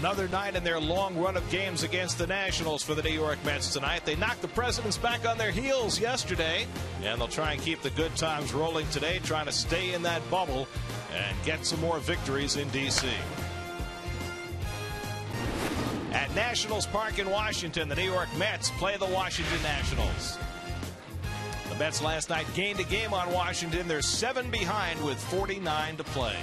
Another night in their long run of games against the Nationals for the New York Mets tonight. They knocked the Presidents back on their heels yesterday, and they'll try and keep the good times rolling today, trying to stay in that bubble and get some more victories in D.C. At Nationals Park in Washington, the New York Mets play the Washington Nationals. The Mets last night gained a game on Washington. They're seven behind with 49 to play.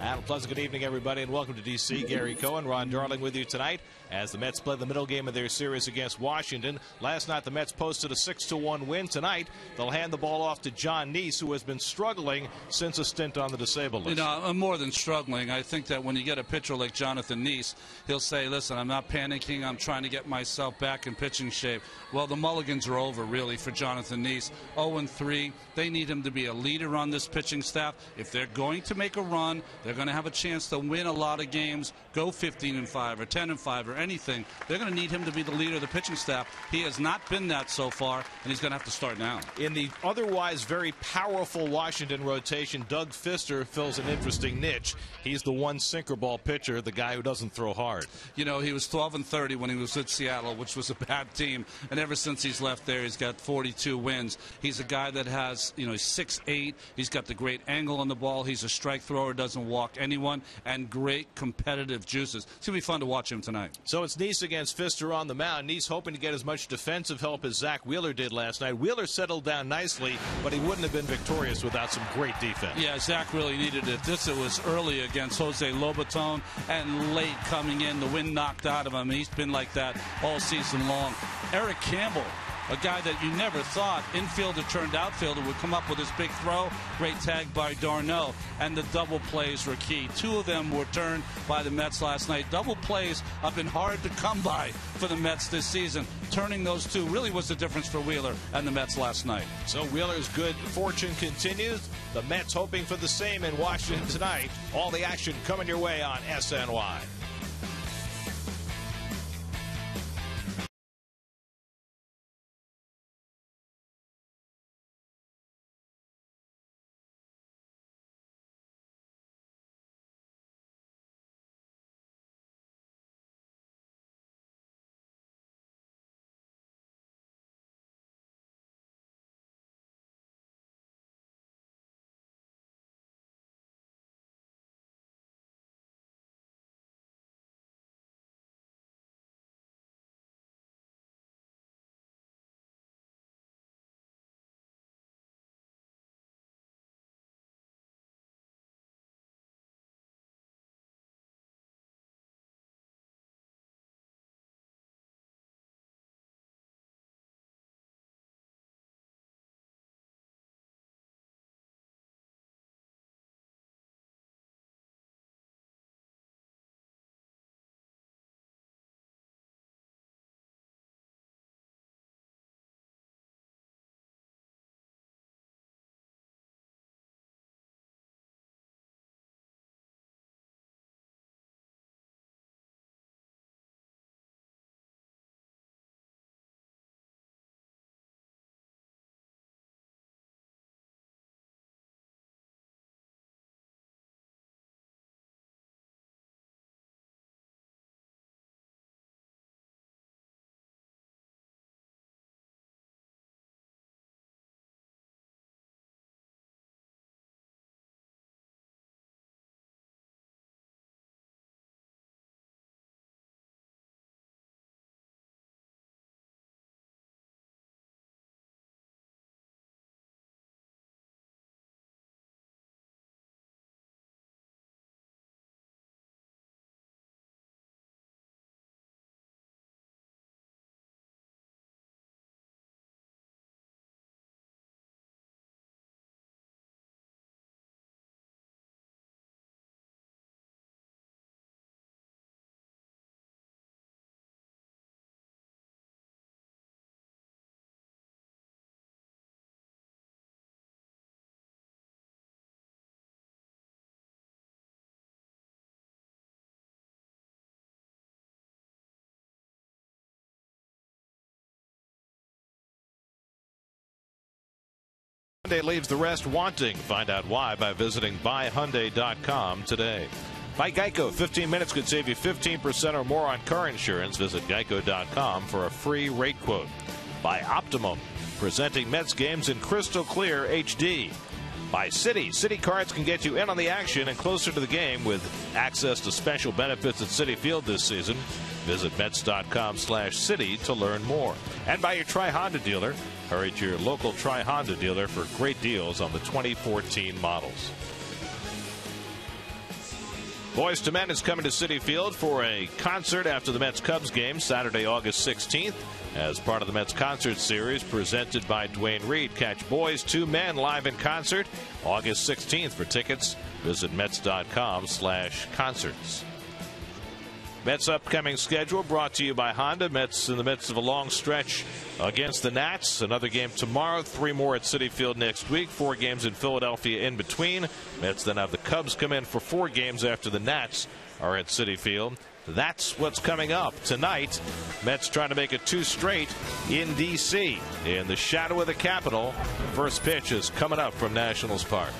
And a pleasant good evening, everybody, and welcome to D.C. Gary Cohen, Ron Darling with you tonight as the Mets play the middle game of their series against Washington. Last night, the Mets posted a 6 1 win. Tonight, they'll hand the ball off to Jon Niese, who has been struggling since a stint on the disabled list. You know, I'm more than struggling. I think that when you get a pitcher like Jonathan Niese, he'll say, listen, I'm not panicking. I'm trying to get myself back in pitching shape. Well, the mulligans are over, really, for Jonathan Niese. 0 3. They need him to be a leader on this pitching staff. If they're going to make a run, they're going to have a chance to win a lot of games, go 15 and 5 or 10 and 5 or anything. They're going to need him to be the leader of the pitching staff. He has not been that so far, and he's going to have to start now. In the otherwise very powerful Washington rotation, Doug Fister fills an interesting niche. He's the one sinker ball pitcher, the guy who doesn't throw hard. You know, he was 12 and 30 when he was at Seattle, which was a bad team, and ever since he's left there, he's got 42 wins. He's a guy that has, you know, he's 6'8. He's got the great angle on the ball. He's a strike thrower, doesn't walk anyone, and great competitive juices. It's going to be fun to watch him tonight. So it's Niese against Fister on the mound. Niese hoping to get as much defensive help as Zach Wheeler did last night. Wheeler settled down nicely, but he wouldn't have been victorious without some great defense. Yeah, Zach really needed it. This it was early against Jose Lobaton and late coming in. The wind knocked out of him. He's been like that all season long. Eric Campbell a guy that you never thought infielder turned outfielder would come up with this big throw. Great tag by d'Arnaud. And the double plays were key. Two of them were turned by the Mets last night. Double plays have been hard to come by for the Mets this season. Turning those two really was the difference for Wheeler and the Mets last night. So Wheeler's good fortune continues. The Mets hoping for the same in Washington tonight. All the action coming your way on SNY. Hyundai leaves the rest wanting. Find out why by visiting buyhyundai.com today. By Geico, 15 minutes could save you 15% or more on car insurance. Visit geico.com for a free rate quote. By Optimum, presenting Mets games in crystal clear HD. By Citi, Citi cards can get you in on the action and closer to the game with access to special benefits at Citi Field this season. Visit Mets.com slash Citi to learn more. And by your Tri Honda dealer. Hurry to your local Tri Honda dealer for great deals on the 2014 models. Boyz II Men is coming to Citi Field for a concert after the Mets Cubs game Saturday, August 16th, as part of the Mets concert series presented by Duane Reade. Catch Boyz II Men live in concert August 16th. For tickets, visit Mets.com/concerts. Mets upcoming schedule brought to you by Honda. Mets in the midst of a long stretch against the Nats. Another game tomorrow, three more at Citi Field next week, four games in Philadelphia in between. Mets then have the Cubs come in for four games after the Nats are at Citi Field. That's what's coming up tonight. Mets trying to make it two straight in D.C. in the shadow of the Capitol. First pitch is coming up from Nationals Park.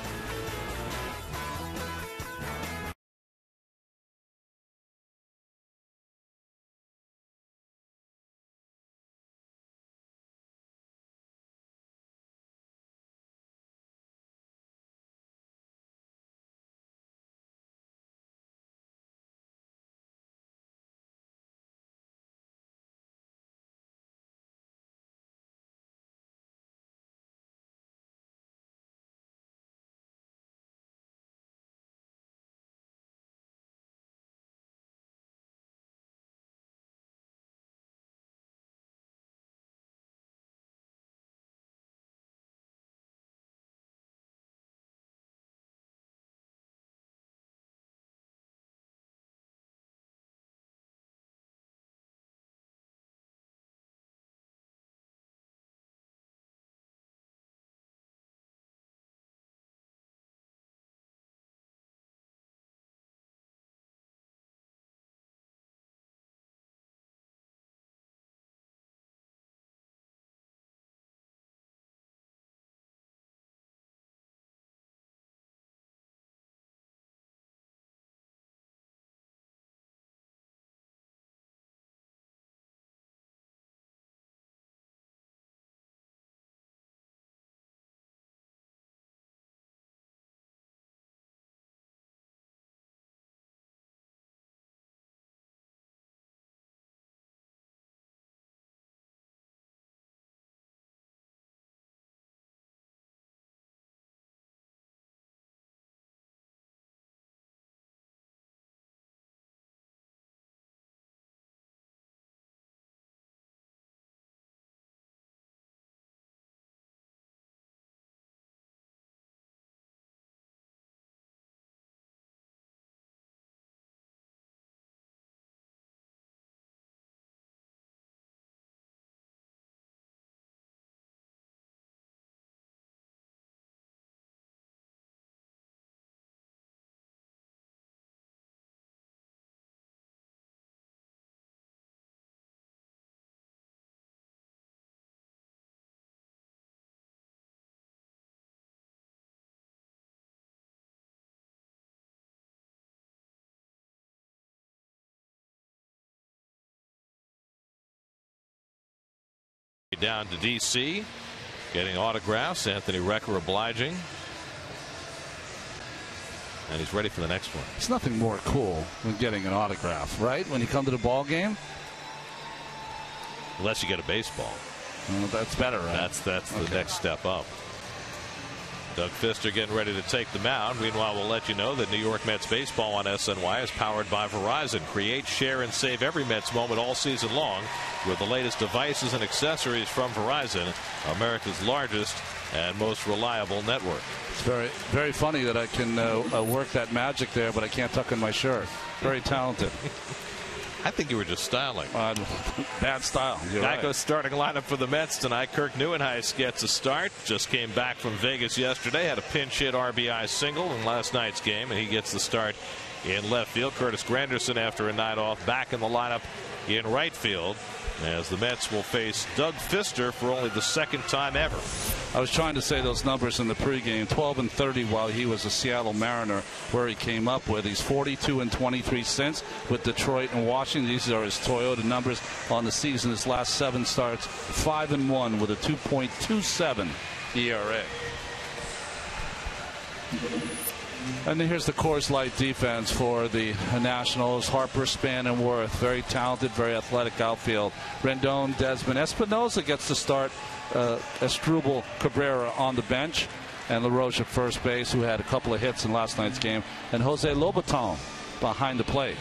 Down to D.C. Getting autographs. Anthony Recker obliging. And he's ready for the next one. It's nothing more cool than getting an autograph, right? When you come to the ball game. Unless you get a baseball. Well, that's better, right? That's that's the next step up. Doug Fister getting ready to take the mound. Meanwhile, we'll let you know that New York Mets baseball on SNY is powered by Verizon. Create, share, and save every Mets moment all season long with the latest devices and accessories from Verizon, America's largest and most reliable network. It's very, very funny that I can uh, uh, work that magic there, but I can't tuck in my shirt. Very talented. I think you were just styling. Uh, bad style. You're Geico's right. starting lineup for the Mets tonight. Kirk Nieuwenhuis gets a start. Just came back from Vegas yesterday. Had a pinch hit RBI single in last night's game, and he gets the start in left field. Curtis Granderson, after a night off, back in the lineup in right field. as the Mets will face Doug Fister for only the second time ever. I was trying to say those numbers in the pregame 12 and 30 while he was a Seattle Mariner, where he came up with. He's 42 and 23 cents with Detroit and Washington. These are his Toyota numbers on the season. His last seven starts, 5 and 1 with a 2.27 ERA. And here's the Coors Light defense for the Nationals. Harper, Span, and Werth. Very talented, very athletic outfield. Rendon, Desmond. Espinosa gets to start. Uh, Asdrubal Cabrera on the bench. And LaRoche at first base, who had a couple of hits in last night's game. And Jose Lobaton behind the plate.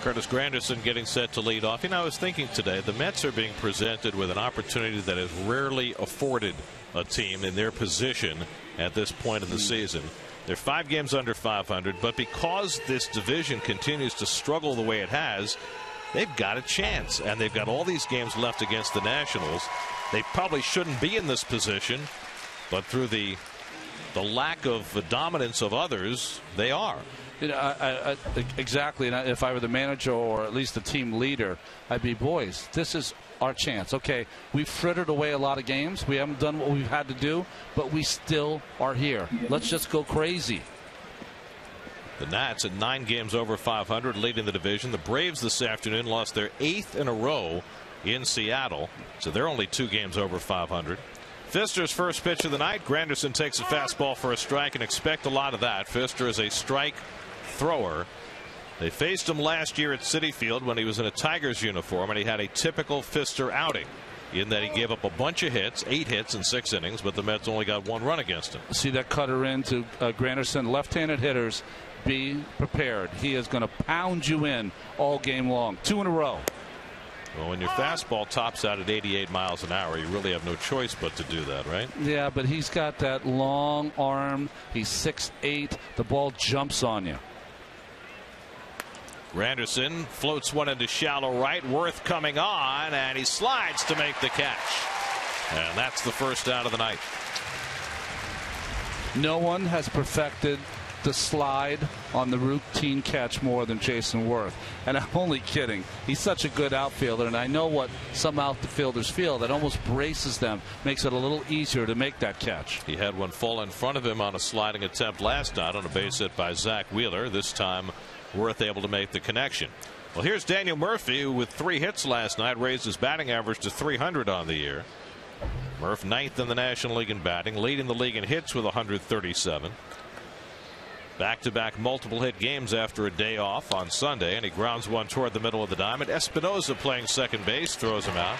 Curtis Granderson getting set to lead off. You know, I was thinking today, the Mets are being presented with an opportunity that is rarely afforded a team in their position at this point in the season. They're five games under 500, but because this division continues to struggle the way it has, they've got a chance. And they've got all these games left against the Nationals. They probably shouldn't be in this position, but through the the lack of dominance of others, they are. You know, I, I, exactly. And if I were the manager or at least the team leader, I'd be, boys, this is our chance. Okay, we've frittered away a lot of games. We haven't done what we've had to do, but we still are here. Let's just go crazy. The Nats at nine games over 500, leading the division. The Braves this afternoon lost their eighth in a row in Seattle, so they're only two games over 500. Fister's first pitch of the night. Granderson takes a fastball for a strike and expect a lot of that. Fister is a strike thrower. They faced him last year at Citi Field when he was in a Tigers uniform and he had a typical Fister outing in that he gave up a bunch of hits, eight hits in six innings, but the Mets only got one run against him. See that cutter into uh, Granderson, left-handed hitters. Be prepared. He is going to pound you in all game long. Two in a row. Well, when your fastball tops out at 88 miles an hour, you really have no choice but to do that, right? Yeah, but he's got that long arm. He's six eight. The ball jumps on you. Granderson floats one into shallow right. Werth coming on, and he slides to make the catch. And that's the first out of the night. No one has perfected the slide on the routine catch more than Jayson Werth. And I'm only kidding. He's such a good outfielder, and I know what some outfielders feel. That almost braces them, makes it a little easier to make that catch. He had one fall in front of him on a sliding attempt last night on a base hit by Zach Wheeler. This time Werth able to make the connection. Well, here's Daniel Murphy, with three hits last night raised his batting average to 300 on the year. Murph ninth in the National League in batting, leading the league in hits with 137. Back to back multiple hit games after a day off on Sunday, and he grounds one toward the middle of the diamond. Espinosa playing second base throws him out.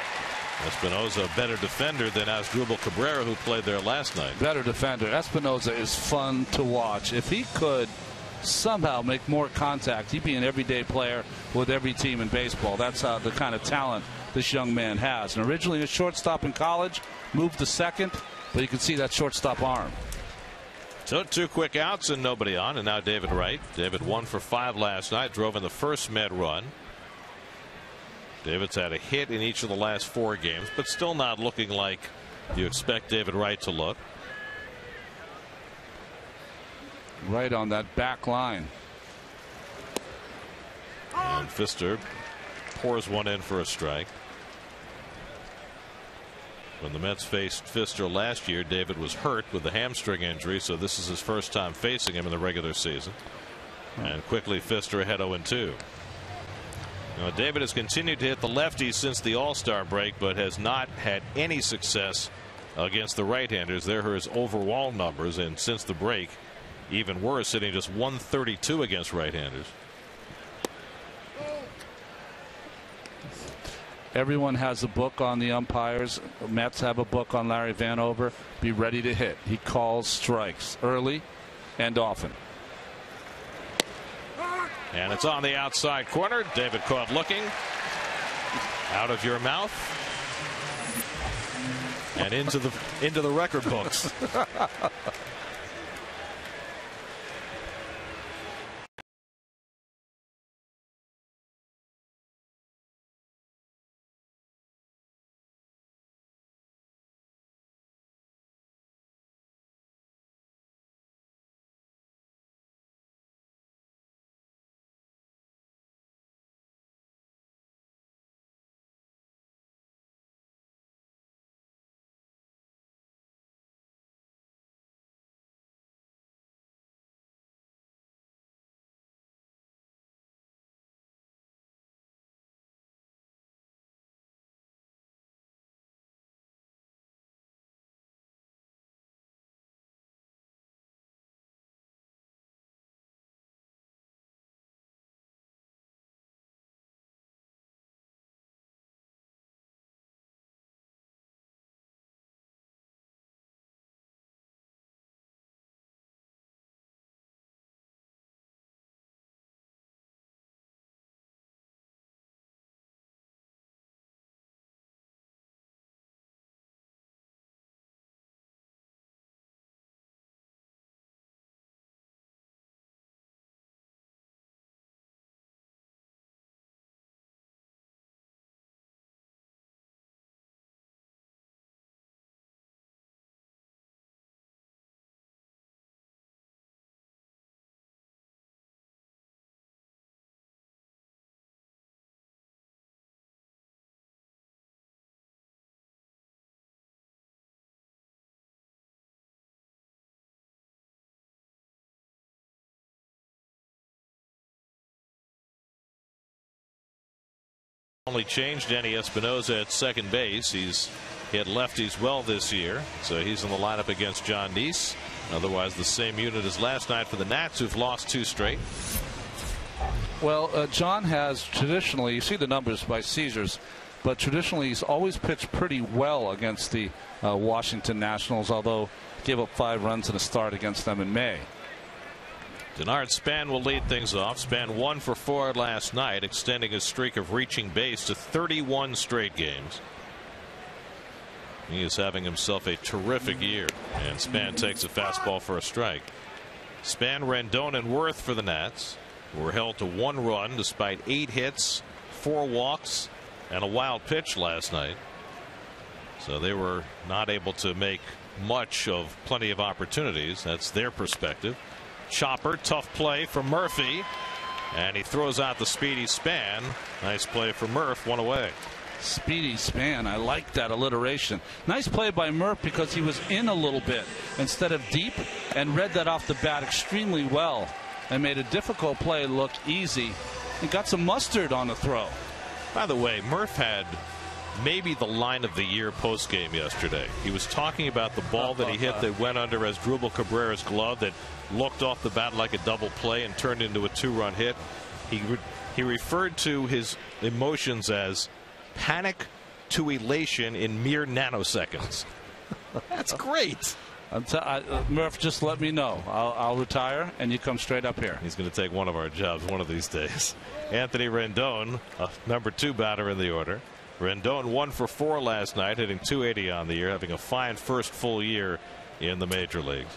Espinosa a better defender than Asdrubal Cabrera, who played there last night. Better defender. Espinosa is fun to watch. If he could somehow make more contact. He'd be an everyday player with every team in baseball. That's the kind of talent this young man has. And originally a shortstop in college, moved to second, but you can see that shortstop arm. So two quick outs and nobody on, and now David Wright. David one for five last night, drove in the first Met run. David's had a hit in each of the last four games, but still not looking like you expect David Wright to look right on that back line. And Fister pours one in for a strike. When the Mets faced Fister last year, David was hurt with a hamstring injury, so this is his first time facing him in the regular season. And quickly, Fister ahead 0 2. Now, David has continued to hit the lefties since the All Star break, but has not had any success against the right handers. There are his overall numbers, and since the break, even worse, hitting just 132 against right-handers. Everyone has a book on the umpires. Mets have a book on Larry Vanover. Be ready to hit. He calls strikes early and often. And it's on the outside corner. David caught looking. Out of your mouth. And into the into the record books. Only changed Danny Espinosa at second base. He's hit lefties well this year, so he's in the lineup against John Niese. Otherwise, the same unit as last night for the Nats, who've lost two straight. Well, uh, John has traditionally, you see the numbers by Caesars, but traditionally he's always pitched pretty well against the uh, Washington Nationals, although gave up five runs in a start against them in May. Denard Span will lead things off. Span one for four last night, extending his streak of reaching base to 31 straight games. He is having himself a terrific year, and Span takes a fastball for a strike. Span, Rendon, and Werth for the Nats were held to one run despite eight hits, four walks, and a wild pitch last night. So they were not able to make much of plenty of opportunities. That's their perspective. Chopper, tough play for Murphy. And he throws out the speedy span. Nice play for Murph, one away. Speedy span. I like that alliteration. Nice play by Murph because he was in a little bit instead of deep and read that off the bat extremely well and made a difficult play look easy and got some mustard on the throw. By the way, Murph had maybe the line of the year post game yesterday. He was talking about the ball that he hit that went under Asdrubal Cabrera's glove that looked off the bat like a double play and turned into a two run hit. He re he referred to his emotions as panic to elation in mere nanoseconds. That's great. I, uh, Murph, just let me know. I'll, I'll, retire, and you come straight up here. He's going to take one of our jobs one of these days. Anthony Rendon, a number two batter in the order. Rendon one for four last night, hitting 280 on the year, having a fine first full year in the major leagues.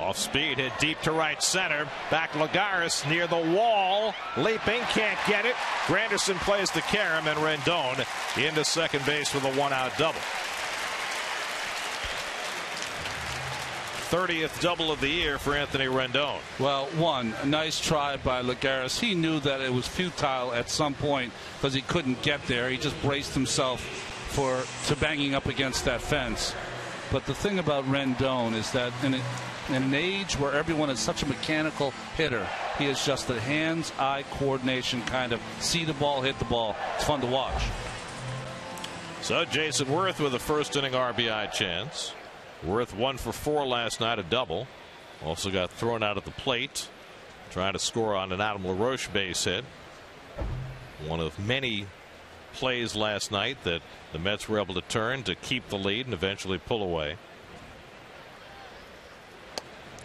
Off speed, hit deep to right center. Back Lagares near the wall. Leaping, can't get it. Granderson plays the carom, and Rendon into second base with a one out double. 30th double of the year for Anthony Rendon. Well, one, nice try by Lagares. He knew that it was futile at some point because he couldn't get there. He just braced himself for to banging up against that fence. But the thing about Rendon is that and a, in an age where everyone is such a mechanical hitter, he is just the hands-eye coordination kind of see the ball, hit the ball. It's fun to watch. So Jayson Werth with a first inning RBI chance. Werth one for four last night, a double. Also got thrown out at the plate, trying to score on an Adam LaRoche base hit. One of many plays last night that the Mets were able to turn to keep the lead and eventually pull away.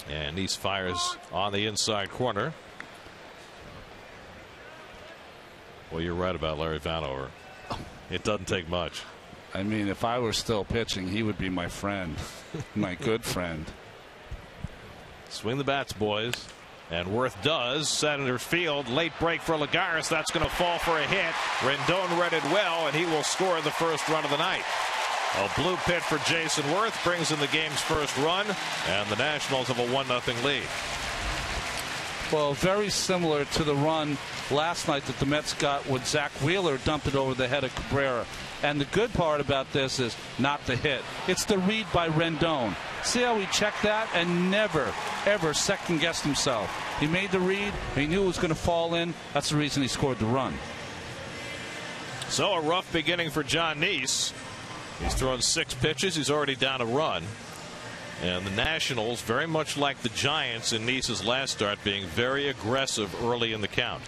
And Niese fires on the inside corner. Well, you're right about Larry Vanover. It doesn't take much. I mean, if I were still pitching, he would be my friend, my good friend. Swing the bats, boys. And Werth does. Center field. Late break for Lagares. That's going to fall for a hit. Rendon read it well, and he will score the first run of the night. A blue pit for Jayson Werth brings in the game's first run, and the Nationals have a 1 0 lead. Well, very similar to the run last night that the Mets got when Zach Wheeler dumped it over the head of Cabrera. And the good part about this is not the hit. It's the read by Rendon. See how he checked that and never, ever second guessed himself. He made the read. He knew it was going to fall in. That's the reason he scored the run. So a rough beginning for John Niese. He's thrown six pitches. He's already down a run. And the Nationals, very much like the Giants in Niese's last start, being very aggressive early in the count.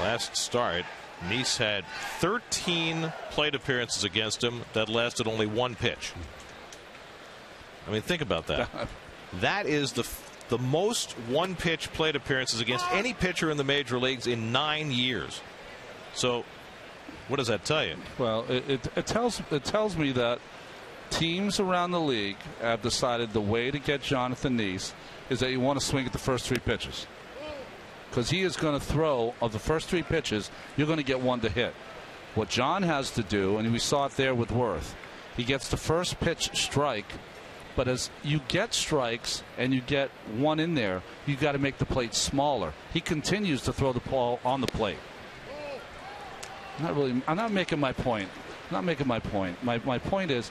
Last start, Niese had 13 plate appearances against him that lasted only one pitch. I mean, think about that. that is the the most one pitch plate appearances against any pitcher in the major leagues in nine years. So, what does that tell you? Well, it, it, it tells it tells me that teams around the league have decided the way to get Jonathan Niese is that you want to swing at the first three pitches because he is going to throw of the first three pitches, you're going to get one to hit. What John has to do, and we saw it there with Werth, he gets the first pitch strike, but as you get strikes and you get one in there, you've got to make the plate smaller. He continues to throw the ball on the plate. I'm not really. I'm not making my point. I'm not making my point. My my point is,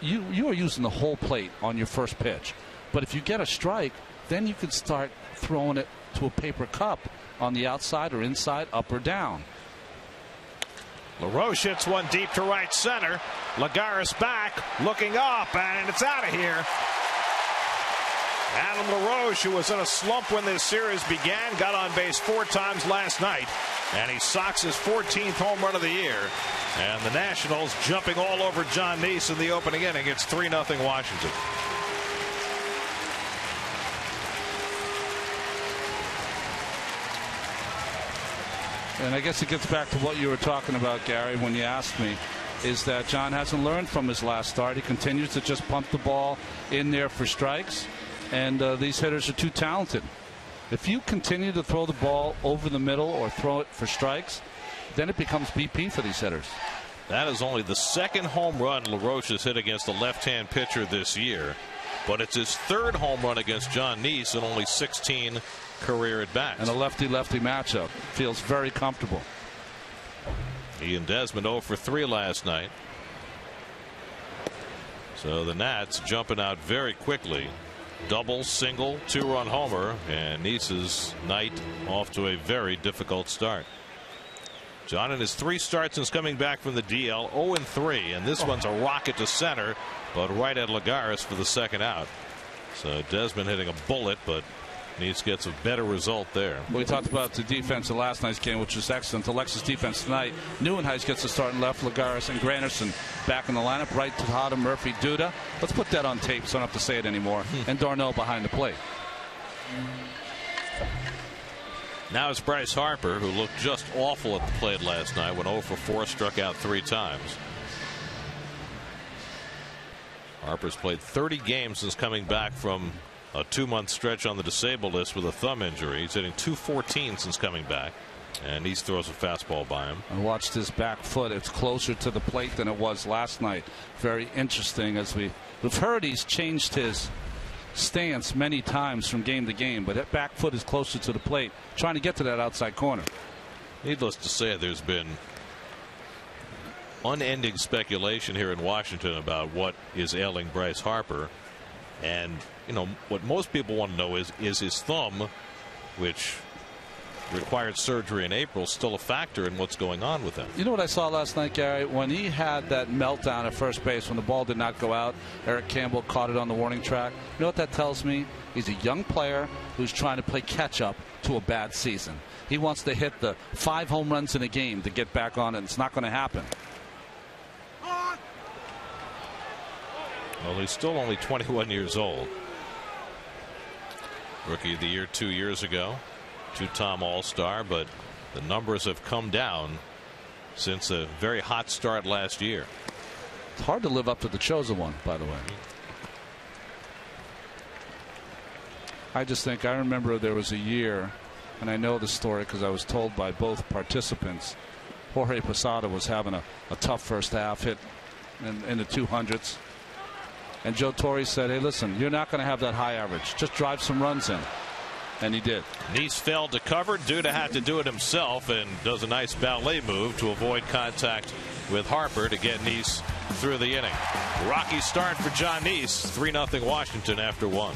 you you are using the whole plate on your first pitch, but if you get a strike, then you can start throwing it to a paper cup on the outside or inside, up or down. LaRoche hits one deep to right center. Lagares back, looking up, and it's out of here. Adam LaRoche, who was in a slump when this series began, got on base four times last night, and he socks his 14th home run of the year. And the Nationals jumping all over John Niese in the opening inning. It's 3 0 Washington. And I guess it gets back to what you were talking about, Gary, when you asked me, is that John hasn't learned from his last start. He continues to just pump the ball in there for strikes, and uh, these hitters are too talented. If you continue to throw the ball over the middle or throw it for strikes, then it becomes BP for these hitters. That is only the second home run LaRoche has hit against a left-hand pitcher this year, but it's his third home run against John Niese in only 16 career at bats. And a lefty lefty matchup. Feels very comfortable. He and Desmond 0 for 3 last night. So the Nats jumping out very quickly. Double, single, two run homer, and Niese's night off to a very difficult start. John in his three starts since coming back from the DL 0 and 3 and this oh. one's a rocket to center but right at Lagares for the second out. So Desmond hitting a bullet but Niese gets a better result there. We talked about the defense in last night's game, which was excellent. Alexis defense tonight. Nieuwenhuis gets a start in left. Lagares and Granderson back in the lineup. Wright to Tejada, Murphy, Duda. Let's put that on tape so I don't have to say it anymore. Hmm. And d'Arnaud behind the plate. Now it's Bryce Harper, who looked just awful at the plate last night. Went 0 for 4, struck out three times. Harper's played 30 games since coming back from a two month stretch on the disabled list with a thumb injury. He's hitting 214 since coming back. And he throws a fastball by him. I watched his back foot. It's closer to the plate than it was last night. Very interesting as we, we've heard he's changed his stance many times from game to game, but that back foot is closer to the plate, trying to get to that outside corner. Needless to say, there's been unending speculation here in Washington about what is ailing Bryce Harper. And, you know, what most people want to know is is his thumb, which required surgery in April, still a factor in what's going on with him. You know what I saw last night, Gary? When he had that meltdown at first base when the ball did not go out, Eric Campbell caught it on the warning track. You know what that tells me? He's a young player who's trying to play catch up to a bad season. He wants to hit the five home runs in a game to get back on it. It's not going to happen. Well, he's still only 21 years old. Rookie of the year two years ago, two time All Star, but the numbers have come down since a very hot start last year. It's hard to live up to the chosen one, by the way. I just think I remember there was a year, and I know the story because I was told by both participants. Jorge Posada was having a, a tough first half, hit in, in the 200s. And Joe Torre said, hey, listen, you're not going to have that high average. Just drive some runs in. And he did. Niese failed to cover. Duda had to do it himself and does a nice ballet move to avoid contact with Harper to get Niese through the inning. Rocky start for John Niese. 3 0 Washington after one.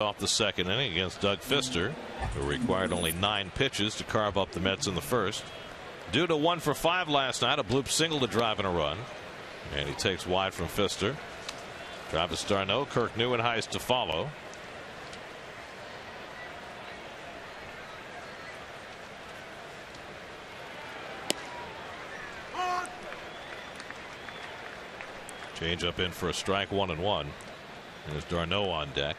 Off the second inning against Doug Fister, who required only nine pitches to carve up the Mets in the first. Duda one for five last night, a bloop single to drive in a run. And he takes wide from Fister. Travis d'Arnaud, Kirk New and Nieuwenhuis to follow. Change up in for a strike one and one. There's d'Arnaud on deck.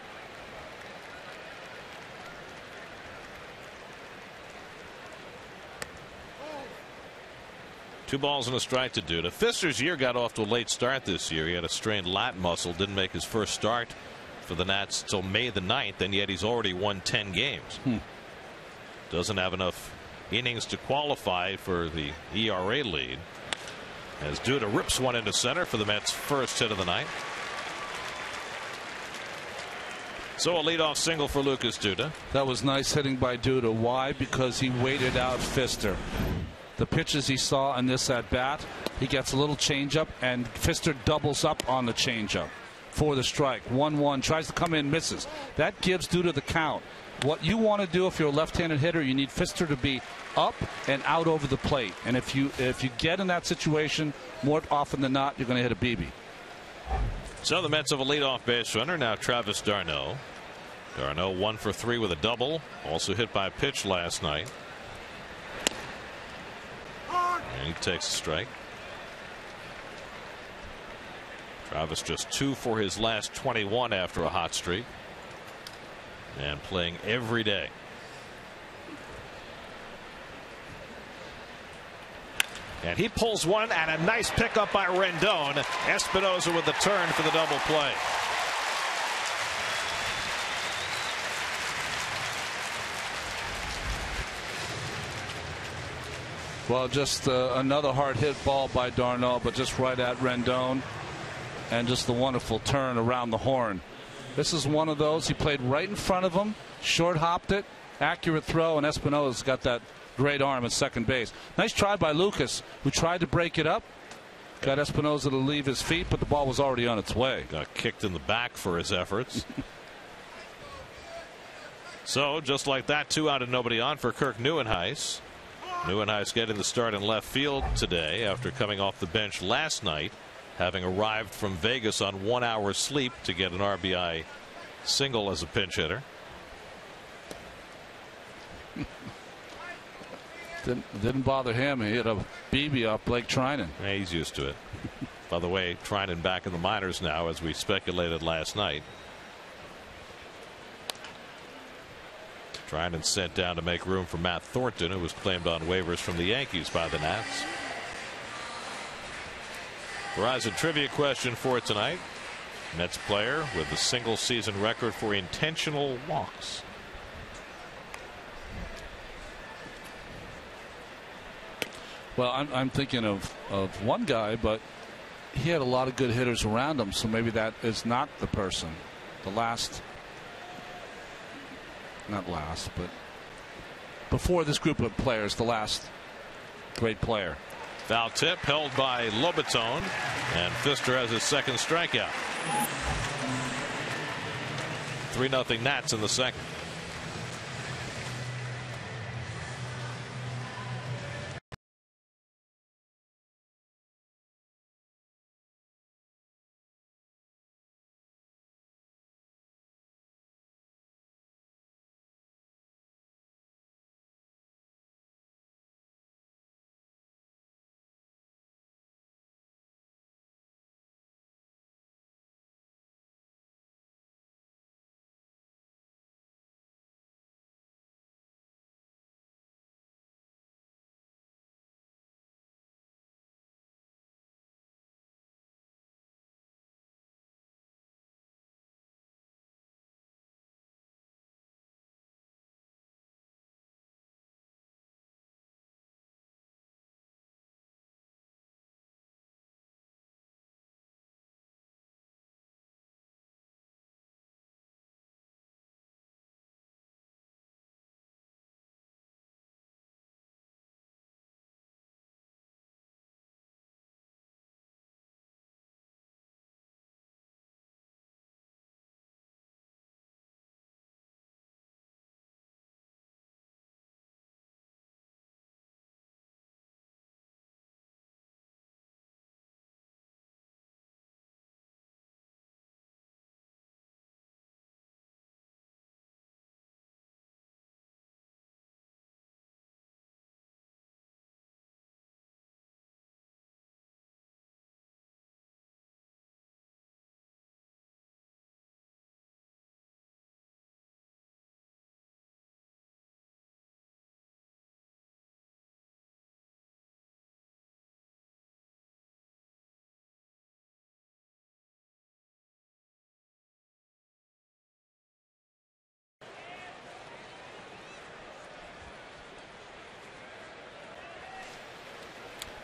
Two balls and a strike to Duda. Fister's year got off to a late start this year. He had a strained lat muscle, didn't make his first start for the Nats till May the 9th, and yet he's already won 10 games. Hmm. Doesn't have enough innings to qualify for the ERA lead. As Duda rips one into center for the Mets' first hit of the night. So a leadoff single for Lucas Duda. That was nice hitting by Duda. Why? Because he waited out Fister the pitches he saw in this at bat. He gets a little changeup, and Fister doubles up on the changeup for the strike. 1 1 tries to come in, misses. That gives Duda the count. What you want to do if you're a left-handed hitter, you need Fister to be up and out over the plate. And if you if you get in that situation, more often than not, you're going to hit a BB. So the Mets have a leadoff base runner now. Travis d'Arnaud. d'Arnaud one for three with a double. Also hit by a pitch last night. And he takes a strike. Travis just two for his last 21 after a hot streak. And playing every day. And he pulls one and a nice pickup by Rendon. Espinosa with the turn for the double play. Well, just uh, another hard hit ball by d'Arnaud, but just right at Rendon. And just the wonderful turn around the horn. This is one of those. He played right in front of him, short hopped it, accurate throw, and Espinosa's got that great arm at second base. Nice try by Lucas, who tried to break it up. Got Espinosa to leave his feet, but the ball was already on its way. Got kicked in the back for his efforts. so, just like that, two out and nobody on for Kirk Nieuwenhuis. Nieuwenhuis getting the start in left field today after coming off the bench last night, having arrived from Vegas on one hour sleep to get an RBI single as a pinch hitter. didn't, didn't bother him. He hit a BB off Blake Treinen. Yeah, he's used to it. By the way, Treinen back in the minors now, as we speculated last night. Treinen sent down to make room for Matt Thornton, who was claimed on waivers from the Yankees by the Nats. Verizon trivia question for tonight. Mets player with the single season record for intentional walks. Well, I'm, I'm thinking of, of one guy, but he had a lot of good hitters around him, so maybe that is not the person. The last not last, but before this group of players, the last great player. Foul tip held by Lobaton, and Fister has his second strikeout. 3 0 Nats in the second.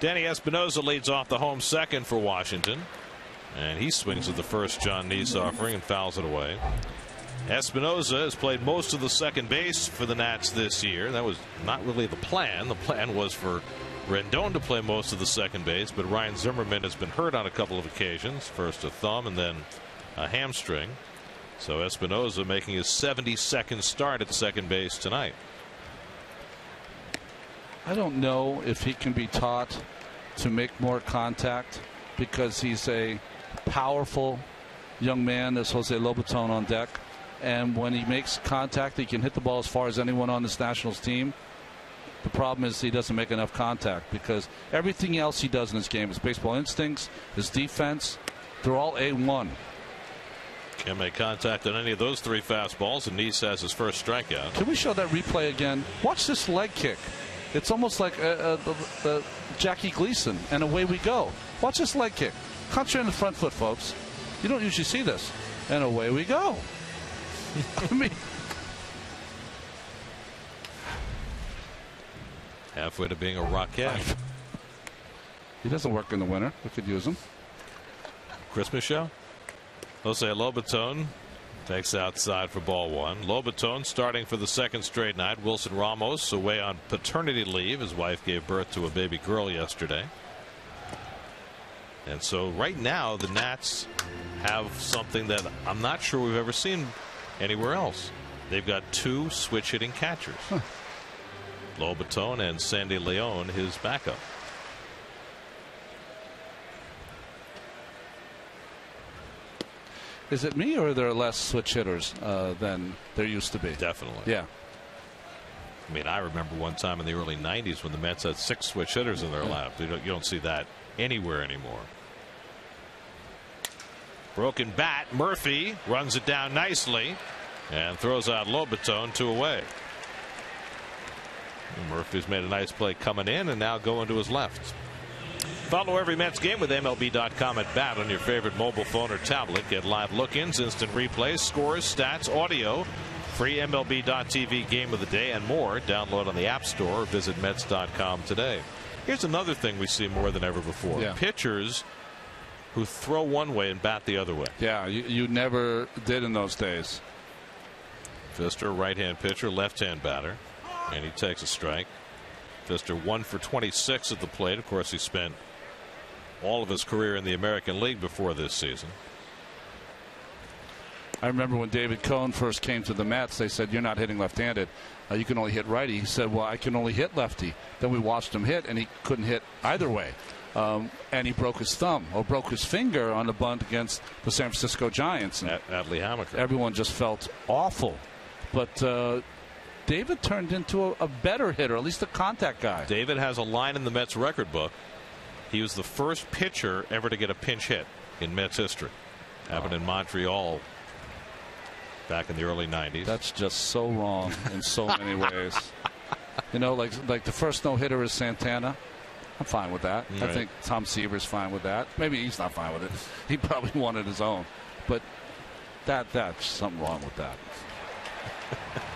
Danny Espinosa leads off the home second for Washington. And he swings at the first Jon Niese offering and fouls it away. Espinosa has played most of the second base for the Nats this year. That was not really the plan. The plan was for Rendon to play most of the second base, but Ryan Zimmerman has been hurt on a couple of occasions. First a thumb and then a hamstring. So Espinosa making his 72nd start at second base tonight. I don't know if he can be taught to make more contact because he's a powerful young man. There's Jose Lobaton on deck. And when he makes contact, he can hit the ball as far as anyone on this Nationals team. The problem is he doesn't make enough contact because everything else he does in this game, his baseball instincts, his defense, they're all A1. Can't make contact on any of those three fastballs, and Niese has his first strikeout. Can we show that replay again? Watch this leg kick. It's almost like a, a, a, Jackie Gleason, and away we go. Watch this leg kick. Concentrate on the front foot, folks. You don't usually see this. And away we go. I mean, halfway to being a rocket. He doesn't work in the winter. We could use him. Christmas show. Jose Lobaton takes outside for ball one. Lobaton starting for the second straight night. Wilson Ramos away on paternity leave. His wife gave birth to a baby girl yesterday. And so right now the Nats have something that I'm not sure we've ever seen anywhere else. They've got two switch hitting catchers. Huh. Lobaton and Sandy Leon his backup. Is it me or are there less switch hitters uh, than there used to be? Definitely. Yeah. I mean, I remember one time in the early 90s when the Mets had six switch hitters in their yeah. lap. You don't, you don't see that anywhere anymore. Broken bat. Murphy runs it down nicely and throws out Lobaton two away. Murphy's made a nice play coming in and now going to his left. Follow every Mets game with MLB.com at bat on your favorite mobile phone or tablet. Get live look ins, instant replays, scores, stats, audio, free MLB.tv game of the day, and more. Download on the App Store or visit Mets.com today. Here's another thing we see more than ever before yeah. pitchers who throw one way and bat the other way. Yeah, you, you never did in those days. Fister, right hand pitcher, left hand batter and he takes a strike. Fister one for 26 at the plate. Of course, he spent all of his career in the American League before this season. I remember when David Cone first came to the Mets, they said, You're not hitting left handed. Uh, you can only hit righty. He said, Well, I can only hit lefty. Then we watched him hit, and he couldn't hit either way. Um, and he broke his thumb or broke his finger on the bunt against the San Francisco Giants. And at, Hammaker. Everyone just felt awful. But uh, David turned into a, a, better hitter, at least a contact guy. David has a line in the Mets record book. He was the first pitcher ever to get a pinch hit in Mets history. Happened oh. in Montreal back in the early 90s. That's just so wrong in so many ways. You know, like like the first no hitter is Santana. I'm fine with that. Right. I think Tom Seaver's fine with that. Maybe he's not fine with it. He probably wanted his own. But that that's something wrong with that.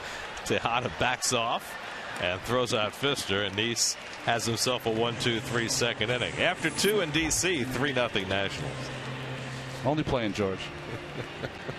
Tejada backs off and throws out Fister, and Niese has himself a 1 2 3 second inning. After two in D.C., 3 0 Nationals. Only playing George.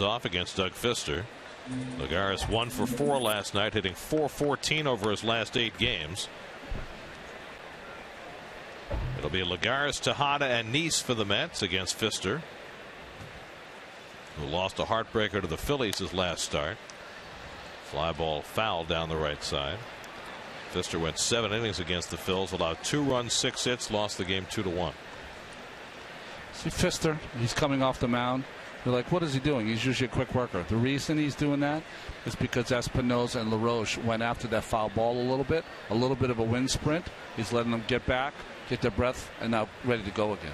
off against Doug Fister. Lagares one for four last night, hitting 414 over his last eight games. It'll be Lagares, Tejada, and Niese for the Mets against Fister, who lost a heartbreaker to the Phillies his last start. Fly ball foul down the right side. Fister went seven innings against the Phils, allowed two runs, six hits, lost the game two to one. See Fister, he's coming off the mound. You're like, what is he doing? He's usually a quick worker. The reason he's doing that is because Espinosa and LaRoche went after that foul ball a little bit, a little bit of a wind sprint. He's letting them get back, get their breath, and now ready to go again.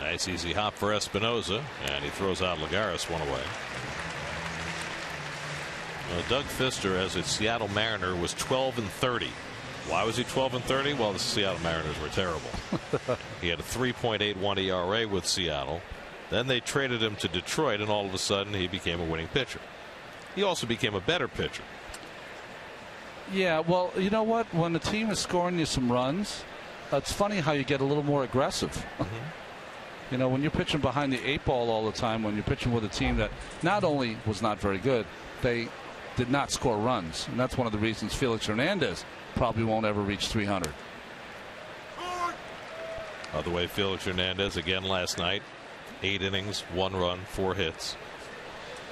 Nice easy hop for Espinosa, and he throws out Lagares one away. Well, Doug Fister, as a Seattle Mariner, was 12 and 30. Why was he 12 and 30? Well, the Seattle Mariners were terrible. he had a 3.81 ERA with Seattle. Then they traded him to Detroit, and all of a sudden he became a winning pitcher. He also became a better pitcher. Yeah, well, you know what? When the team is scoring you some runs, it's funny how you get a little more aggressive. Mm-hmm. you know, when you're pitching behind the eight ball all the time, when you're pitching with a team that not only was not very good, they did not score runs. And that's one of the reasons Felix Hernandez probably won't ever reach 300. Other way, Felix Hernandez again last night. Eight innings, one run, four hits.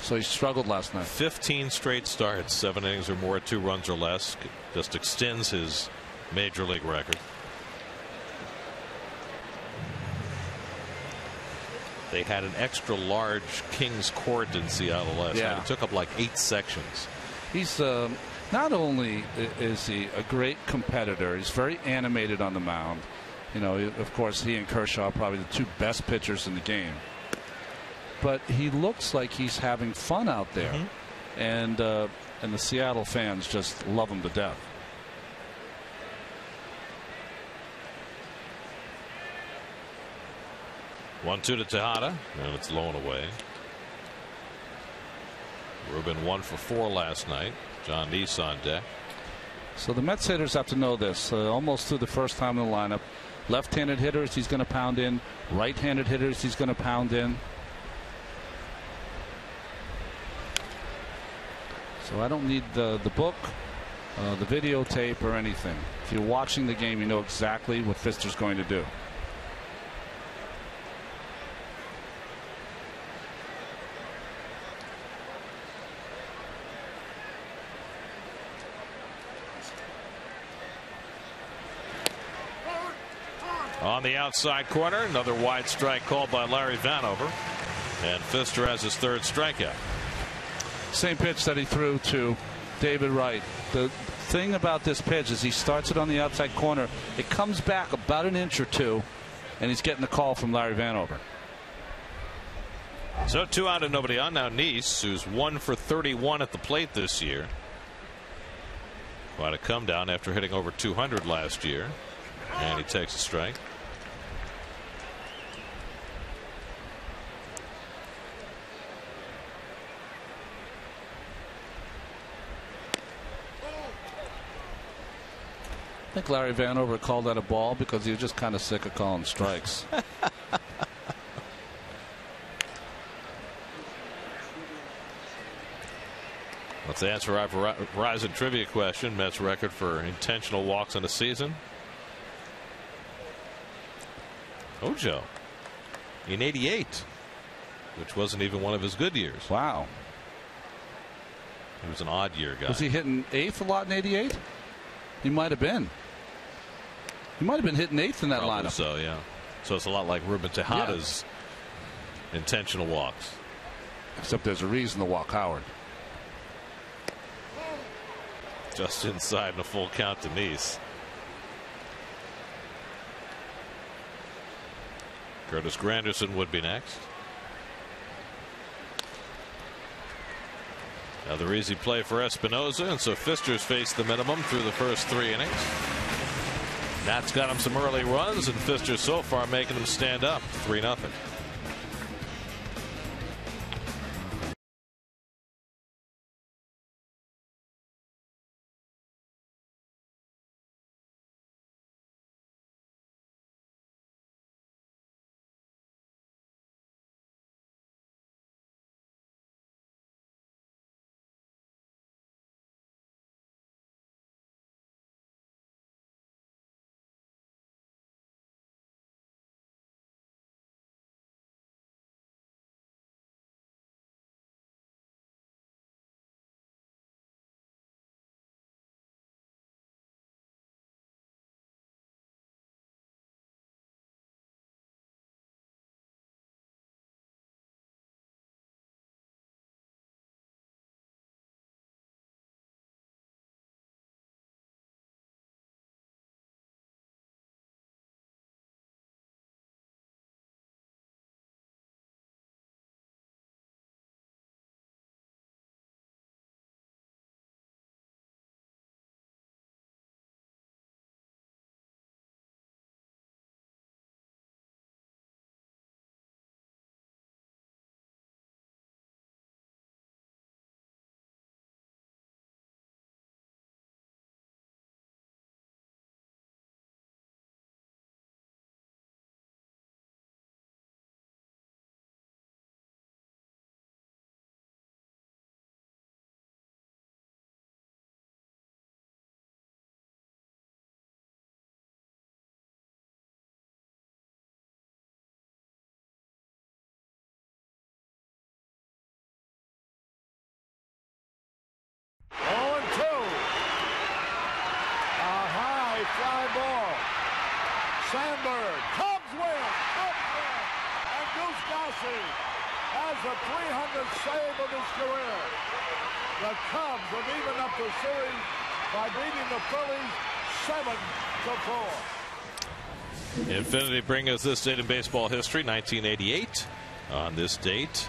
So he struggled last night. 15 straight starts, seven innings or more, two runs or less. Just extends his major league record. They had an extra large King's Court in Seattle last yeah. night. It took up like eight sections. He's um, not only is he a great competitor, he's very animated on the mound. You know, of course, he and Kershaw are probably the two best pitchers in the game. But he looks like he's having fun out there, mm-hmm. and uh, and the Seattle fans just love him to death. One two to Tejada, and it's low and away. Ruben one for four last night. Jon Niese on deck. So the Mets hitters have to know this. Uh, almost through the first time in the lineup. Left-handed hitters, he's going to pound in. Right-handed hitters, he's going to pound in. So I don't need the the book, uh, the videotape, or anything. If you're watching the game, you know exactly what Fister's going to do. On the outside corner, another wide strike called by Larry Vanover. And Fister has his third strikeout. Same pitch that he threw to David Wright. The thing about this pitch is he starts it on the outside corner. It comes back about an inch or two, and he's getting the call from Larry Vanover. So two out and nobody on now. Niese, who's one for 31 at the plate this year. Quite a come down after hitting over 200 last year. And he takes a strike. I think Larry Vanover called that a ball because he was just kind of sick of calling strikes. Let's answer our Verizon trivia question. Mets record for intentional walks in a season. Hojo in 88, which wasn't even one of his good years. Wow. He was an odd year guy. Was he hitting eighth a lot in 88? He might have been. He might have been hitting eighth in that Probably lineup. So yeah. So it's a lot like Ruben Tejada's yeah. intentional walks. Except there's a reason to walk Howard. Just inside and a full count to Niese. Curtis Granderson would be next. Another easy play for Espinosa, and so Fister's faced the minimum through the first three innings. Nats got him some early runs, and Fister so far making them stand up 3 0. Fly ball. Sandberg, Cubs win, and Goose Gossage has a 300 save of his career. The Cubs have evened up the series by beating the Phillies 7 to 4. Infinity bring us this date in baseball history, 1988. On this date,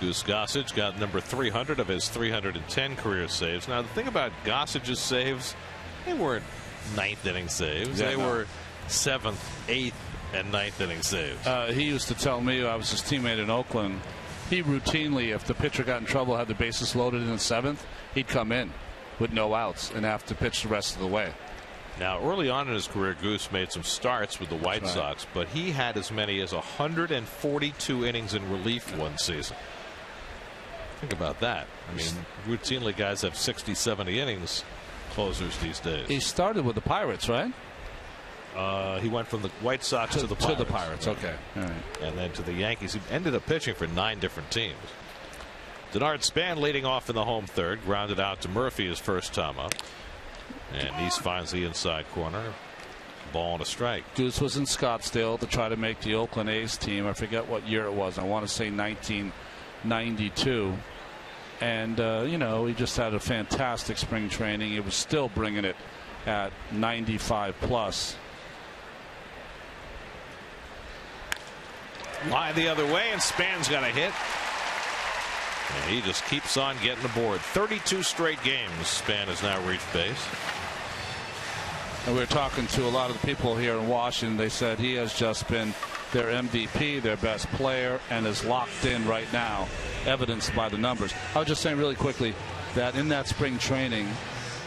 Goose Gossage got number 300 of his 310 career saves. Now, the thing about Gossage's saves, they weren't ninth inning saves. Yeah, they no. were seventh, eighth, and ninth inning saves. Uh, he used to tell me I was his teammate in Oakland. He routinely, if the pitcher got in trouble, had the bases loaded in the seventh, he'd come in with no outs and have to pitch the rest of the way. Now, early on in his career, Goose made some starts with the White right. Sox, but he had as many as 142 innings in relief one season. Think about that. I mean, routinely guys have 60, 70 innings closers these days. He started with the Pirates, right? Uh, he went from the White Sox to, the to Pirates. the Pirates. Okay. All right. And then to the Yankees. He ended up pitching for nine different teams. Denard Span leading off in the home third, grounded out to Murphy his first time up. And Niese finds the inside corner. Ball and a strike. Goose was in Scottsdale to try to make the Oakland A's team. I forget what year it was. I want to say 1992. And, uh, you know, he just had a fantastic spring training. He was still bringing it at 95 plus. Line the other way, and Span's got a hit. And he just keeps on getting the board. 32 straight games, Span has now reached base. And we were talking to a lot of the people here in Washington. They said he has just been their MVP, their best player, and is locked in right now, evidenced by the numbers. I was just saying really quickly that in that spring training,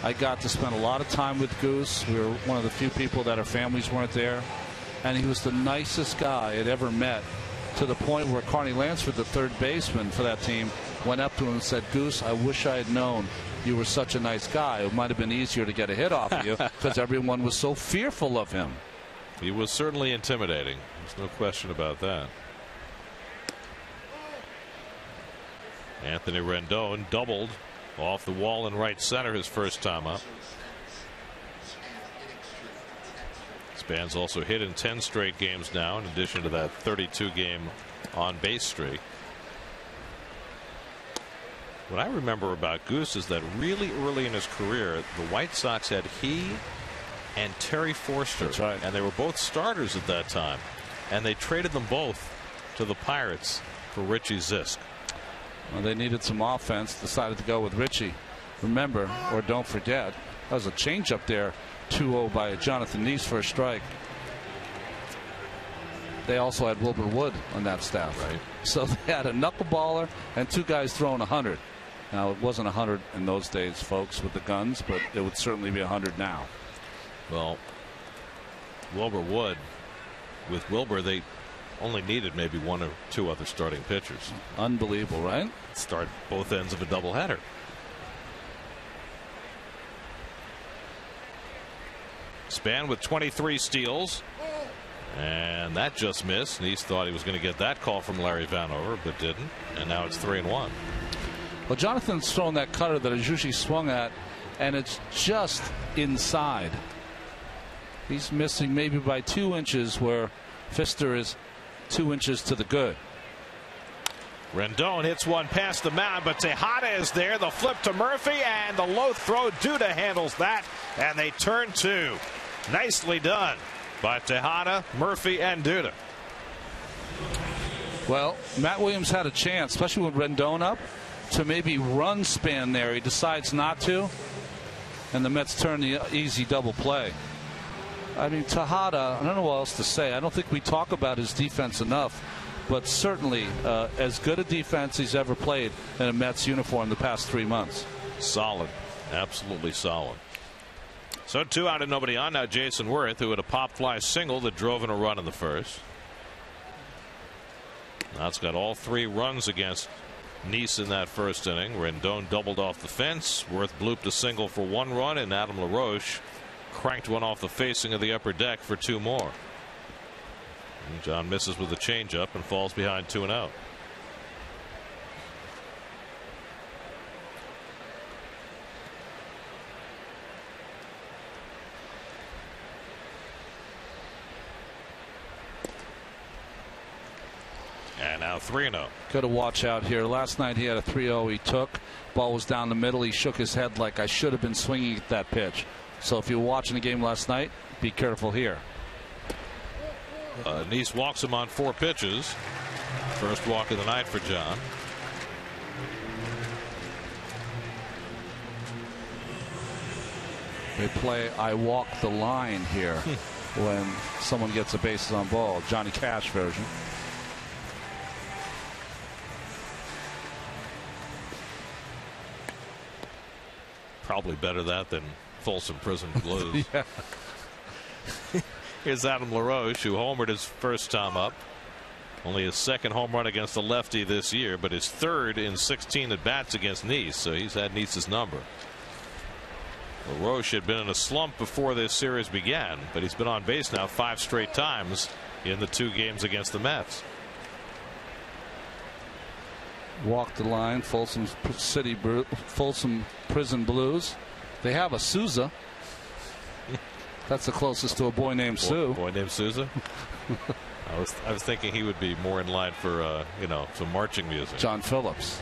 I got to spend a lot of time with Goose. We were one of the few people that our families weren't there. And he was the nicest guy I'd ever met to the point where Carney Lansford, the third baseman for that team, went up to him and said, Goose, I wish I had known you were such a nice guy. It might have been easier to get a hit off of you because everyone was so fearful of him. He was certainly intimidating. There's no question about that. Anthony Rendon doubled off the wall in right center his first time up. Span's also hit in 10 straight games now, in addition to that 32 game on base streak. What I remember about Goose is that really early in his career, the White Sox had he and Terry Forster. That's right. And they were both starters at that time. And they traded them both to the Pirates for Richie Zisk. Well, they needed some offense, decided to go with Richie. Remember, or don't forget, that was a changeup there, 2 0 by Jonathan Niese for a strike. They also had Wilbur Wood on that staff. Right. So they had a knuckleballer and two guys throwing 100. Now, it wasn't 100 in those days, folks, with the guns, but it would certainly be 100 now. Well, Wilbur Wood, with Wilbur, they only needed maybe one or two other starting pitchers. Unbelievable, right? Start both ends of a doubleheader. Span with 23 steals. And that just missed. Niese thought he was going to get that call from Larry Vanover, but didn't. And now it's three and one. Well, Jonathan's thrown that cutter that is usually swung at, and it's just inside. He's missing maybe by two inches where Fister is two inches to the good. Rendon hits one past the mound, but Tejada is there. The flip to Murphy and the low throw. Duda handles that, and they turn two. Nicely done by Tejada, Murphy, and Duda. Well, Matt Williams had a chance, especially with Rendon up, to maybe run Span there. He decides not to, and the Mets turn the easy double play. I mean, Tejada, I don't know what else to say. I don't think we talk about his defense enough, but certainly uh, as good a defense he's ever played in a Mets uniform the past three months. Solid. Absolutely solid. So two out and nobody on. Now Jayson Werth, who had a pop fly single that drove in a run in the first. Now it's got all three runs against Niese in that first inning. Rendon doubled off the fence. Worth blooped a single for one run, and Adam LaRoche cranked one off the facing of the upper deck for two more. And Jon misses with a changeup and falls behind two and out. And now 3 0. Got to watch out here. Last night he had a 3 0 he took. Ball was down the middle. He shook his head like I should have been swinging at that pitch. So if you were watching the game last night, be careful here. Uh, Niese walks him on four pitches. First walk of the night for Jon. They play I walk the line here when someone gets a bases on ball. Johnny Cash version. Probably better that than Folsom Prison Blues. Here's Adam LaRoche, who homered his first time up. Only his second home run against the lefty this year, but his third in 16 at bats against Niese, so he's had Niese's number. LaRoche had been in a slump before this series began, but he's been on base now five straight times in the two games against the Mets. Walk the line, Folsom City, Folsom Prison Blues. They have a Souza. That's the closest to a boy named boy, Sue. Boy named Souza. I was I was thinking he would be more in line for uh, you know some marching music. John Phillips.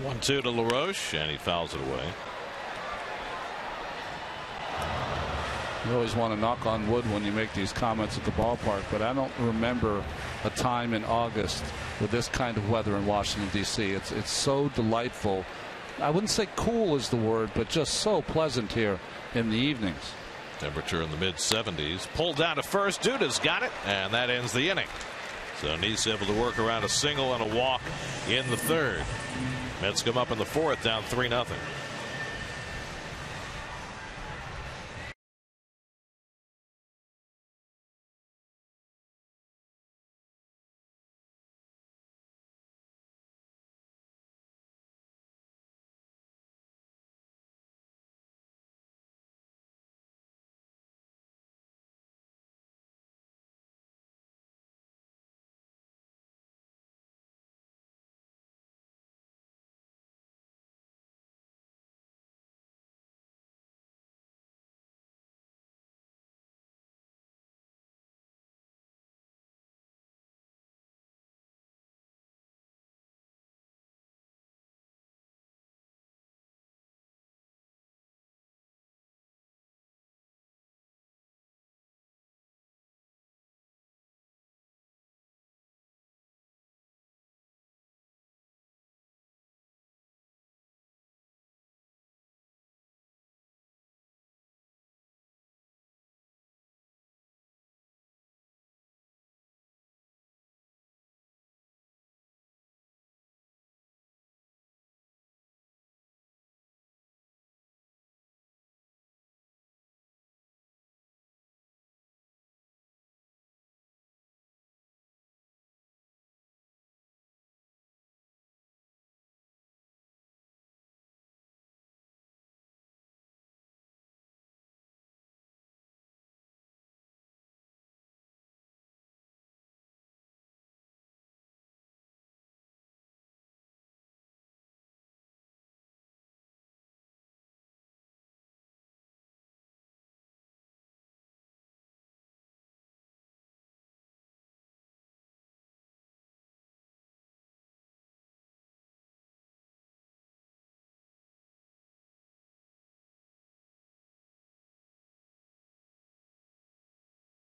One two to LaRoche and he fouls it away. You always want to knock on wood when you make these comments at the ballpark, but I don't remember a time in August with this kind of weather in Washington D.C. It's it's so delightful. I wouldn't say cool is the word, but just so pleasant here in the evenings. Temperature in the mid 70s. Pulled down to first. Duda's got it, and that ends the inning. So Niese able to work around a single and a walk in the third. Mets come up in the fourth, down 3 0.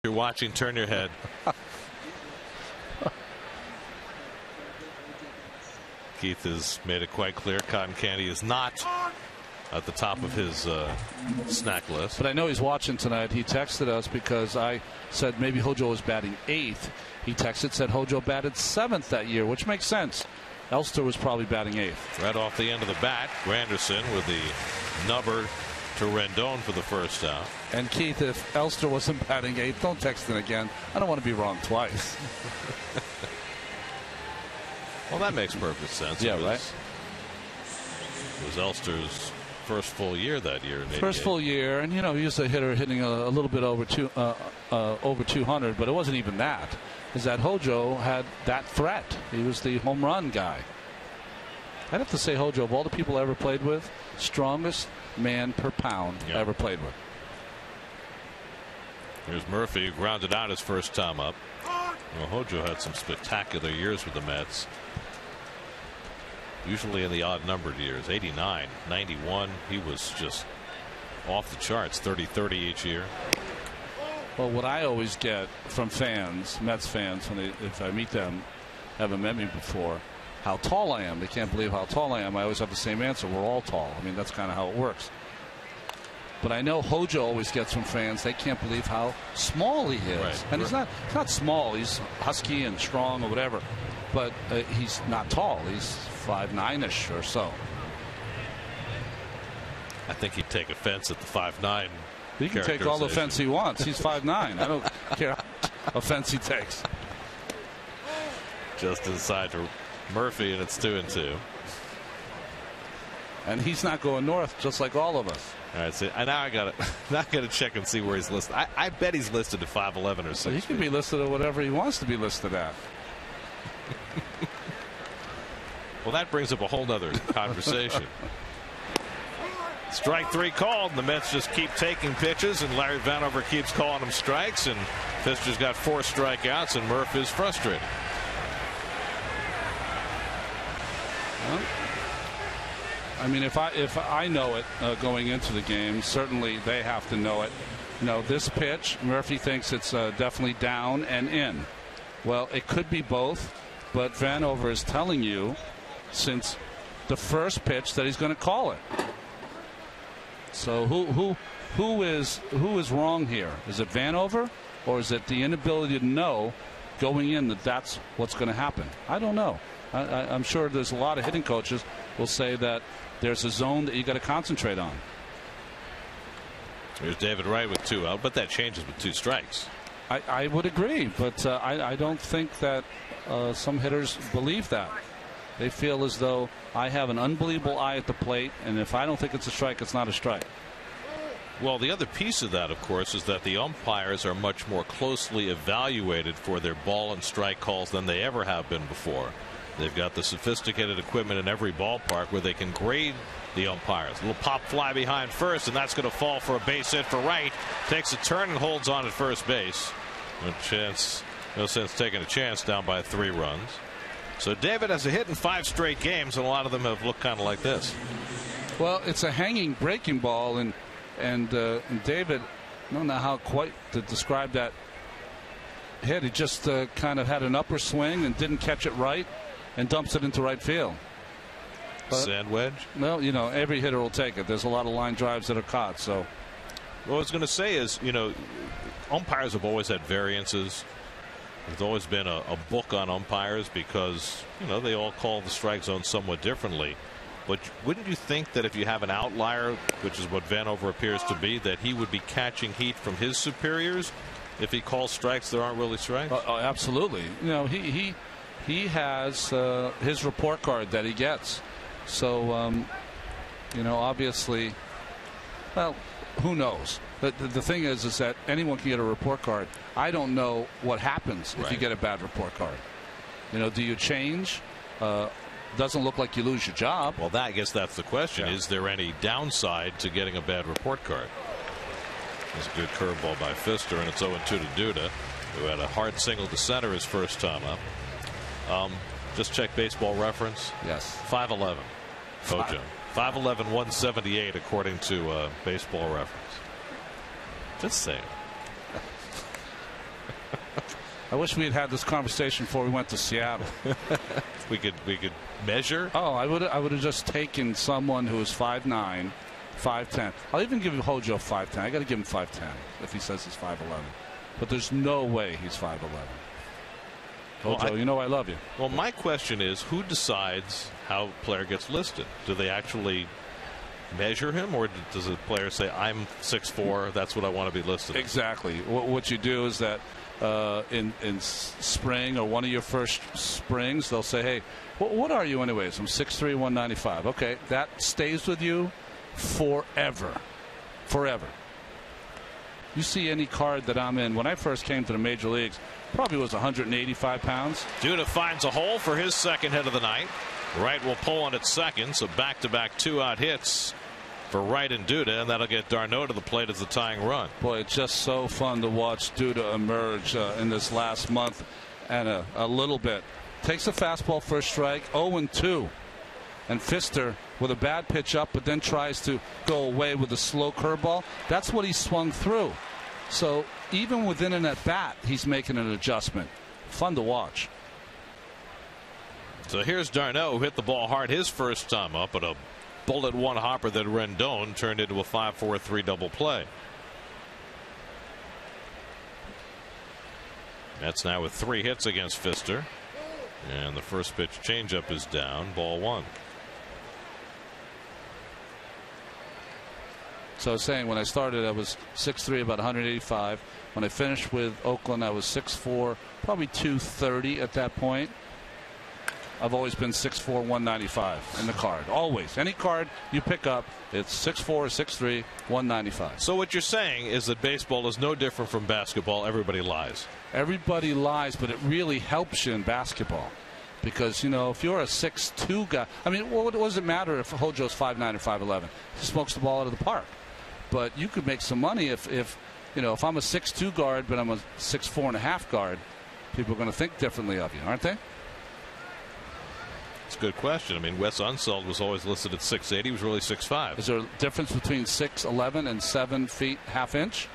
You're watching, turn your head. Keith has made it quite clear cotton candy is not at the top of his uh, snack list. But I know he's watching tonight. He texted us because I said maybe Hojo was batting eighth. He texted said Hojo batted seventh that year, which makes sense. Elster was probably batting eighth. Right off the end of the bat, Granderson with the nubber to Rendon for the first out. And Keith, if Elster wasn't batting eighth, don't text him again. I don't want to be wrong twice. well, that makes perfect sense. Yeah, it was, right. It was Elster's first full year that year. First full year, and you know he was a hitter hitting a, a little bit over two uh, uh, over 200, but it wasn't even that. Is that Hojo had that threat? He was the home run guy. I'd have to say Hojo of all the people I ever played with, strongest man per pound I ever played with. Here's Murphy, who grounded out his first time up. Well, Hojo had some spectacular years with the Mets. Usually in the odd numbered years 89, 91. He was just off the charts 30 30 each year. Well, what I always get from fans, Mets fans, when they, if I meet them, haven't met me before, how tall I am. They can't believe how tall I am. I always have the same answer. We're all tall. I mean, that's kind of how it works. But I know Hojo always gets from fans. They can't believe how small he is, right. and he's not he's not small. He's husky and strong or whatever, but uh, he's not tall. He's five nine ish or so. I think he'd take offense at the five nine. He can take all the offense he wants. He's five nine. I don't care how offense he takes. Just inside to Murphy, and it's two and two. And he's not going north, just like all of us. All right, so now I got to now got to check and see where he's listed. I, I bet he's listed to five eleven or six. he can be listed at whatever he wants to be listed at. well, that brings up a whole other conversation. Strike three called, and the Mets just keep taking pitches, and Larry Vanover keeps calling them strikes, and Fister's got four strikeouts, and Murph is frustrated. Well, I mean, if I if I know it uh, going into the game, certainly they have to know it. You know, this pitch, Murphy thinks it's uh, definitely down and in. Well, it could be both, but Vanover is telling you since the first pitch that he's going to call it. So who who who is who is wrong here? Is it Vanover or is it the inability to know going in that that's what's going to happen? I don't know. I, am sure there's a lot of hitting coaches will say that there's a zone that you got to concentrate on. Here's David Wright with two out, but that changes with two strikes. I, I would agree, but uh, I, I, don't think that uh, some hitters believe that. They feel as though I have an unbelievable eye at the plate, and if I don't think it's a strike, it's not a strike. Well, the other piece of that, of course, is that the umpires are much more closely evaluated for their ball and strike calls than they ever have been before. They've got the sophisticated equipment in every ballpark where they can grade the umpires. A little pop fly behind first, and that's going to fall for a base hit for Wright. Takes a turn and holds on at first base. No chance, no sense taking a chance down by three runs. So David has a hit in five straight games, and a lot of them have looked kind of like this. Well, it's a hanging breaking ball, and and, uh, David, I don't know how quite to describe that hit. He just uh, kind of had an upper swing and didn't catch it right and dumps it into right field. But, Sand wedge? Well, you know, every hitter will take it. There's a lot of line drives that are caught. So, what I was going to say is, you know, umpires have always had variances. There's always been a, a, book on umpires because, you know, they all call the strike zone somewhat differently. But wouldn't you think that if you have an outlier, which is what Vanover appears to be, that he would be catching heat from his superiors if he calls strikes that aren't really strikes? Uh, absolutely. You know, he, he he has uh, his report card that he gets. So, um, you know, obviously, well, who knows? But the, the, thing is, is that anyone can get a report card. I don't know what happens if you get a bad report card. You know, do you change? Uh, doesn't look like you lose your job. Well, that I guess that's the question. Yeah. Is there any downside to getting a bad report card? It's a good curveball by Fister, and it's 0-2 to Duda, who had a hard single to center his first time up. Um, just check baseball reference. Yes. 5'11. Hojo. 5'11, 178, according to uh, baseball reference. Just saying. I wish we had had this conversation before we went to Seattle. we could we could measure. Oh, I would I would have just taken someone who is 5'9", 5'10". I'll even give Hojo 5'10". I got to give him 5'10", if he says he's 5'11". But there's no way he's 5'11". Well, I, you know I love you. Well, my question is, who decides how a player gets listed? Do they actually measure him, or does the player say, "I'm 6'4", that's what I want to be listed"? Exactly. What you do is that uh, in in spring or one of your first springs, they'll say, "Hey, what are you anyways?" I'm 6'3", 195. Okay, that stays with you forever. Forever. You see any card that I'm in, when I first came to the major leagues, probably was 185 pounds. Duda finds a hole for his second hit of the night. Wright will pull on its second, so back to back two out hits for Wright and Duda, and that'll get d'Arnaud to the plate as the tying run. Boy, it's just so fun to watch Duda emerge uh, in this last month and a, a little bit. Takes a fastball first strike, 0 2. And Fister with a bad pitch up, but then tries to go away with a slow curveball. That's what he swung through. So even within an at bat, he's making an adjustment. Fun to watch. So here's d'Arnaud who hit the ball hard his first time up, but a bullet one hopper that Rendon turned into a 5 4 3 double play. That's now with three hits against Fister. And the first pitch changeup is down, ball one. So I was saying when I started, I was 6'3, about 185. When I finished with Oakland, I was 6'4, probably 230 at that point. I've always been 6'4", 195 in the card. Always. Any card you pick up, it's 6'4", 6'3", 195. So what you're saying is that baseball is no different from basketball. Everybody lies. Everybody lies, but it really helps you in basketball. Because, you know, if you're a 6'2 guy, I mean, what does it matter if Hojo's 5'9 or 5'11? He smokes the ball out of the park. But you could make some money if, if you know, if I'm a six-two guard, but I'm a 6'4 and a half guard, people are going to think differently of you, aren't they? It's a good question. I mean, Wes Unseld was always listed at 6'8. He was really 6'5. Is there a difference between 6'11 and 7 feet half inch?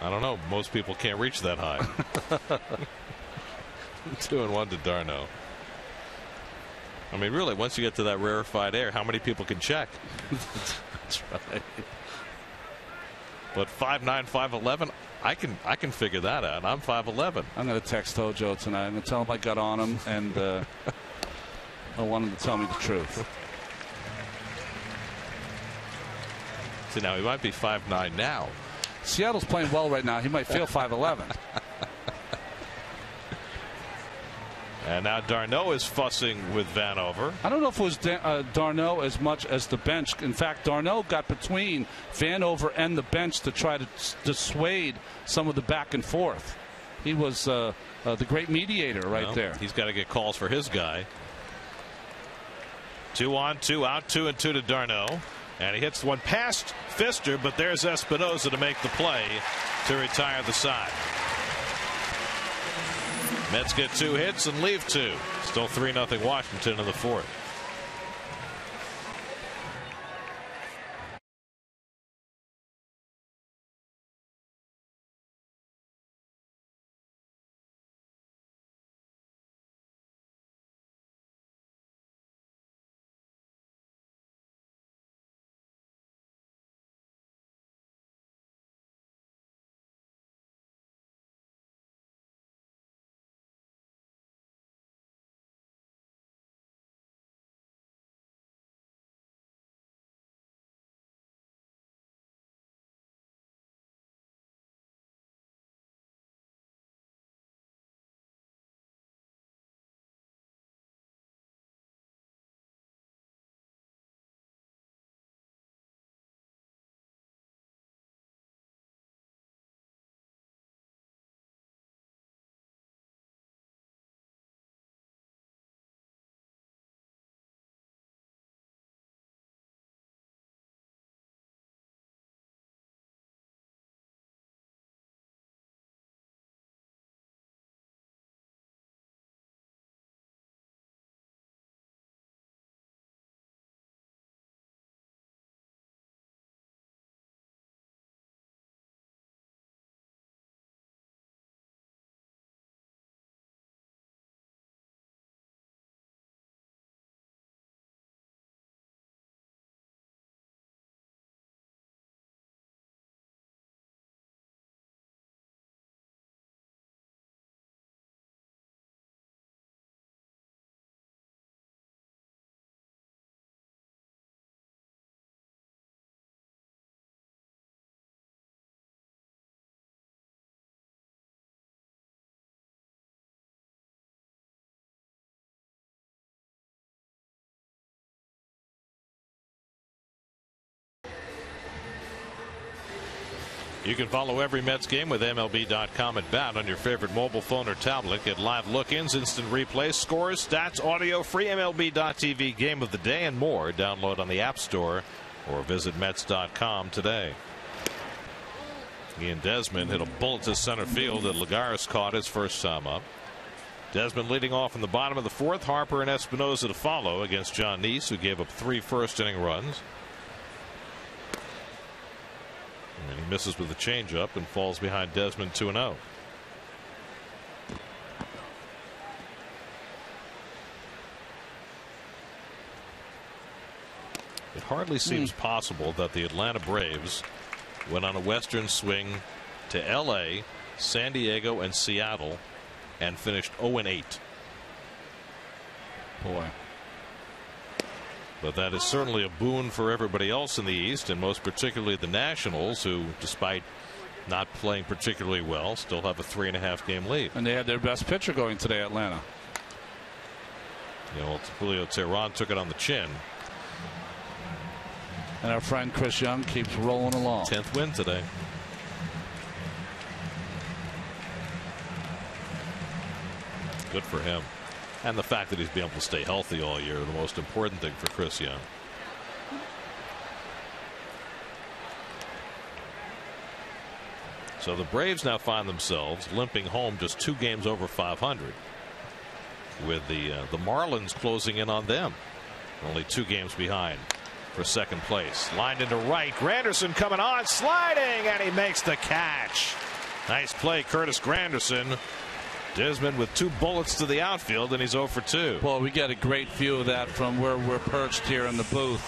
I don't know. Most people can't reach that high. Two and one to d'Arnaud. I mean, really, once you get to that rarefied air, how many people can check? That's right. But 5'9", 5'11", I can I can figure that out. I'm 5'11". I'm going to text Hojo tonight. I'm going to tell him I got on him, and uh, I want him to tell me the truth. See, now he might be 5'9 now. Seattle's playing well right now. He might feel 5'11. And now d'Arnaud is fussing with Vanover. I don't know if it was da- uh, d'Arnaud as much as the bench. In fact, d'Arnaud got between Vanover and the bench to try to dissuade some of the back and forth. He was uh, uh, the great mediator right well, there. He's got to get calls for his guy. Two on, two out, two and two to d'Arnaud. And he hits one past Fister, but there's Espinosa to make the play to retire the side. Mets get two hits and leave two. Still 3 0 Washington in the fourth. You can follow every Mets game with MLB.com at bat on your favorite mobile phone or tablet. Get live look ins, instant replays, scores, stats, audio, free MLB.tv game of the day, and more. Download on the App Store or visit Mets.com today. Ian Desmond hit a bullet to center field that Lagares caught his first time up. Desmond leading off in the bottom of the fourth. Harper and Espinosa to follow against Jon Niese, who gave up three first inning runs. And he misses with a changeup and falls behind Desmond 2 0. It hardly seems mm. possible that the Atlanta Braves went on a western swing to L.A., San Diego, and Seattle and finished 0 8. Boy. But that is certainly a boon for everybody else in the East, and most particularly the Nationals, who, despite not playing particularly well, still have a three and a half game lead. And they had their best pitcher going today, Atlanta. You know, Julio Teheran took it on the chin. And our friend Chris Young keeps rolling along. 10th win today. Good for him and the fact that he's been able to stay healthy all year the most important thing for Chris Young. So the Braves now find themselves limping home just two games over 500 with the uh, the Marlins closing in on them. Only two games behind for second place. Lined into right. Granderson coming on sliding and he makes the catch. Nice play Curtis Granderson Desmond with two bullets to the outfield, and he's 0 for 2. Well, we get a great view of that from where we're perched here in the booth.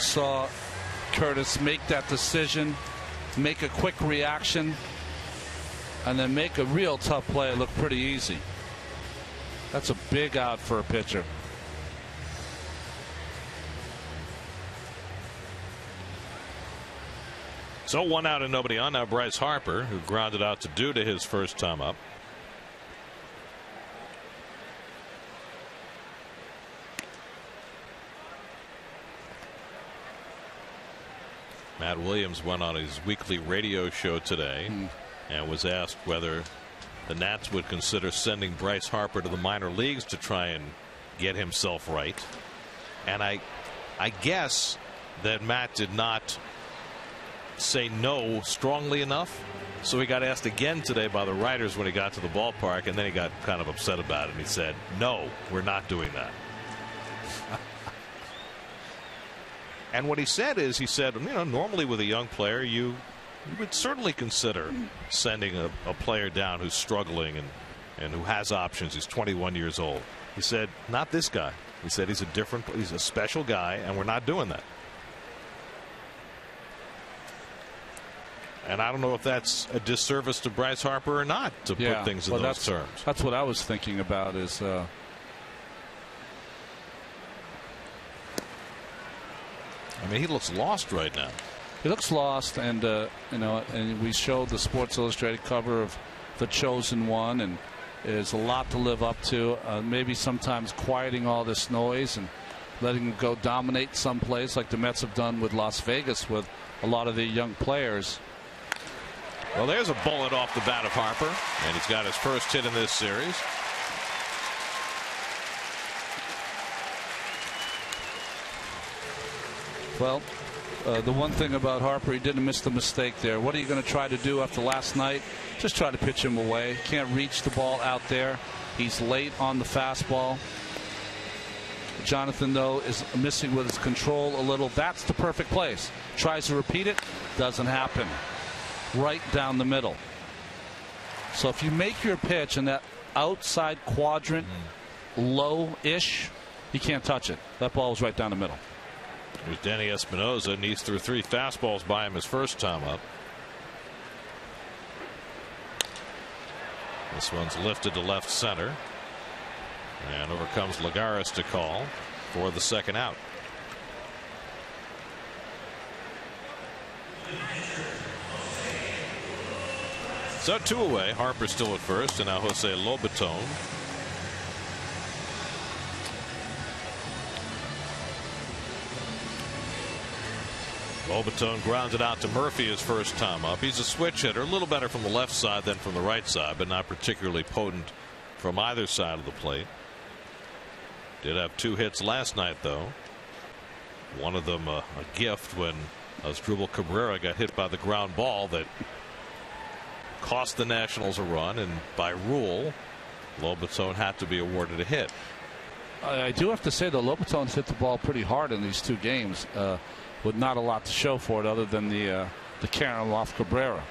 Saw Curtis make that decision, make a quick reaction, and then make a real tough play look pretty easy. That's a big out for a pitcher. So one out and nobody on. Now Bryce Harper, who grounded out to Duda his first time up. Matt Williams went on his weekly radio show today mm. and was asked whether the Nats would consider sending Bryce Harper to the minor leagues to try and get himself right. And I, I guess that Matt did not say no strongly enough. So he got asked again today by the writers when he got to the ballpark, and then he got kind of upset about it. And he said, No, we're not doing that. And what he said is, he said, you know, normally with a young player, you, you would certainly consider sending a, a player down who's struggling and, and who has options. He's 21 years old. He said, not this guy. He said he's a different, he's a special guy, and we're not doing that. And I don't know if that's a disservice to Bryce Harper or not to yeah, put things in well, those that's, terms. That's what I was thinking about is uh, I mean, he looks lost right now. He looks lost, and uh, you know, and we showed the Sports Illustrated cover of the chosen one, and there's a lot to live up to. Uh, maybe sometimes quieting all this noise and letting him go dominate some place, like the Mets have done with Las Vegas with a lot of the young players. Well, there's a bullet off the bat of Harper, and he's got his first hit in this series. Well, uh, the one thing about Harper, he didn't miss the mistake there. What are you going to try to do after last night? Just try to pitch him away. Can't reach the ball out there. He's late on the fastball. Jonathan, though, is missing with his control a little. That's the perfect place. Tries to repeat it, doesn't happen. Right down the middle. So if you make your pitch in that outside quadrant, mm. low ish, you can't touch it. That ball was right down the middle. Here's Danny Espinosa, and he's threw three fastballs by him his first time up. This one's lifted to left center. And over comes Lagares to call for the second out. So two away. Harper still at first, and now Jose Lobaton Lobaton grounds it out to Murphy his first time up. He's a switch hitter, a little better from the left side than from the right side, but not particularly potent from either side of the plate. Did have two hits last night, though. One of them a, a gift when Asdrubal Cabrera got hit by the ground ball that cost the Nationals a run, and by rule, Lobaton had to be awarded a hit. I do have to say, the Lobaton's hit the ball pretty hard in these two games. Uh, with not a lot to show for it other than the uh, the carom off Cabrera.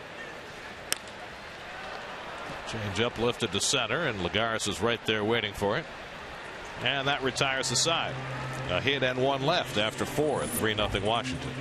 Change up lifted to center, and Lagares is right there waiting for it. And that retires the side. A hit and one left after four, 3 0 Washington.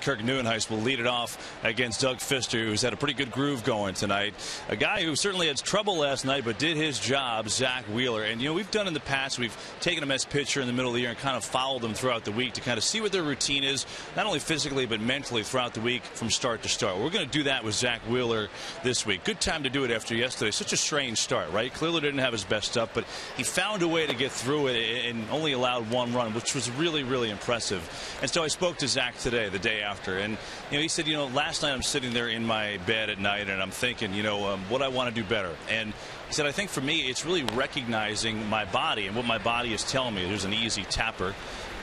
Kirk Nieuwenhuis will lead it off against Doug Fister, who's had a pretty good groove going tonight. A guy who certainly had trouble last night, but did his job, Zack Wheeler. And, you know, we've done in the past, we've taken him as pitcher in the middle of the year and kind of followed them throughout the week to kind of see what their routine is, not only physically, but mentally throughout the week from start to start. We're going to do that with Zack Wheeler this week. Good time to do it after yesterday. Such a strange start, right? Clearly didn't have his best stuff, but he found a way to get through it and only allowed one run, which was really, really impressive. And so I spoke to Zack today, the day after, and you know, he said, you know, last night I'm sitting there in my bed at night and I'm thinking, you know, um, what I want to do better. And he said, I think for me, it's really recognizing my body and what my body is telling me. There's an easy tapper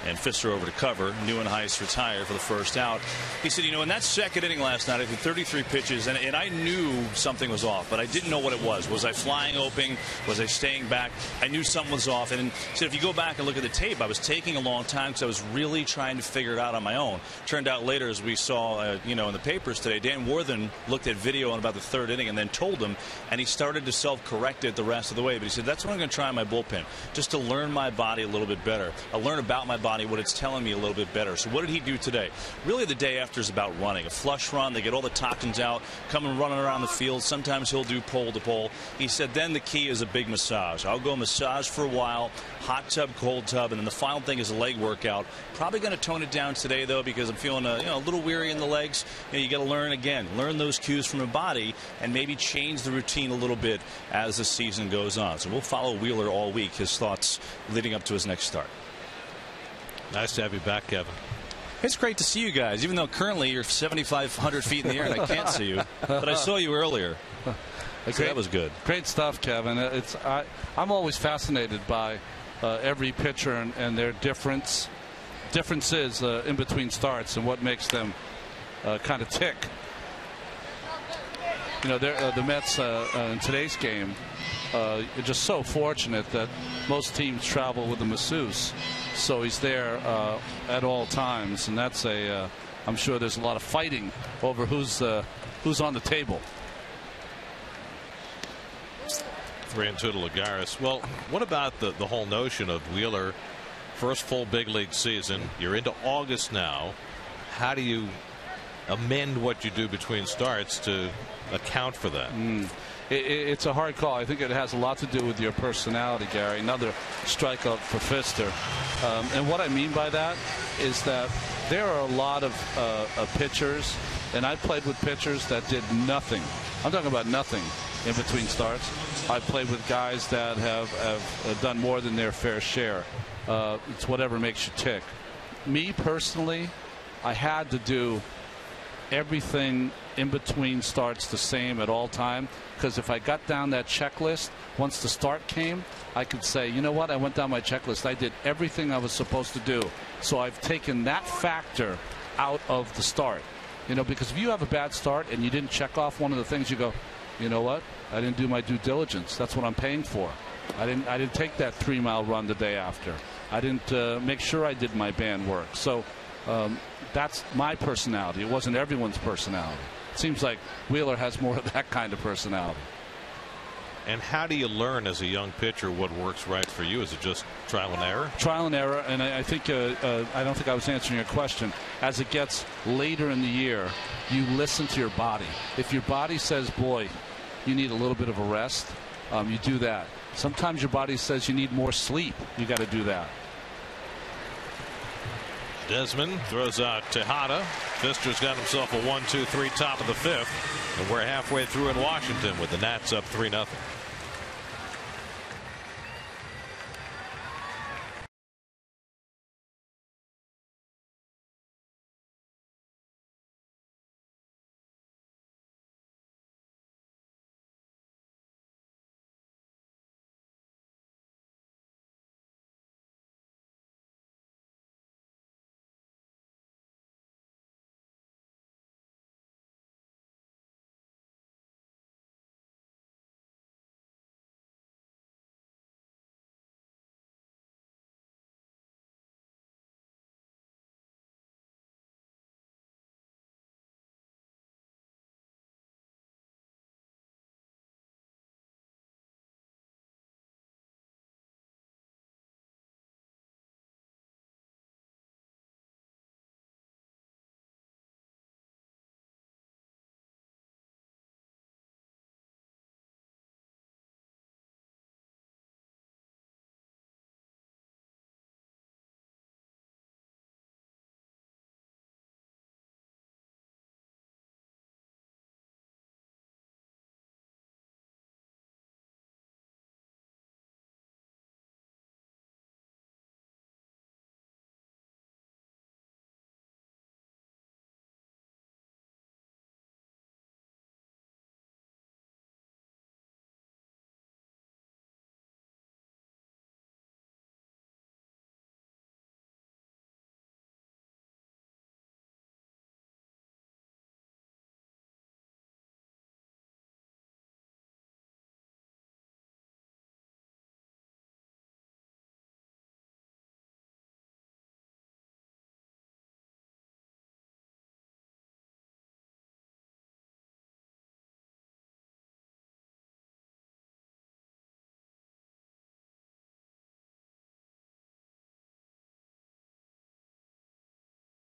and Fister over to cover. Nieuwenhuis retired for the first out. He said, you know, in that second inning last night, I threw 33 pitches, and, and I knew something was off, but I didn't know what it was. Was I flying open? Was I staying back? I knew something was off. And he said, if you go back and look at the tape, I was taking a long time because I was really trying to figure it out on my own. Turned out later, as we saw, uh, you know, in the papers today, Dan Warthen looked at video on about the third inning and then told him, and he started to self-correct it the rest of the way. But he said, that's what I'm going to try in my bullpen, just to learn my body a little bit better. I learn about my body body what it's telling me a little bit better. So what did he do today? Really, the day after is about running. A flush run. They get all the toxins out, come and running around the field. Sometimes he'll do pole to pole. He said then the key is a big massage. I'll go massage for a while, hot tub, cold tub, and then the final thing is a leg workout. Probably going to tone it down today though because I'm feeling a, you know, a little weary in the legs. You, know, you got to learn again, learn those cues from your body, and maybe change the routine a little bit as the season goes on. So we'll follow Wheeler all week. His thoughts leading up to his next start. Nice to have you back, Kevin. It's great to see you guys, even though currently you're 7,500 feet in the air and I can't see you. But I saw you earlier. So great, that was good. Great stuff, Kevin. It's I, am always fascinated by uh, every pitcher and, and, their difference differences uh, in between starts and what makes them uh, kind of tick. You know, uh, the Mets uh, uh, in today's game uh, just so fortunate that most teams travel with a masseuse, so he's there uh, at all times, and that's a. am uh, sure there's a lot of fighting over who's uh, who's on the table. Three and two to Lagares. Well, what about the, the whole notion of Wheeler, first full big league season? You're into August now. How do you amend what you do between starts to account for that? Mm. It, it's a hard call. I think it has a lot to do with your personality, Gary. Another strikeout for Fister. Um, and what I mean by that is that there are a lot of, uh, of pitchers, and I played with pitchers that did nothing. I'm talking about nothing in between starts. I've played with guys that have, have done more than their fair share. Uh, it's whatever makes you tick. Me personally, I had to do everything in between starts the same at all time. Because if I got down that checklist once the start came I could say you know what? I went down my checklist. I did everything I was supposed to do. So I've taken that factor out of the start. You know because if you have a bad start and you didn't check off one of the things you go you know what? I didn't do my due diligence. That's what I'm paying for. I didn't I didn't take that three mile run the day after. I didn't uh, make sure I did my band work. So um, that's my personality. It wasn't everyone's personality. It seems like Wheeler has more of that kind of personality. And how do you learn as a young pitcher what works right for you? Is it just trial and error? Trial and error, and I, I think uh, uh, I don't think I was answering your question. As it gets later in the year, you listen to your body. If your body says, "Boy, you need a little bit of a rest," um, you do that. Sometimes your body says you need more sleep. You got to do that. Desmond throws out Tejada. Fister's got himself a 1 2 3 top of the fifth. And we're halfway through in Washington with the Nats up 3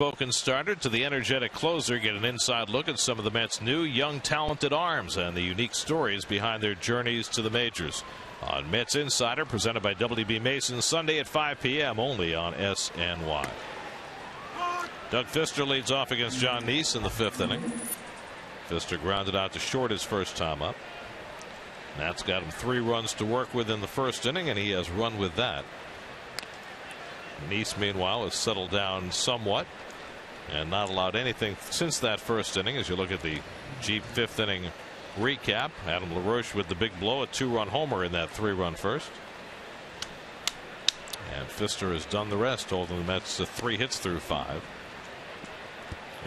spoken starter to the energetic closer get an inside look at some of the Mets' new young talented arms and the unique stories behind their journeys to the majors on Mets Insider presented by WB Mason Sunday at 5 p.m. only on SNY. Doug Fister leads off against Jon Niese in the fifth inning. Fister grounded out to short his first time up. That's got him three runs to work with in the first inning and he has run with that. Niese meanwhile has settled down somewhat and not allowed anything since that first inning as you look at the Jeep fifth inning recap. Adam LaRoche with the big blow a two run homer in that three run first. And Fister has done the rest holding the Mets to three hits through five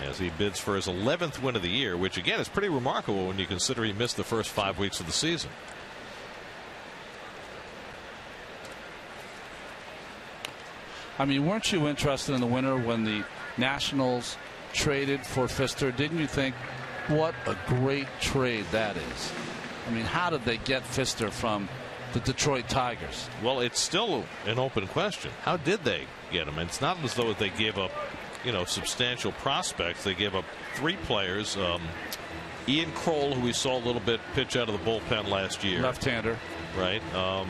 as he bids for his 11th win of the year which again is pretty remarkable when you consider he missed the first five weeks of the season. I mean weren't you interested in the winner when the Nationals traded for Fister, didn't you think, what a great trade that is? I mean, how did they get Fister from the Detroit Tigers? Well, it's still an open question. How did they get him? It's not as though they gave up, you know, substantial prospects. They gave up three players. Um, Ian Krol, who we saw a little bit pitch out of the bullpen last year, left-hander, right? Um,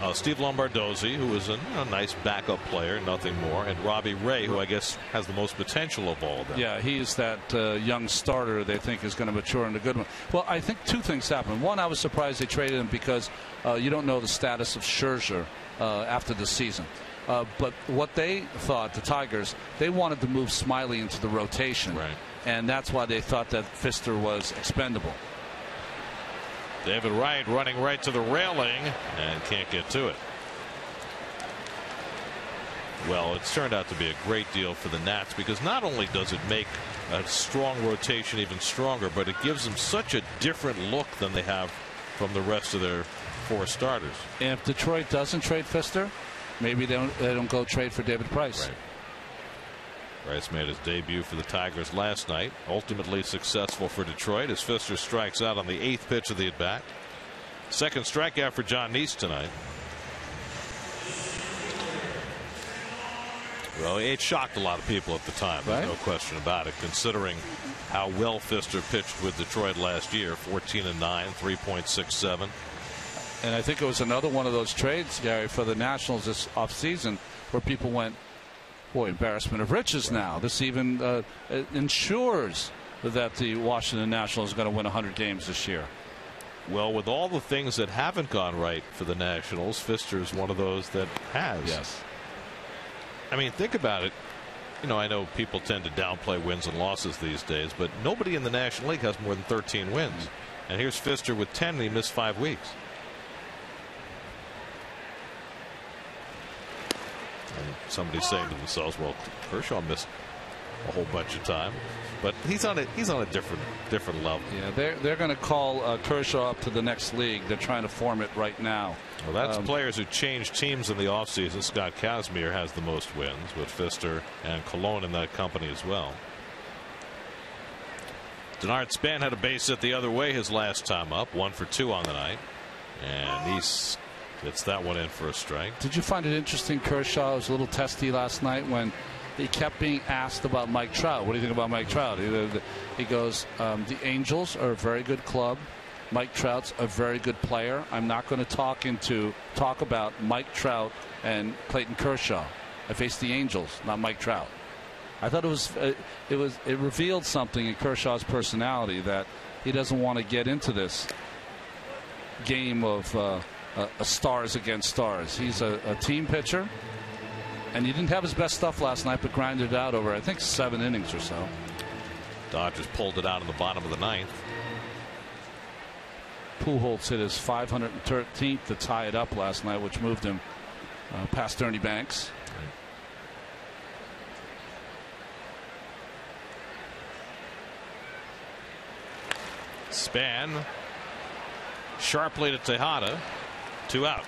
uh, Steve Lombardozzi, who is a, a, nice backup player, nothing more, and Robbie Ray, who I guess has the most potential of all of them. Yeah, he's that uh, young starter they think is going to mature into a good one. Well, I think two things happened. One, I was surprised they traded him because uh, you don't know the status of Scherzer uh, after the season. Uh, but what they thought, the Tigers, they wanted to move Smyly into the rotation. Right. And that's why they thought that Fister was expendable. David Wright running right to the railing and can't get to it. Well, it's turned out to be a great deal for the Nats because not only does it make a strong rotation even stronger, but it gives them such a different look than they have from the rest of their four starters. And if Detroit doesn't trade Fister, maybe they don't, they don't go trade for David Price. Right. Price made his debut for the Tigers last night. Ultimately successful for Detroit as Fister strikes out on the eighth pitch of the at bat. Second strikeout for Jon Niese tonight. Well, it shocked a lot of people at the time. There's right. no question about it, considering how well Fister pitched with Detroit last year 14 and 9, 3.67. And I think it was another one of those trades, Gary, for the Nationals this offseason where people went, boy, embarrassment of riches now. This even uh, ensures that the Washington Nationals are going to win 100 games this year. Well, with all the things that haven't gone right for the Nationals, Fister is one of those that has. Yes. I mean, think about it. You know, I know people tend to downplay wins and losses these days, but nobody in the National League has more than 13 wins. Mm-hmm. And here's Fister with 10, and he missed five weeks. Somebody's saying to themselves, well, Kershaw missed a whole bunch of time. But he's on a he's on a different different level. Yeah, they're they're going to call uh, Kershaw up to the next league. They're trying to form it right now. Well, that's um, players who change teams in the offseason. Scott Kazmir has the most wins with Fister and Colon in that company as well. Denard Span had a base hit the other way his last time up, one for two on the night, and he's Gets that one in for a strike. Did you find it interesting? Kershaw was a little testy last night when he kept being asked about Mike Trout. What do you think about Mike Trout? He goes, um, the Angels are a very good club. Mike Trout's a very good player. I'm not going to talk into talk about Mike Trout and Clayton Kershaw. I faced the Angels, not Mike Trout. I thought it was uh, it was it revealed something in Kershaw's personality that he doesn't want to get into this game of uh, uh, stars against stars. He's a, a, team pitcher, and he didn't have his best stuff last night, but grinded out over I think seven innings or so. Dodgers pulled it out in the bottom of the ninth. Pujols hit his 513th to tie it up last night, which moved him uh, past Ernie Banks. Span sharply to Tejada. Two out.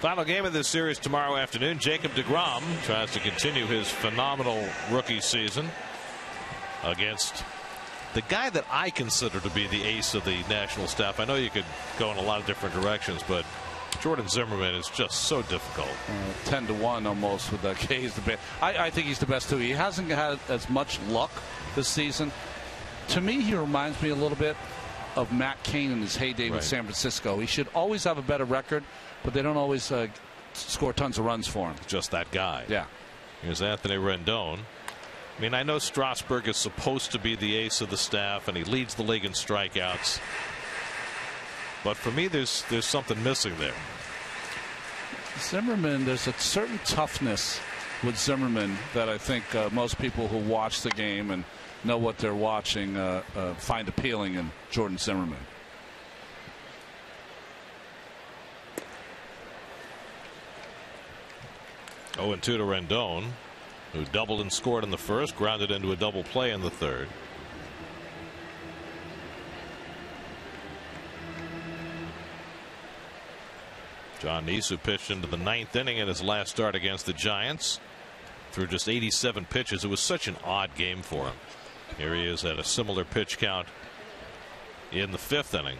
Final game of this series tomorrow afternoon. Jacob deGrom tries to continue his phenomenal rookie season against the guy that I consider to be the ace of the national staff. I know you could go in a lot of different directions, but Jordan Zimmermann is just so difficult. Uh, Ten to one almost with the K's. The best. I, I think he's the best too. He hasn't had as much luck this season. To me, he reminds me a little bit of Matt Cain in his heyday right. with San Francisco. He should always have a better record, but they don't always uh, score tons of runs for him. Just that guy. Yeah. Here's Anthony Rendon. I mean, I know Strasburg is supposed to be the ace of the staff, and he leads the league in strikeouts. But for me, there's there's something missing there. Zimmermann, there's a certain toughness with Zimmermann that I think uh, most people who watch the game and know what they're watching uh, uh, find appealing in Jordan Zimmermann. Oh, and two to Rendon, who doubled and scored in the first, grounded into a double play in the third. Niese, who pitched into the ninth inning in his last start against the Giants, threw just 87 pitches. It was such an odd game for him. Here he is at a similar pitch count in the fifth inning.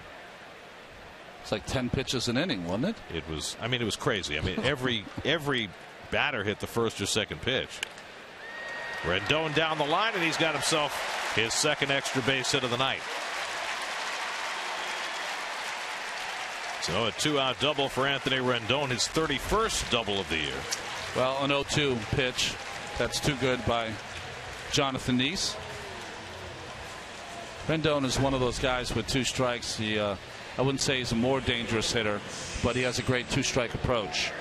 It's like 10 pitches an inning, wasn't it? It was. I mean, it was crazy. I mean, every every batter hit the first or second pitch. Rendon down the line, and he's got himself his second extra base hit of the night. So a two-out double for Anthony Rendon, his 31st double of the year. Well, an 0-2 pitch. That's too good by Jonathan Niese. Rendon is one of those guys with two strikes. He, uh, I wouldn't say he's a more dangerous hitter, but he has a great two-strike approach.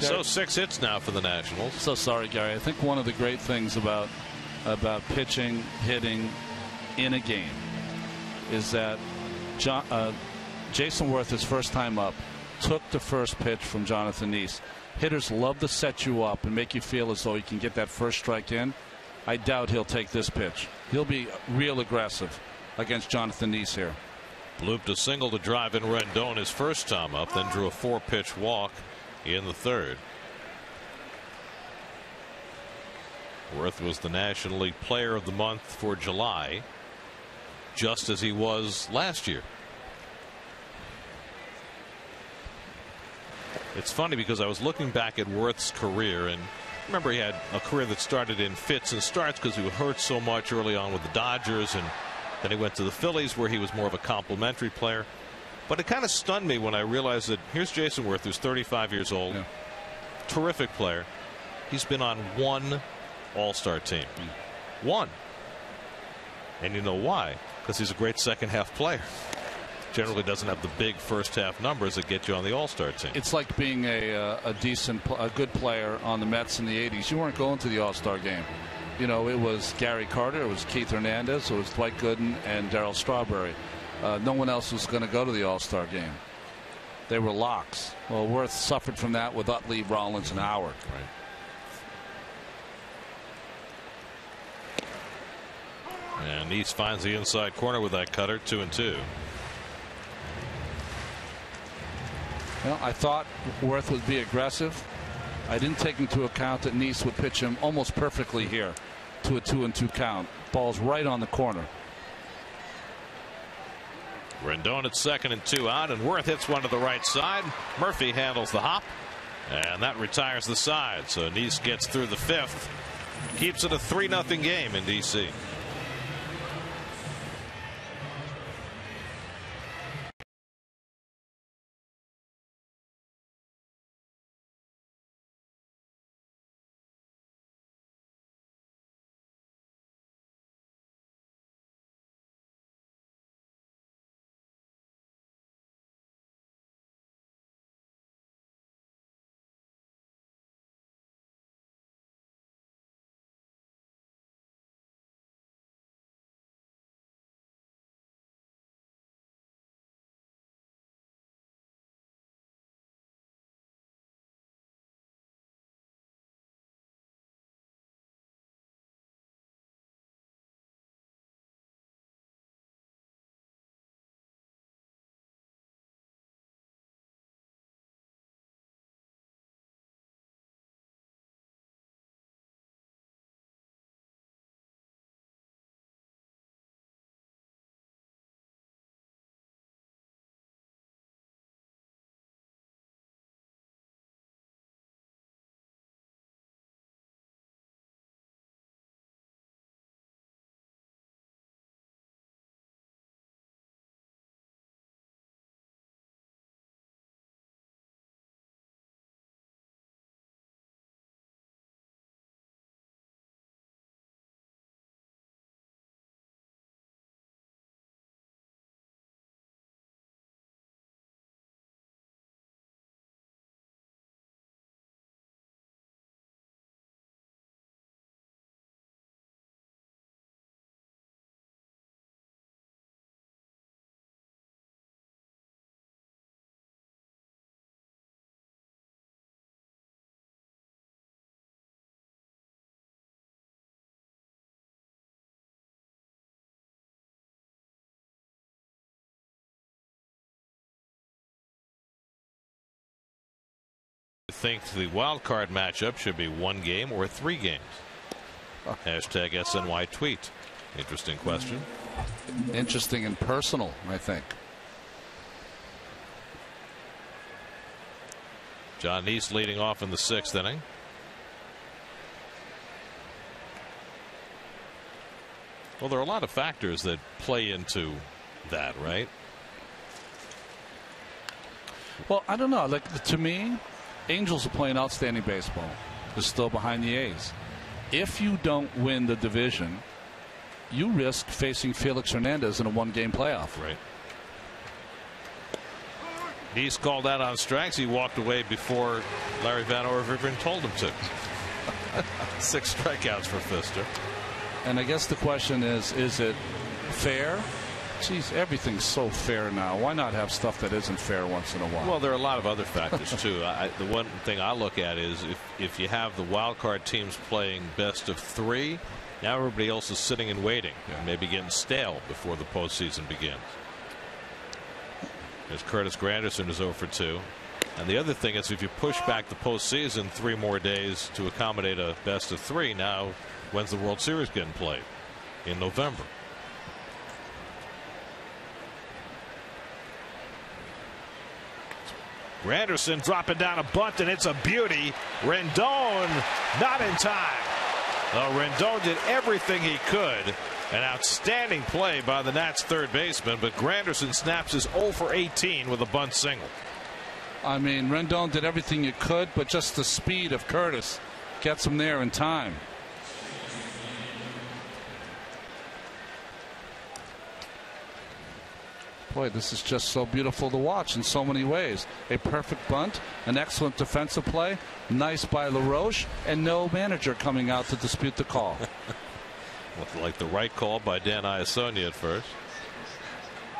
So six hits now for the Nationals. So sorry, Gary. I think one of the great things about about pitching, hitting in a game is that John, uh, Jayson Werth, his first time up, took the first pitch from Jonathan Niese. Hitters love to set you up and make you feel as though you can get that first strike in. I doubt he'll take this pitch. He'll be real aggressive against Jonathan Niese here. Looped a single to drive in Rendon his first time up, then drew a four pitch walk in the third. Werth was the National League Player of the Month for July, just as he was last year. It's funny because I was looking back at Werth's career and remember he had a career that started in fits and starts because he would hurt so much early on with the Dodgers and then he went to the Phillies where he was more of a complementary player. But it kind of stunned me when I realized that here's Jayson Werth who's 35 years old, yeah. terrific player. He's been on one All Star team. Mm. One. And you know why? Because he's a great second half player. Generally doesn't have the big first half numbers that get you on the All Star team. It's like being a, uh, a decent, a good player on the Mets in the 80s. You weren't going to the All Star game. You know, it was Gary Carter, it was Keith Hernandez, it was Dwight Gooden, and Darryl Strawberry. Uh, no one else was going to go to the All Star game. They were locks. Well, Werth suffered from that with Utley, Rollins, and Howard. Right. And East finds the inside corner with that cutter, two and two. Well, I thought Werth would be aggressive. I didn't take into account that Niese would pitch him almost perfectly here to a two and two count. Ball's right on the corner. Rendon at second and two out, and Werth hits one to the right side. Murphy handles the hop, and that retires the side. So Niese gets through the fifth, keeps it a 3 0 game in D.C. think the wild card matchup should be one game or three games. Hashtag SNY tweet. Interesting question. Interesting and personal, I think. Jon Niese leading off in the sixth inning. Well, there are a lot of factors that play into that, right? Well, I don't know. Like to me, Angels are playing outstanding baseball. They're still behind the A's. If you don't win the division, you risk facing Felix Hernandez in a one-game playoff. Right. He's called out on strikes. He walked away before Larry Vanover even told him to. Six strikeouts for Fister. And I guess the question is, is it fair? Geez, everything's so fair now. Why not have stuff that isn't fair once in a while? Well, there are a lot of other factors too. I, the one thing I look at is if if you have the wild card teams playing best of three, now everybody else is sitting and waiting, yeah. and maybe getting stale before the postseason begins. As Curtis Granderson is over for 2. And the other thing is if you push back the postseason three more days to accommodate a best of three, now when's the World Series getting played? In November. Granderson dropping down a bunt, and it's a beauty. Rendon not in time. Well, Rendon did everything he could. An outstanding play by the Nats third baseman, but Granderson snaps his 0 for 18 with a bunt single. I mean, Rendon did everything you could, but just the speed of Curtis gets him there in time. Boy, this is just so beautiful to watch in so many ways. A perfect bunt, an excellent defensive play, nice by LaRoche, and no manager coming out to dispute the call. Looked like the right call by Dan Iassogna at first.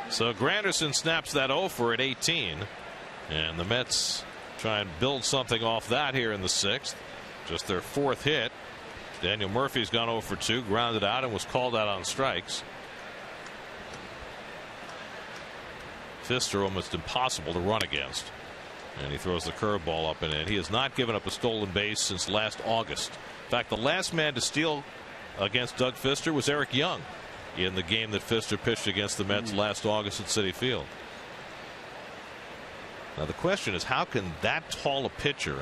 So Granderson snaps that over at 18. And the Mets try and build something off that here in the sixth. Just their fourth hit. Daniel Murphy's gone over 2, grounded out, and was called out on strikes. Fister almost impossible to run against. And he throws the curveball up and in. He has not given up a stolen base since last August. In fact, the last man to steal against Doug Fister was Eric Young in the game that Fister pitched against the Mets last August at Citi Field. Now the question is how can that tall a pitcher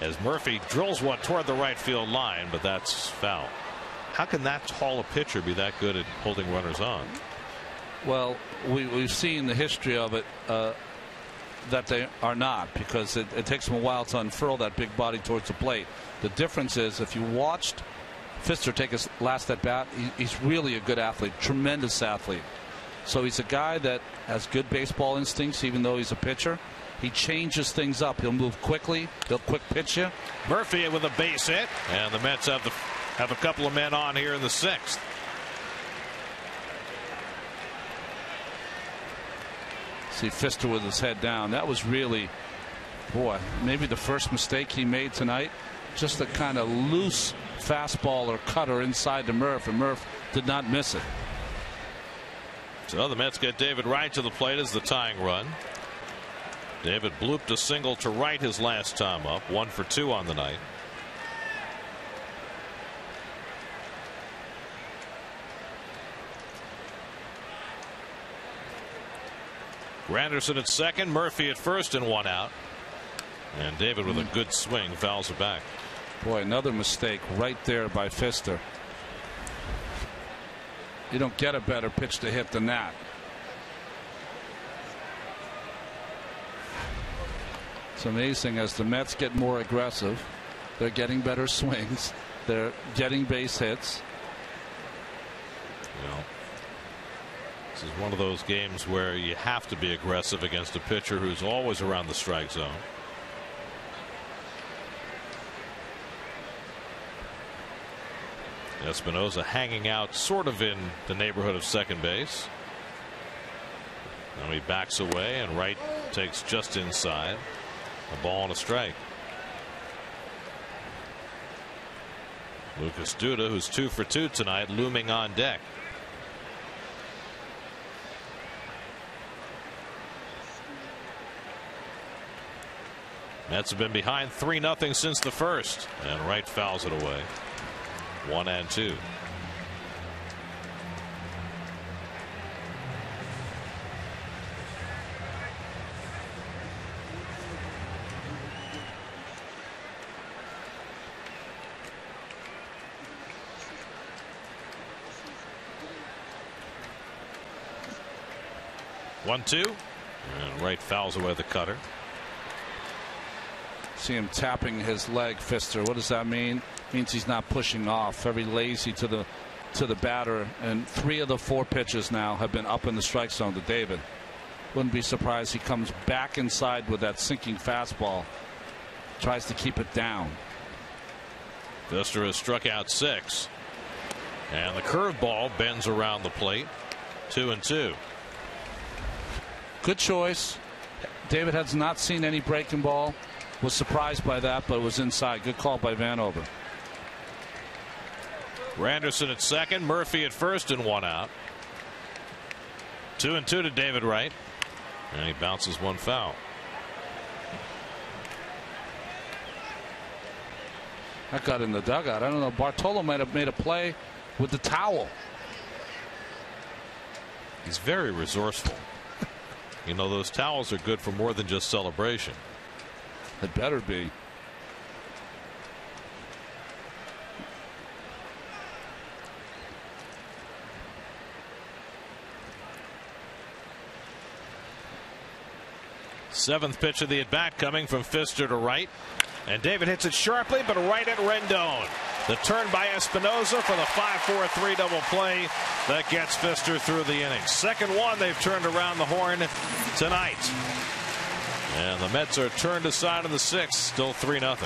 as Murphy drills one toward the right field line but that's foul. How can that tall a pitcher be that good at holding runners on? Well, we, we've seen the history of it uh, that they are not because it, it, takes them a while to unfurl that big body towards the plate. The difference is if you watched Fister take his last at bat, he, he's really a good athlete, tremendous athlete. So he's a guy that has good baseball instincts, even though he's a pitcher. He changes things up. He'll move quickly. He'll quick pitch you. Murphy with a base hit, and the Mets have the have a couple of men on here in the sixth. See Fister with his head down. That was really, boy, maybe the first mistake he made tonight. Just a kind of loose fastball or cutter inside to Murph, and Murph did not miss it. So the Mets get David Wright to the plate as the tying run. David blooped a single to right his last time up, one for two on the night. Granderson at second, Murphy at first, and one out. And David with a good swing fouls it back. Boy, another mistake right there by Fister. You don't get a better pitch to hit than that. It's amazing as the Mets get more aggressive, they're getting better swings, they're getting base hits. You know, this is one of those games where you have to be aggressive against a pitcher who's always around the strike zone. Espinosa hanging out sort of in the neighborhood of second base. Now he backs away and Wright takes just inside. A ball and a strike. Lucas Duda, who's two for two tonight, looming on deck. Mets have been behind 3 0 since the first, and Wright fouls it away. One and two. One two. And Wright fouls away the cutter. See him tapping his leg, Fister. What does that mean? Means he's not pushing off. Very lazy to the to the batter. And three of the four pitches now have been up in the strike zone to David. Wouldn't be surprised he comes back inside with that sinking fastball. Tries to keep it down. Fister has struck out six. And the curveball bends around the plate. Two and two. Good choice. David has not seen any breaking ball. Was surprised by that, but it was inside. Good call by Vanover. Granderson at second, Murphy at first, and one out. Two and two to David Wright. And he bounces one foul. That got in the dugout. I don't know. Bartolo might have made a play with the towel. He's very resourceful. you know, those towels are good for more than just celebration. It better be. Seventh pitch of the at bat coming from Fister to right. And David hits it sharply, but right at Rendon. The turn by Espinosa for the 5-4-3 double play that gets Fister through the inning. Second one they've turned around the horn tonight. And the Mets are turned aside in the sixth, still 3 0.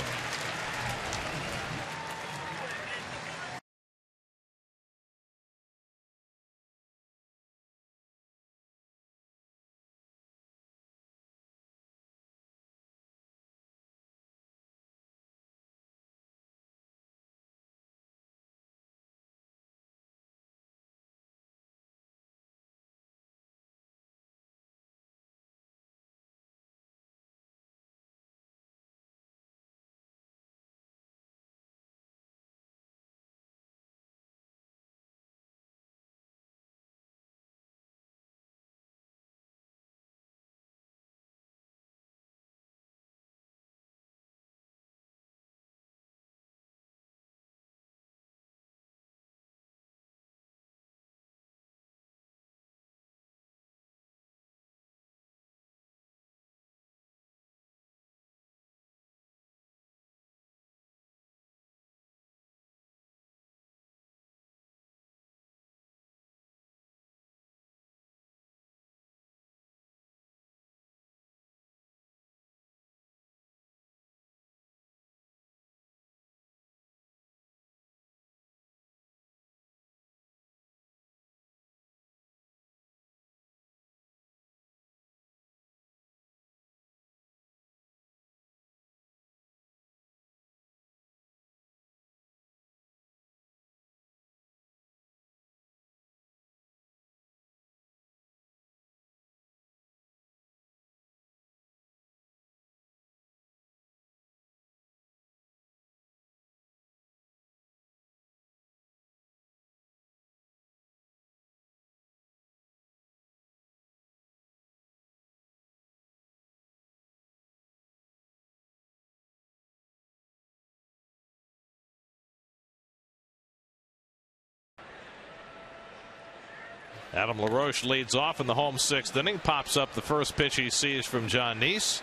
Adam LaRoche leads off in the home sixth inning. Pops up the first pitch he sees from Jon Niese.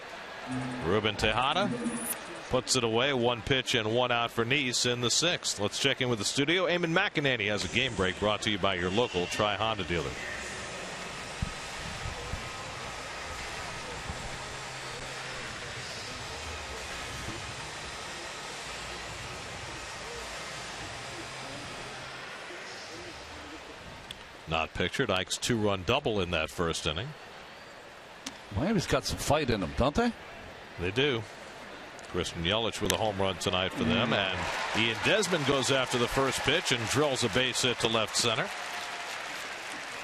Ruben Tejada puts it away. One pitch and one out for Niese in the sixth. Let's check in with the studio. Eamon McAnaney has a game break brought to you by your local Tri Honda dealer. Pictured. Ike's two run double in that first inning. Miami's got some fight in them, don't they? They do. Christian Yelich with a home run tonight for them. Mm. And Ian Desmond goes after the first pitch and drills a base hit to left center.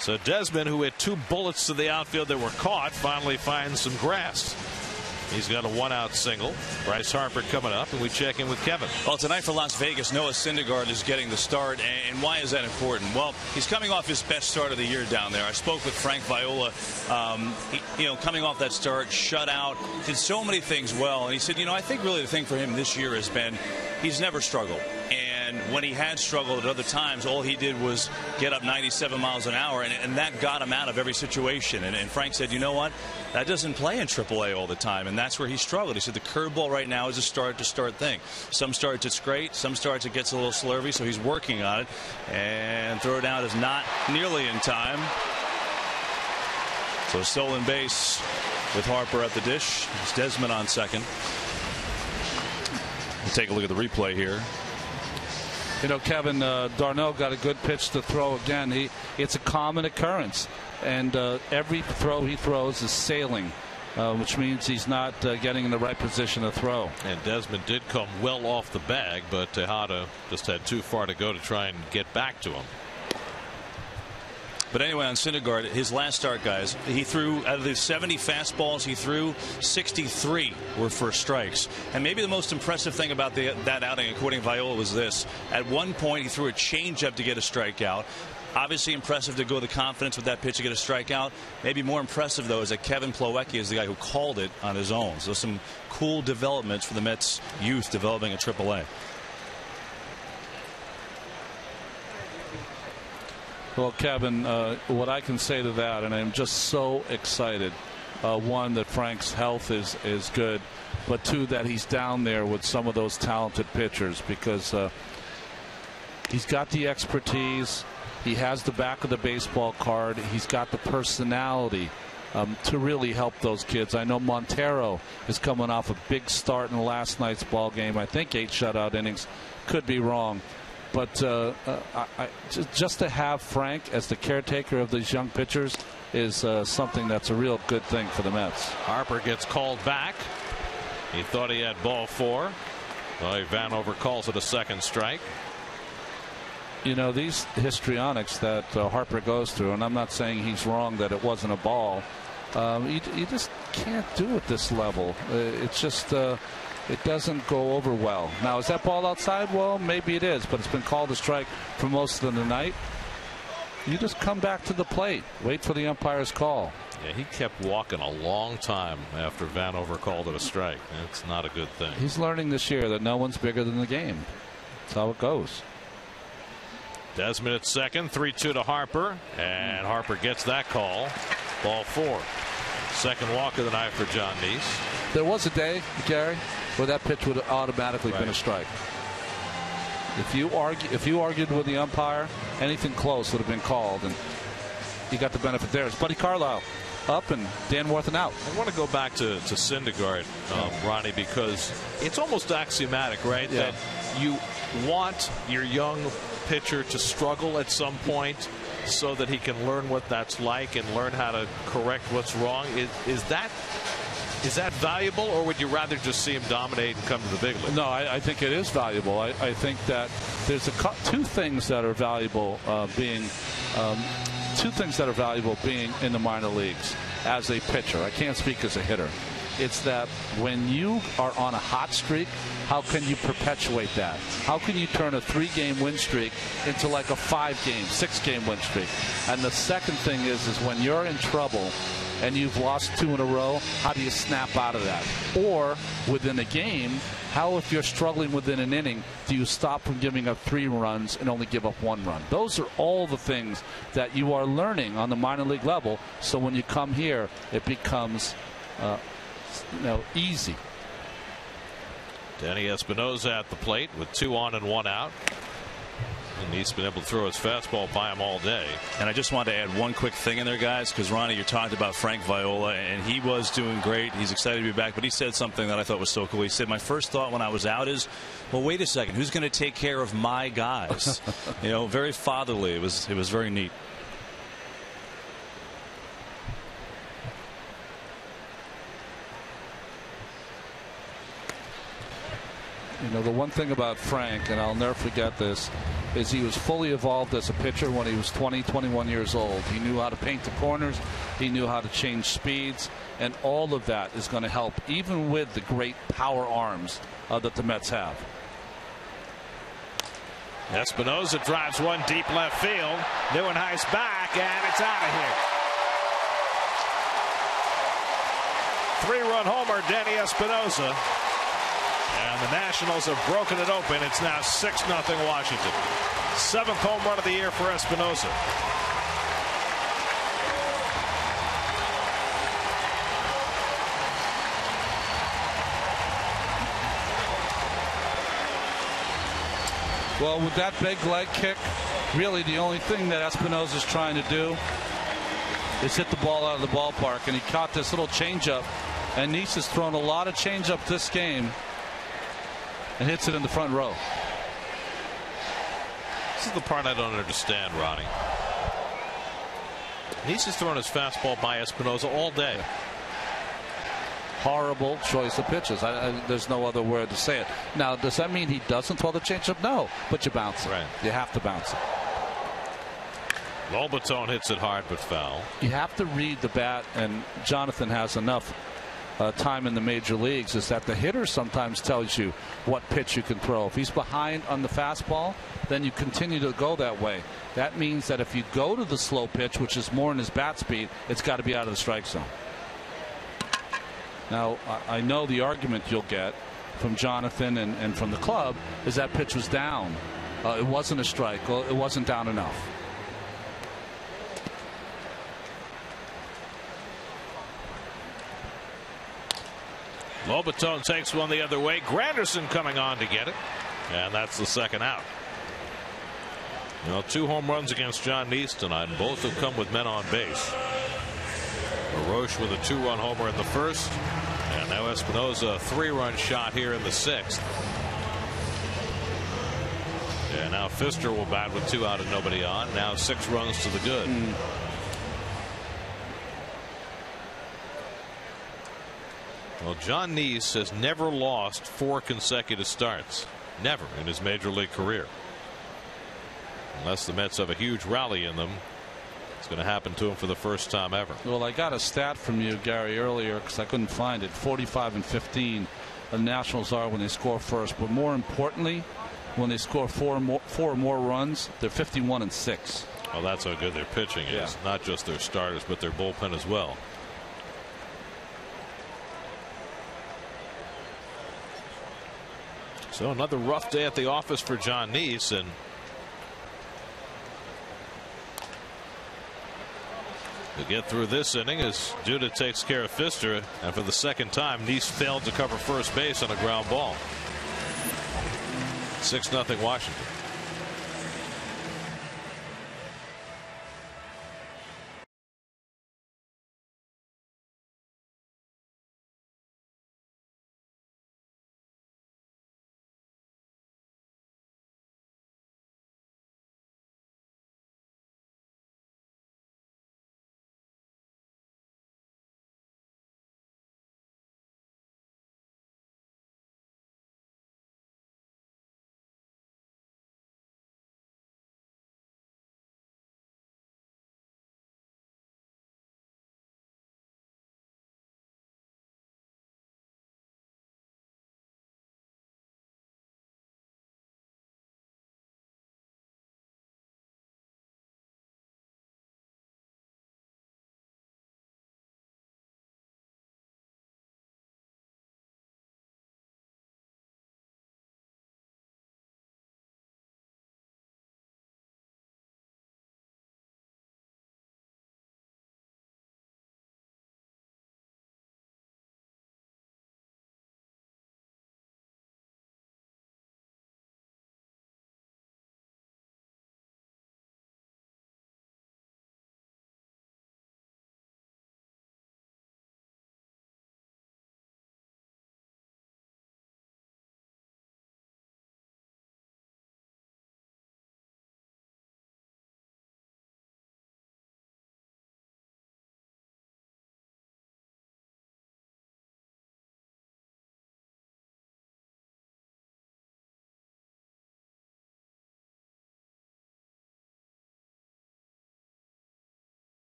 So Desmond, who hit two bullets to the outfield that were caught, finally finds some grass. He's got a one out single. Bryce Harper coming up, and we check in with Kevin. Well, tonight for Las Vegas, Noah Syndergaard is getting the start. And why is that important? Well, he's coming off his best start of the year down there. I spoke with Frank Viola, um, he, you know, coming off that start, shut out, did so many things well. And he said, you know, I think really the thing for him this year has been he's never struggled. And when he had struggled at other times, all he did was get up 97 miles an hour, and, and that got him out of every situation. And, and, Frank said, you know what? That doesn't play in AAA all the time, and that's where he struggled. He said the curveball right now is a start to start thing. Some starts it's great, some starts it gets a little slurvy, so he's working on it. And throw down is not nearly in time. So stolen base with Harper at the dish. It's Desmond on second. We'll take a look at the replay here. You know, Kevin uh, d'Arnaud got a good pitch to throw again. He it's a common occurrence, and uh, every throw he throws is sailing. Uh, which means he's not uh, getting in the right position to throw. And Desmond did come well off the bag, but Tejada just had too far to go to try and get back to him. But anyway, on Syndergaard, his last start, guys, he threw out of the 70 fastballs he threw, 63 were for strikes. And maybe the most impressive thing about the, that outing, according to Viola, was this: at one point, he threw a changeup to get a strikeout. Obviously impressive to go the confidence with that pitch to get a strikeout. Maybe more impressive though is that Kevin Plawecki is the guy who called it on his own. So some cool developments for the Mets youth developing at AAA. Well, Kevin, uh, what I can say to that, and I'm just so excited. Uh, one, that Frank's health is is good, but two, that he's down there with some of those talented pitchers because uh, he's got the expertise, he has the back of the baseball card, he's got the personality. Um, to really help those kids. I know Montero is coming off a big start in last night's ball game. I think eight shutout innings. Could be wrong. But uh, uh, I, I, just to have Frank as the caretaker of these young pitchers is uh, something that's a real good thing for the Mets. Harper gets called back. He thought he had ball four. Well, Vanover calls it a second strike. You know, these histrionics that uh, Harper goes through, and I'm not saying he's wrong that it wasn't a ball. Um, you, you, just can't do at this level. Uh, it's just uh, it doesn't go over well. Now, is that ball outside? Well, maybe it is, but it's been called a strike for most of the night. You just come back to the plate, wait for the umpire's call. Yeah, he kept walking a long time after Vanover called it a strike. It's not a good thing. He's learning this year that no one's bigger than the game. That's how it goes. Desmond at second, 3 2 to Harper, and Harper gets that call. Ball four. Second walk of the night for Jon Niese. There was a day, Gary, where that pitch would have automatically right. been a strike. If you argue, if you argued with the umpire, anything close would have been called, and you got the benefit there. It's Buddy Carlyle up and Dan Warthen out. I want to go back to, to Syndergaard, um, Ronnie, because it's almost axiomatic, right? Yeah. That you want your young pitcher to struggle at some point so that he can learn what that's like and learn how to correct what's wrong. Is, is that is that valuable, or would you rather just see him dominate and come to the big league? No, I, I think it is valuable. I, I, think that there's a two things that are valuable uh, being um, two things that are valuable being in the minor leagues as a pitcher. I can't speak as a hitter. It's that when you are on a hot streak, how can you perpetuate that? How can you turn a three game win streak into like a five game, six game win streak? And the second thing is, is when you're in trouble and you've lost two in a row, how do you snap out of that? Or within a game, how if you're struggling within an inning, do you stop from giving up three runs and only give up one run? Those are all the things that you are learning on the minor league level. So when you come here, it becomes uh, you know, easy. Danny Espinosa at the plate with two on and one out. And he's been able to throw his fastball by him all day. And I just want to add one quick thing in there, guys, because Ronnie, you talked about Frank Viola, and he was doing great. He's excited to be back, but he said something that I thought was so cool. He said, My first thought when I was out is, well, wait a second, who's going to take care of my guys? you know, very fatherly. It was, it was very neat. You know, the one thing about Frank, and I'll never forget this, is he was fully evolved as a pitcher when he was 20, 21 years old. He knew how to paint the corners, he knew how to change speeds, and all of that is going to help, even with the great power arms uh, that the Mets have. Espinosa drives one deep left field. Nieuwenhuis back, and it's out of here. Three-run homer, Danny Espinosa. The Nationals have broken it open. It's now 6 0 Washington. Seventh home run of the year for Espinosa. Well, with that big leg kick, really the only thing that Espinosa is trying to do is hit the ball out of the ballpark. And he caught this little changeup. And Niese has thrown a lot of changeup this game and hits it in the front row. This is the part I don't understand, Ronnie. Niese has thrown his fastball by Espinosa all day. Horrible choice of pitches. I, I, there's no other word to say it. Now, does that mean he doesn't throw the changeup? No, but you bounce it. Right. You have to bounce it. Lobaton hits it hard but foul. You have to read the bat, and Jonathan has enough uh, time in the major leagues is that the hitter sometimes tells you what pitch you can throw. If he's behind on the fastball, then you continue to go that way. That means that if you go to the slow pitch, which is more in his bat speed, it's got to be out of the strike zone. Now, I know the argument you'll get from Jonathan and, and from the club is that pitch was down. Uh, it wasn't a strike. Well, it wasn't down enough. Lobaton takes one the other way. Granderson coming on to get it. And that's the second out. Well, two home runs against Jon Niese tonight, and both have come with men on base. Roche with a two-run homer in the first, and now Espinosa a three-run shot here in the sixth. And now Fister will bat with two out and nobody on. Now six runs to the good. Mm. Well, Jon Niese has never lost four consecutive starts. Never in his major league career. Unless the Mets have a huge rally in them. It's going to happen to him for the first time ever. Well, I got a stat from you, Gary, earlier because I couldn't find it. 45 and 15 the Nationals are when they score first. But more importantly, when they score four more, four more runs, they're 51 and 6. Well, that's how good their pitching is. Yeah. Not just their starters, but their bullpen as well. So another rough day at the office for Jon Niese and to get through this inning as Duda takes care of Fister and for the second time Niese failed to cover first base on a ground ball. 6 nothing Washington.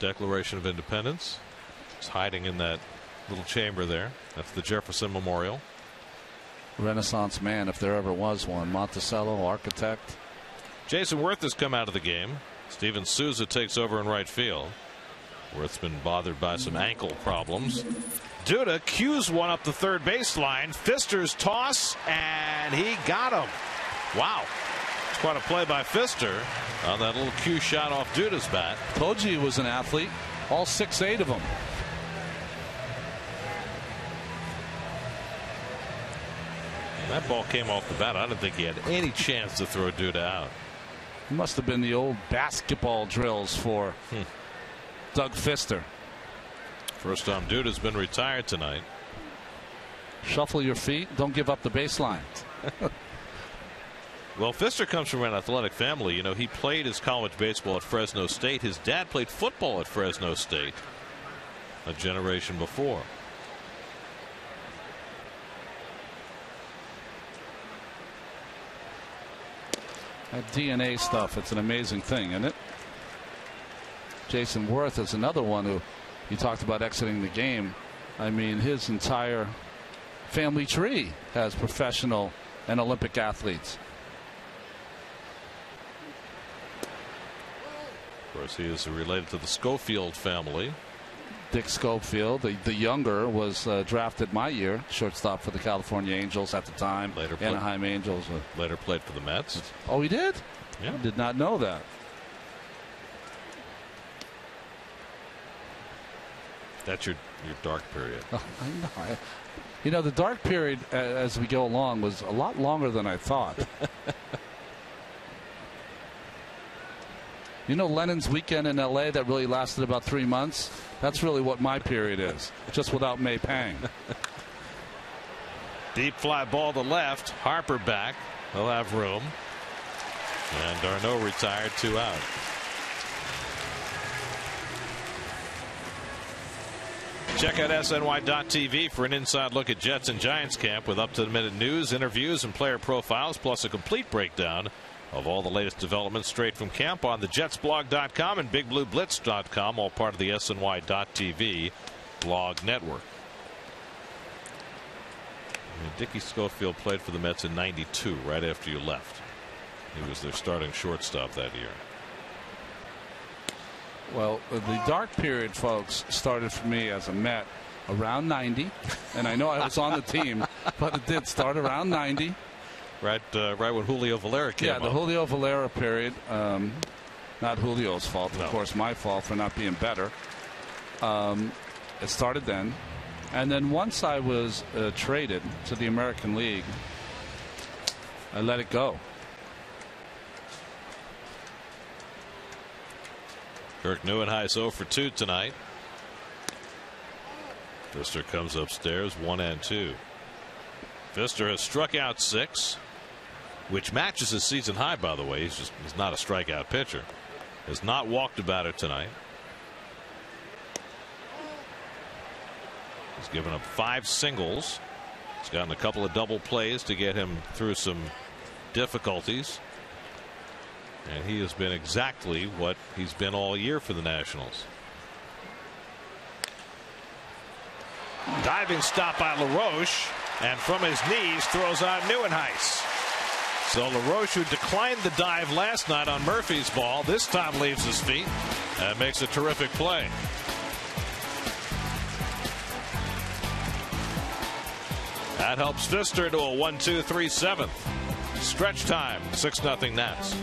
Declaration of Independence. It's hiding in that little chamber there. That's the Jefferson Memorial. Renaissance man, if there ever was one. Monticello, architect. Jayson Werth has come out of the game. Steven Souza takes over in right field. Werth's been bothered by some ankle problems. Duda cues one up the third baseline. Fister's toss, and he got him. Wow. Quite a play by Fister on that little cue shot off Duda's bat. Told you he was an athlete. All six, eight of them. That ball came off the bat. I don't think he had any chance to throw Duda out. It must have been the old basketball drills for Hmm. Doug Fister. First time Duda's been retired tonight. Shuffle your feet. Don't give up the baseline. Well, Fister comes from an athletic family. You know, he played his college baseball at Fresno State. His dad played football at Fresno State a generation before. That DNA stuff, it's an amazing thing, isn't it? Jayson Werth is another one who you talked about exiting the game. I mean, his entire family tree has professional and Olympic athletes. Course, he is related to the Schofield family. Dick Schofield, the, the younger, was uh, drafted my year, shortstop for the California Angels at the time. Later played- Anaheim Angels. uh, Later played for the Mets. Oh, he did? Yeah. Did not know that. That's your, your dark period. I know. I- you know, the dark period uh, as we go along was a lot longer than I thought. you know, Lennon's weekend in L.A. that really lasted about three months. That's really what my period is, just without May Pang. Deep fly ball to left. Harper back. He'll have room. And d'Arnaud retired, two out. Check out SNY.TV for an inside look at Jets and Giants camp with up to the minute news, interviews, and player profiles, plus a complete breakdown of all the latest developments straight from camp on the JetsBlog.com and BigBlueBlitz.com, all part of the SNY.TV blog network. Dickie Schofield played for the Mets in 92, right after you left. He was their starting shortstop that year. Well, the dark period, folks, started for me as a Met around 90. And I know I was on the team, but it did start around 90. Right, uh, right when Julio Valera came Yeah, the up. Julio Valera period. Um, not Julio's fault, of No. course, my fault for not being better. Um, it started then. And then once I was uh, traded to the American League, I let it go. Kirk Nieuwenhuis 0 for 2 tonight. Fister comes upstairs, 1 and 2. Fister has struck out six, which matches his season high, by the way. He's just he's not a strikeout pitcher. Has not walked a batter tonight. He's given up five singles. He's gotten a couple of double plays to get him through some difficulties. And he has been exactly what he's been all year for the Nationals. Diving stop by LaRoche, and from his knees throws out Nieuwenhuis. So LaRoche, who declined the dive last night on Murphy's ball, this time leaves his feet and makes a terrific play. That helps Fister to a 1 2 3 7th. Stretch time, 6 0 Nats.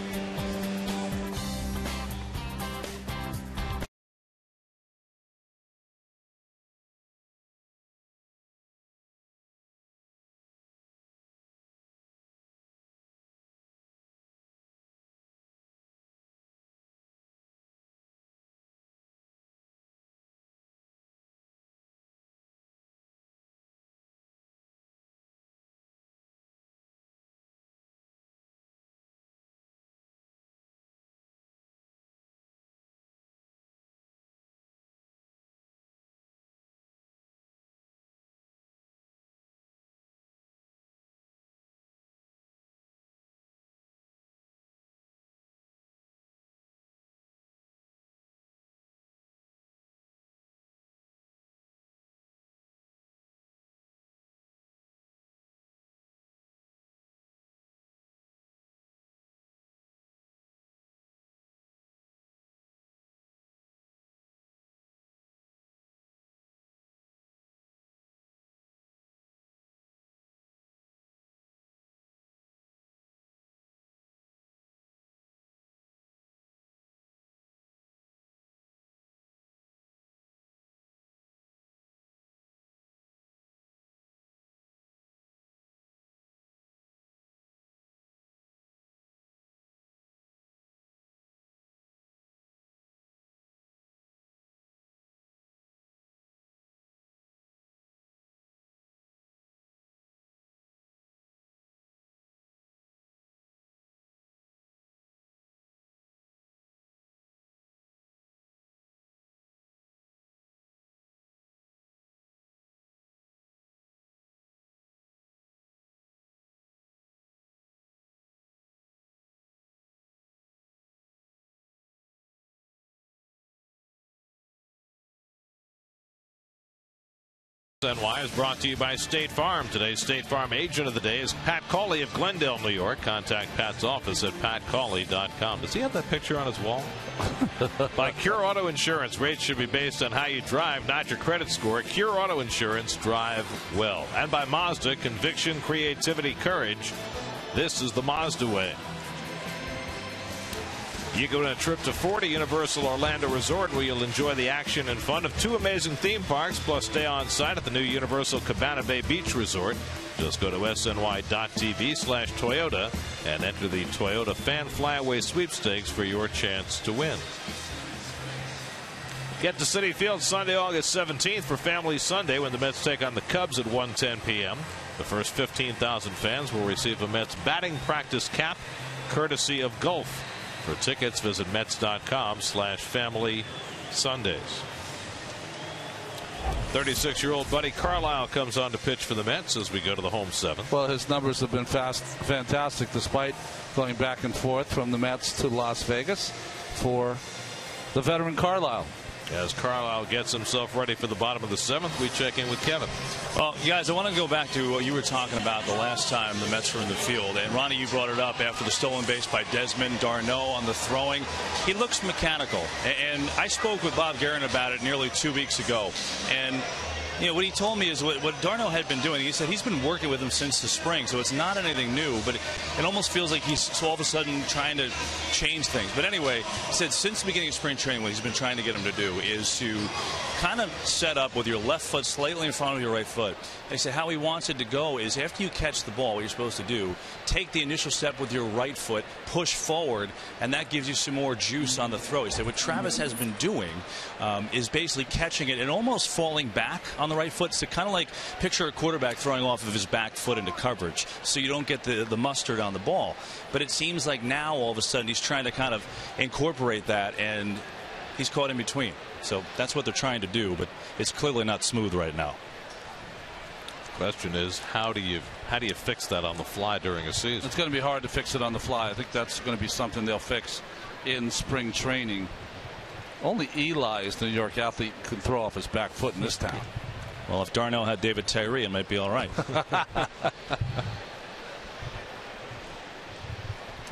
NY is brought to you by State Farm. Today's State Farm agent of the day is Pat Cauley of Glendale, New York. Contact Pat's office at patcauley.com. Does he have that picture on his wall? by Cure Auto Insurance, rates should be based on how you drive, not your credit score. Cure Auto Insurance, drive well. And by Mazda, conviction, creativity, courage. This is the Mazda way. You go on a trip to 40 Universal Orlando Resort where you'll enjoy the action and fun of two amazing theme parks, plus stay on site at the new Universal Cabana Bay Beach Resort. Just go to sny.tv slash Toyota and enter the Toyota Fan Flyaway Sweepstakes for your chance to win. Get to Citi Field Sunday, August 17th for Family Sunday when the Mets take on the Cubs at 1:10 p.m. The first 15,000 fans will receive a Mets batting practice cap courtesy of Gulf. For tickets, visit Mets.com slash family Sundays. 36 year old Buddy Carlyle comes on to pitch for the Mets as we go to the home seventh. Well, his numbers have been fast, fantastic despite going back and forth from the Mets to Las Vegas for the veteran Carlyle. As Carlyle gets himself ready for the bottom of the seventh, we check in with Kevin. Well, guys, I want to go back to what you were talking about the last time the Mets were in the field. And Ronnie, you brought it up after the stolen base by Desmond d'Arnaud on the throwing. He looks mechanical. And I spoke with Bob Geren about it nearly two weeks ago. And you know, what he told me is what, what d'Arnaud had been doing. He said he's been working with him since the spring, so it's not anything new, but it, it almost feels like he's so all of a sudden trying to change things. But anyway, he said since the beginning of spring training, what he's been trying to get him to do is to kind of set up with your left foot slightly in front of your right foot. They said how he wants it to go is after you catch the ball, what you're supposed to do, take the initial step with your right foot, push forward, and that gives you some more juice on the throw. He said what Travis has been doing um, is basically catching it and almost falling back on the right foot. So kind of like picture a quarterback throwing off of his back foot into coverage, so you don't get the the mustard on the ball. But it seems like now all of a sudden he's trying to kind of incorporate that and he's caught in between. So that's what they're trying to do, but it's clearly not smooth right now. The question is, how do you how do you fix that on the fly during a season? It's going to be hard to fix it on the fly. I think that's going to be something they'll fix in spring training. Only Eli is the New York athlete can throw off his back foot in this town. Well, if d'Arnaud had David Tyree, it might be all right.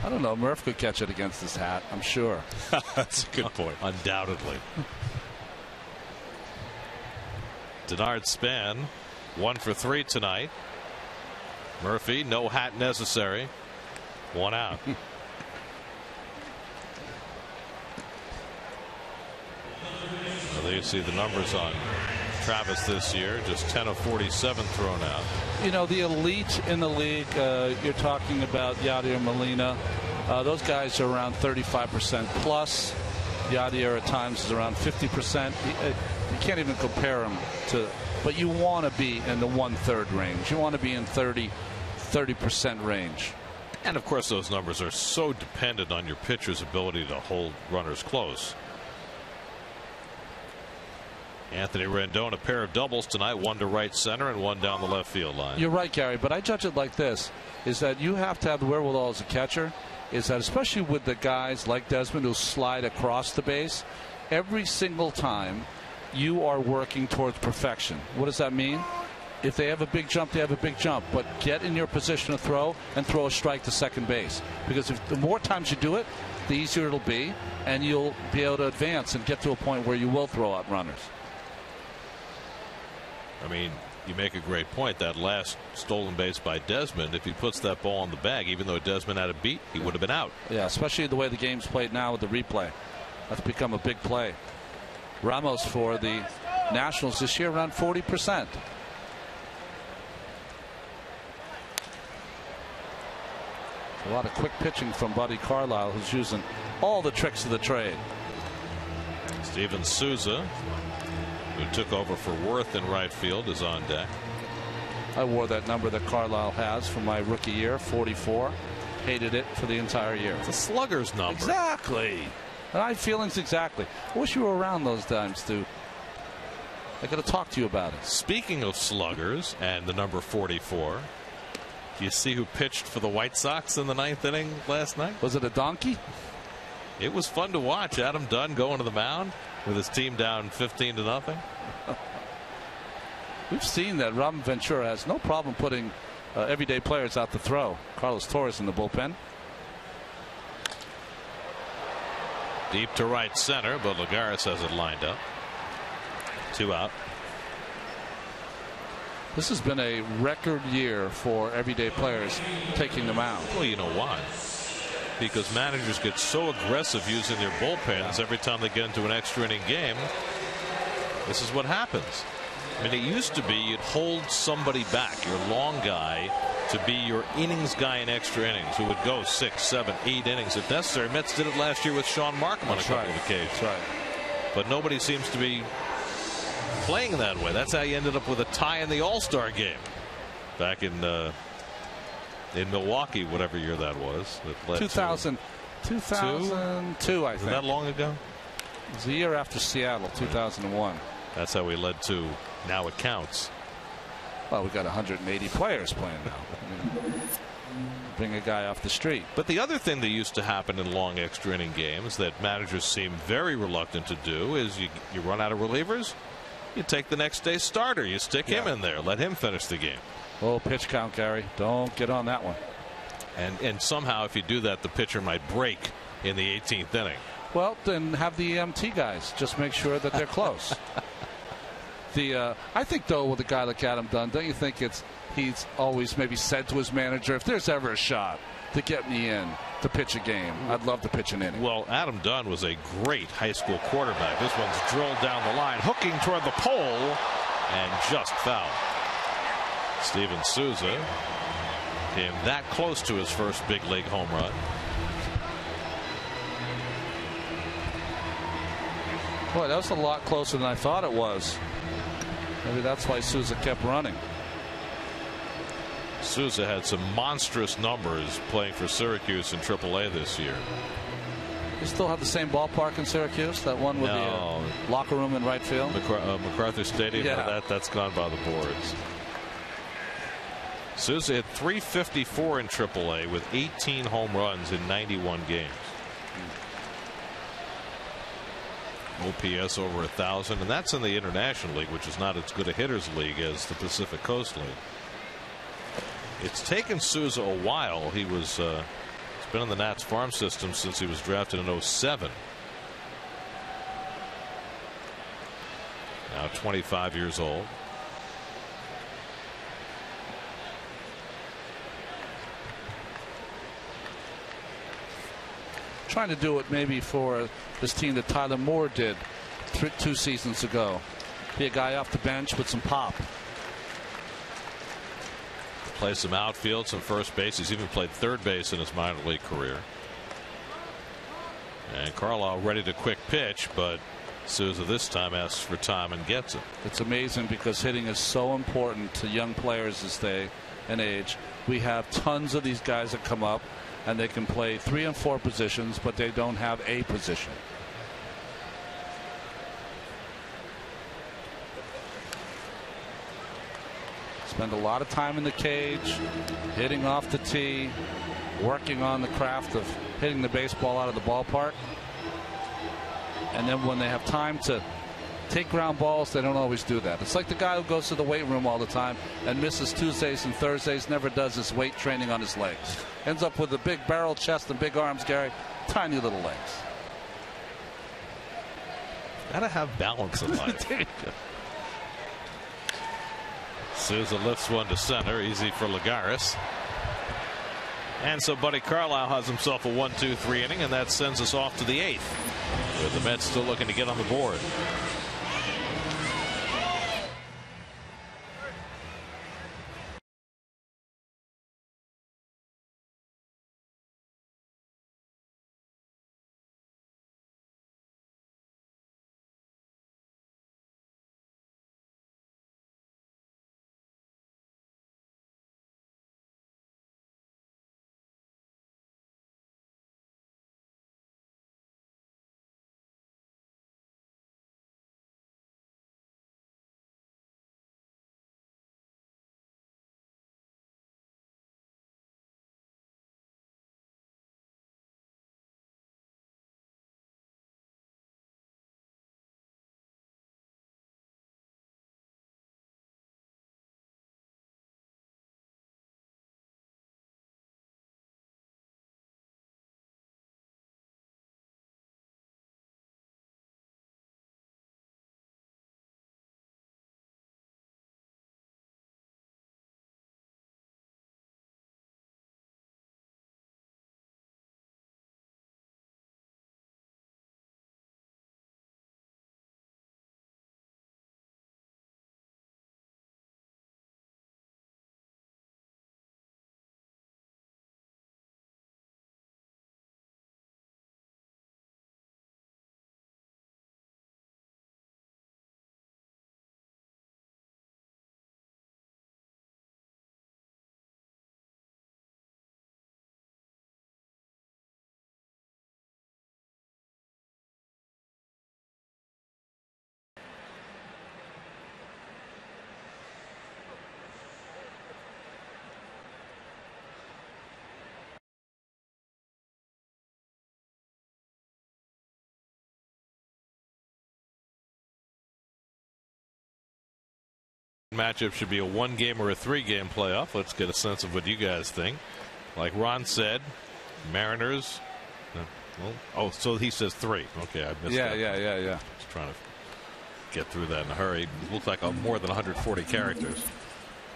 I don't know. Murph could catch it against his hat. I'm sure. That's a good point. Undoubtedly. Denard Span, one for three tonight. Murphy, no hat necessary. One out. well, you see the numbers on Travis this year. Just 10 of 47 thrown out. You know, the elite in the league, uh, you're talking about Yadier Molina. Uh, those guys are around 35% plus. Yadier at times is around 50%. You, uh, you can't even compare him to, but you want to be in the one third range. You want to be in 30, 30% range. And of course, those numbers are so dependent on your pitcher's ability to hold runners close. Anthony Rendon, a pair of doubles tonight, one to right center and one down the left field line. You're right, Gary, but I judge it like this: is that you have to have the wherewithal as a catcher. Is that especially with the guys like Desmond who slide across the base, every single time you are working towards perfection. What does that mean? If they have a big jump, they have a big jump. But get in your position to throw and throw a strike to second base. Because if the more times you do it, the easier it'll be, and you'll be able to advance and get to a point where you will throw out runners. I mean, you make a great point. That last stolen base by Desmond, if he puts that ball in the bag, even though Desmond had a beat, he would have been out. Yeah, especially the way the game's played now with the replay. That's become a big play. Ramos for the Nationals this year around 40 percent. A lot of quick pitching from Buddy Carlyle, who's using all the tricks of the trade. Steven Souza, who took over for Werth in right field, is on deck. I wore that number that Carlyle has for my rookie year, 44. Hated it for the entire year. It's a slugger's number. Exactly. And I have feelings exactly. I wish you were around those times, too. I got to talk to you about it. Speaking of sluggers and the number 44, do you see who pitched for the White Sox in the ninth inning last night? Was it a donkey? It was fun to watch. Adam Dunn going to the mound with his team down 15 to nothing. we've seen that Robin Ventura has no problem putting uh, everyday players out to throw. Carlos Torres in the bullpen. Deep to right center, but Lagares has it lined up. Two out. This has been a record year for everyday players taking the mound. Well, you know why? Because managers get so aggressive using their bullpens every time they get into an extra inning game. This is what happens. I mean, it used to be you'd hold somebody back, your long guy, to be your innings guy in extra innings, who would go six, seven, eight innings if necessary. Mets did it last year with Shaun Marcum on a couple right. of occasions. Right. But nobody seems to be playing that way. That's how you ended up with a tie in the All Star game back in uh, in Milwaukee, whatever year that was. That led to- 2000, 2002, I Was think. that long ago? It was a year after Seattle, 2001. That's how we led to now it counts. Well, we've got 180 players playing now. Bring a guy off the street. But the other thing that used to happen in long extra inning games that managers seem very reluctant to do is you, you run out of relievers, you take the next day's starter, you stick him in there, let him finish the game. Oh, pitch count, Gary. Don't get on that one. And and somehow if you do that, the pitcher might break in the 18th inning. Well, then have the EMT guys just make sure that they're close. the uh, I think though with a guy like Adam Dunn, don't you think it's he's always maybe said to his manager, if there's ever a shot to get me in to pitch a game, I'd love to pitch an inning. Well, Adam Dunn was a great high school quarterback. This one's drilled down the line, hooking toward the pole, and just foul. Steven Souza came that close to his first big league home run. Boy, that was a lot closer than I thought it was. Maybe that's why Souza kept running. Souza had some monstrous numbers playing for Syracuse in AAA this year. You still have the same ballpark in Syracuse? That one with No. the uh, locker room in right field? Uh, MacArthur Stadium, Yeah. that, that's gone by the boards. Souza had 354 in AAA with 18 home runs in 91 games. OPS over a thousand, and that's in the International League, which is not as good a hitters league as the Pacific Coast League. It's taken Souza a while. He was uh, he's been in the Nats farm system since he was drafted in 07. Now 25 years old. Trying to do it maybe for this team that Tyler Moore did two seasons ago. Be a guy off the bench with some pop. Plays some outfield, some first base. He's even played third base in his minor league career. And Carlyle ready to quick pitch, but Souza this time asks for time and gets it. It's amazing because hitting is so important to young players as they and age. We have tons of these guys that come up and they can play three and four positions, but they don't have a position. Spend a lot of time in the cage, hitting off the tee, working on the craft of hitting the baseball out of the ballpark. And then when they have time to take ground balls, they don't always do that. It's like the guy who goes to the weight room all the time and misses Tuesdays and Thursdays, never does his weight training on his legs. Ends up with a big barrel chest and big arms, Gary, tiny little legs. Gotta have balance in life. Souza lifts one to center, easy for Lagares. And so Buddy Carlyle has himself a 1 2 3 inning, and that sends us off to the eighth, with the Mets still looking to get on the board. Matchup should be a one game or a three game playoff. Let's get a sense of what you guys think. Like Ron said, Mariners. uh, Well, oh, so he says three. Okay, I missed Yeah, that. yeah, yeah, yeah. Just trying to get through that in a hurry. It looks like a, more than 140 characters.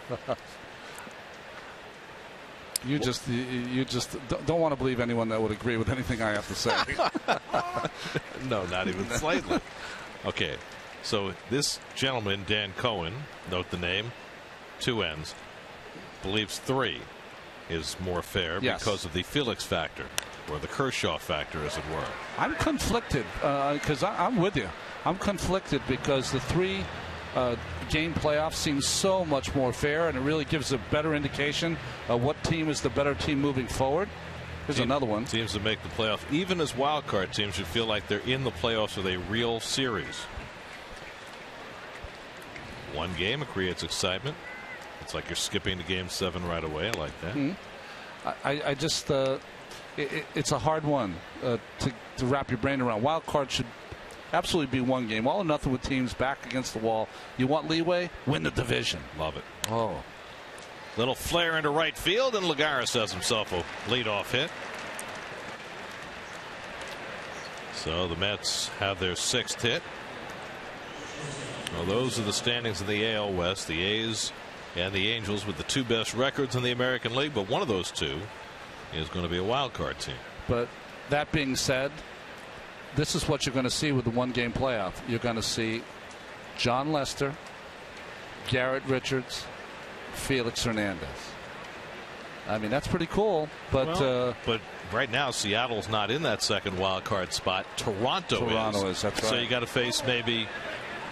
You just you, you just don't want to believe anyone that would agree with anything I have to say. No, not even slightly. Okay, so this gentleman, Dan Cohen, note the name, two ends, believes three is more fair Yes. because of the Felix factor, or the Kershaw factor, as it were. I'm conflicted because I I'm with you. I'm conflicted because the three uh, game playoff seems so much more fair, and it really gives a better indication of what team is the better team moving forward. Here's Team- another one. Teams that make the playoff, even as wild card teams, should feel like they're in the playoffs with a real series. One game, it creates excitement. It's like you're skipping to game seven right away. I like that. Hmm. I, I just uh, it- it's a hard one uh, to, to wrap your brain around. Wild card should absolutely be one game. All or nothing with teams back against the wall. You want leeway? Win the division. Love it. Oh, Little flare into right field, and Lagares has himself a leadoff hit. So the Mets have their sixth hit. Well, those are the standings in the AL West. The A's and the Angels with the two best records in the American League, but one of those two is going to be a wild card team. but that being said, this is what you're going to see with the one game playoff. You're going to see Jon Lester, Garrett Richards, Felix Hernandez. I mean, that's pretty cool, but Well, uh, but right now Seattle's not in that second wild card spot. Toronto, Toronto is, that's So you got to face maybe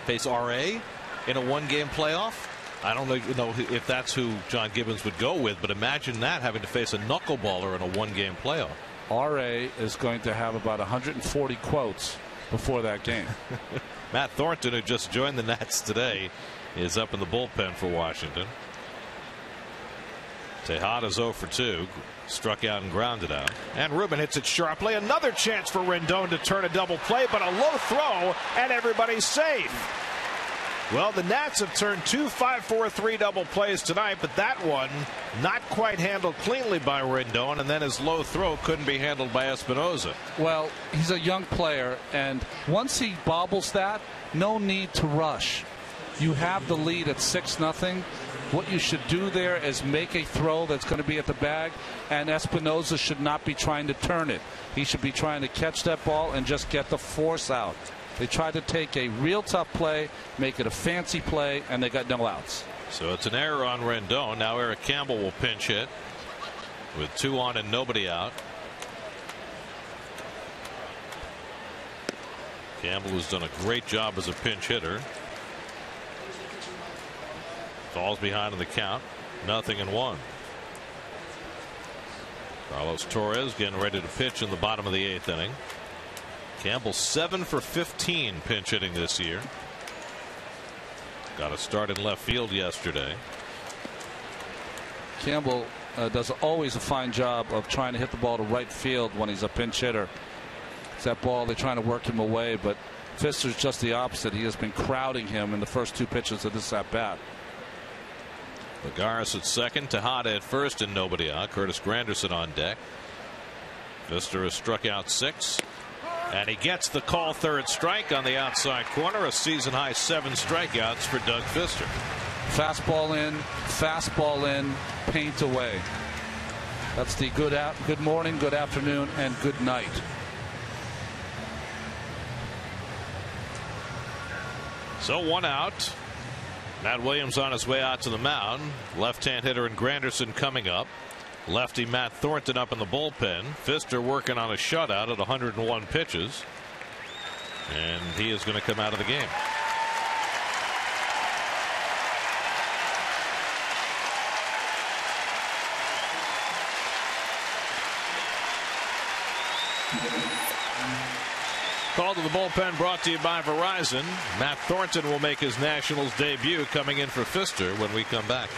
face RA in a one game playoff. I don't know, you know if that's who John Gibbons would go with, but imagine that having to face a knuckleballer in a one game playoff. RA is going to have about 140 quotes before that game. Matt Thornton, who just joined the Nats today, is up in the bullpen for Washington. Tejada's 0 for 2, struck out and grounded out. And Ruben hits it sharply. Another chance for Rendon to turn a double play, but a low throw, and everybody's safe. Well, the Nats have turned two 5 4 3 double plays tonight, but that one not quite handled cleanly by Rendon, and then his low throw couldn't be handled by Espinosa. Well, he's a young player, and once he bobbles that, no need to rush. You have the lead at 6 nothing. What you should do there is make a throw that's going to be at the bag, and Espinosa should not be trying to turn it. He should be trying to catch that ball and just get the force out. They tried to take a real tough play, make it a fancy play, and they got no outs. So it's an error on Rendon. Now Eric Campbell will pinch hit with two on and nobody out. Campbell has done a great job as a pinch hitter. Falls behind in the count. Nothing in one. Carlos Torres getting ready to pitch in the bottom of the eighth inning. Campbell seven for 15 pinch hitting this year. Got a start in left field yesterday. Campbell uh, does always a fine job of trying to hit the ball to right field when he's a pinch hitter. It's that ball they're trying to work him away, but Fister's just the opposite. He has been crowding him in the first two pitches of this at bat. Lagares at second, Tejada at first, and nobody out. Curtis Granderson on deck. Fister has struck out six. And he gets the call third strike on the outside corner. A season high seven strikeouts for Doug Fister. Fastball in, fastball in, paint away. That's the good out, good morning, good afternoon, and good night. So one out. Matt Williams on his way out to the mound. Left hand hitter and Granderson coming up. Lefty Matt Thornton up in the bullpen. Fister working on a shutout at 101 pitches. And he is going to come out of the game. Call to the bullpen brought to you by Verizon. Matt Thornton will make his Nationals debut coming in for Fister when we come back.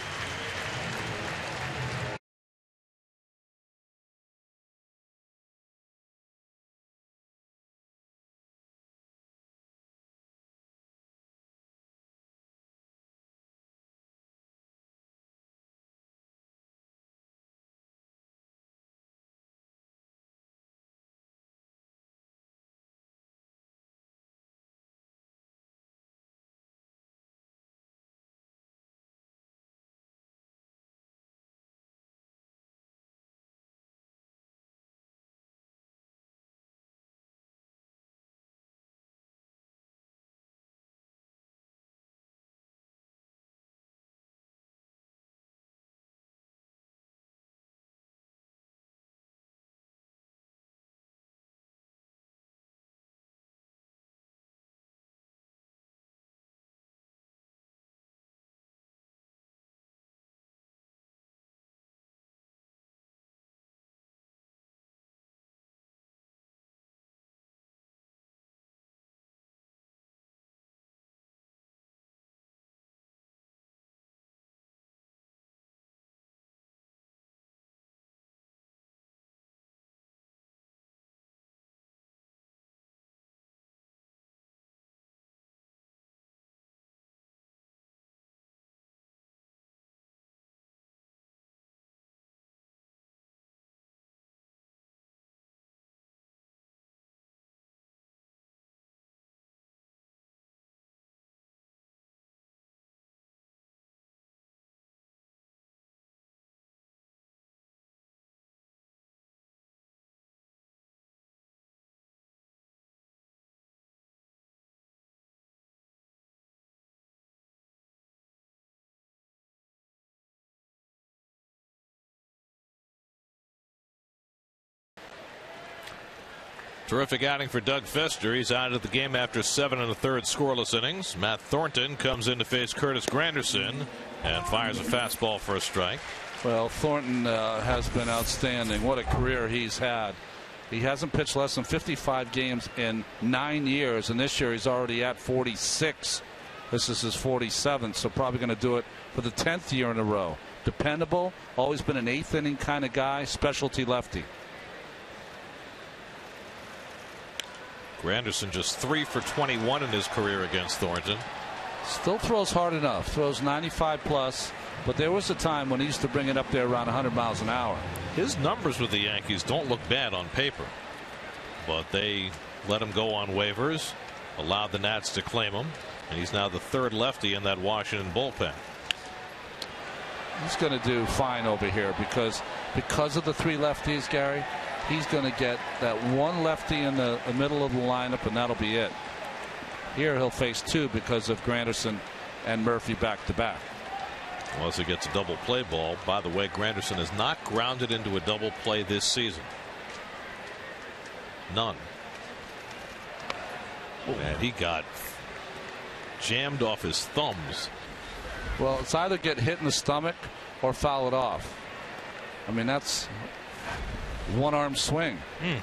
Terrific outing for Doug Fister. He's out of the game after seven and a third scoreless innings. Matt Thornton comes in to face Curtis Granderson and fires a fastball for a strike. Well, Thornton uh, has been outstanding. What a career he's had. He hasn't pitched less than 55 games in nine years, and this year he's already at 46. This is his 47th, so probably going to do it for the 10th year in a row. Dependable, always been an eighth inning kind of guy, specialty lefty. Granderson just three for 21 in his career against Thornton. Still throws hard enough, throws 95 plus, but there was a time when he used to bring it up there around 100 miles an hour. His numbers with the Yankees don't look bad on paper, but they let him go on waivers, allowed the Nats to claim him, and he's now the third lefty in that Washington bullpen. He's going to do fine over here because because of the three lefties, Gary. He's going to get that one lefty in the, the middle of the lineup, and that'll be it. Here he'll face two because of Granderson and Murphy back to back. Unless he gets a double play ball. By the way, Granderson has not grounded into a double play this season. None. And he got jammed off his thumbs. Well, it's either get hit in the stomach or foul it off. I mean, that's one arm swing. Hmm.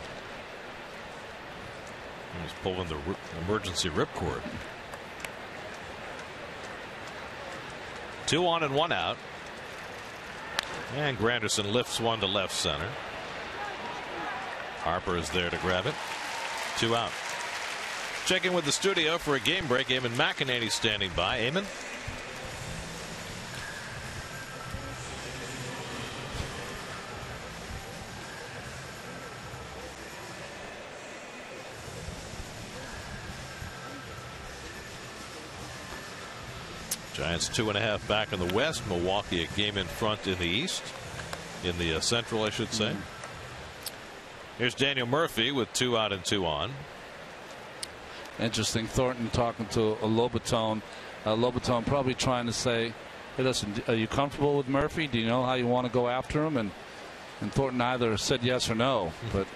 He's pulling the emergency ripcord. Two on and one out. And Granderson lifts one to left center. Harper is there to grab it. Two out. Check in with the studio for a game break. Eamon McAnaney standing by. Eamon. Giants two and a half back in the West. Milwaukee a game in front in the East. In the uh, Central, I should say. Here's Daniel Murphy with two out and two on. Interesting. Thornton talking to a Lobaton. Uh, Lobaton probably trying to say, "Hey, listen, are you comfortable with Murphy? Do you know how you want to go after him?" And and Thornton either said yes or no. But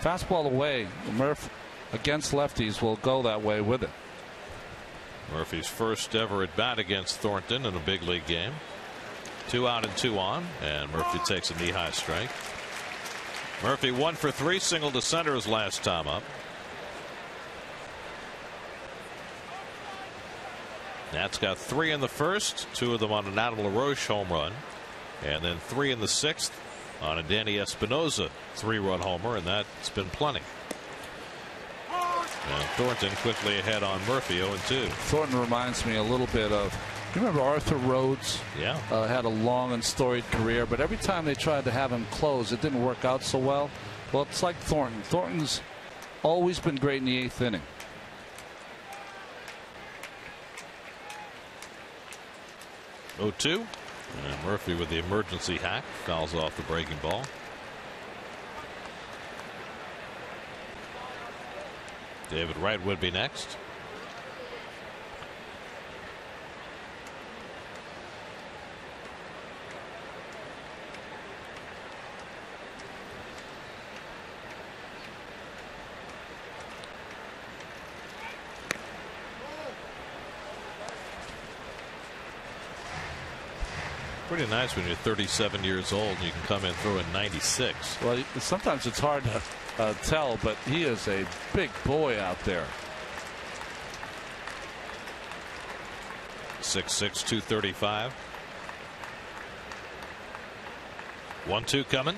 fastball away, Murph against lefties will go that way with it. Murphy's first ever at bat against Thornton in a big league game. Two out and two on, and Murphy takes a knee high strike. Murphy one for three, single to center his last time up. Nats got three in the first, two of them on an Adam LaRoche home run, and then three in the sixth on a Danny Espinosa three run homer, and that's been plenty. And Thornton quickly ahead on Murphy 0 2. Thornton reminds me a little bit of. You remember Arthur Rhodes? Yeah. Uh, had a long and storied career, but every time they tried to have him close, it didn't work out so well. Well, it's like Thornton. Thornton's always been great in the eighth inning. Oh two. And Murphy with the emergency hack fouls off the breaking ball. David Wright would be next. Pretty nice when you're 37 years old and you can come in through in 96. Well, sometimes it's hard to uh, tell, but he is a big boy out there. Six six two thirty five. One two coming.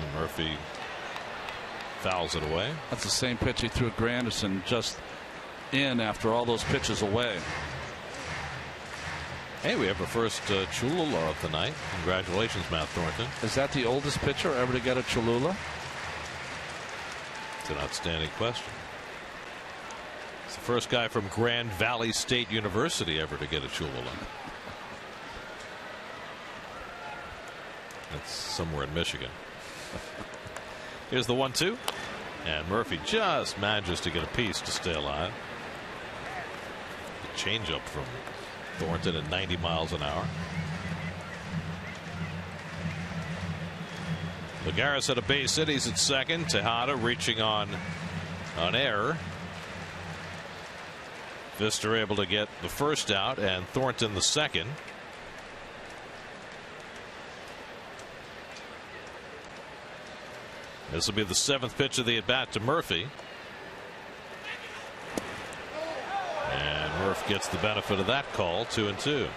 And Murphy fouls it away. That's the same pitch he threw at Granderson just in after all those pitches away. Hey, we have our first uh, Cholula of the night. Congratulations, Matt Thornton. Is that the oldest pitcher ever to get a Cholula? An outstanding question. It's the first guy from Grand Valley State University ever to get a Cholula. That's somewhere in Michigan. Here's the one two. And Murphy just manages to get a piece to stay alive. The changeup from Thornton at 90 miles an hour. Lagares a base hit. He's at second. Tejada reaching on an error. Fister able to get the first out and Thornton the second. This will be the seventh pitch of the at bat to Murphy. And Murph gets the benefit of that call, two and two.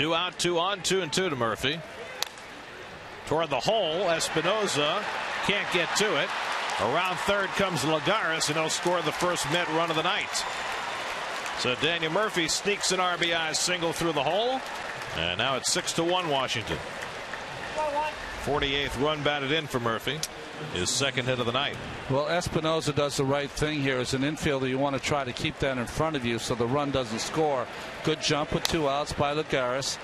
Two out, two on, two and two to Murphy. Toward the hole, Espinosa can't get to it. Around third comes Lagares, and he'll score the first Met run of the night. So Daniel Murphy sneaks an RBI single through the hole, and now it's six to one Washington. 48th run batted in for Murphy. His second hit of the night. Well, Espinosa does the right thing here. As an infielder, you want to try to keep that in front of you so the run doesn't score. Good jump with two outs by Lagares.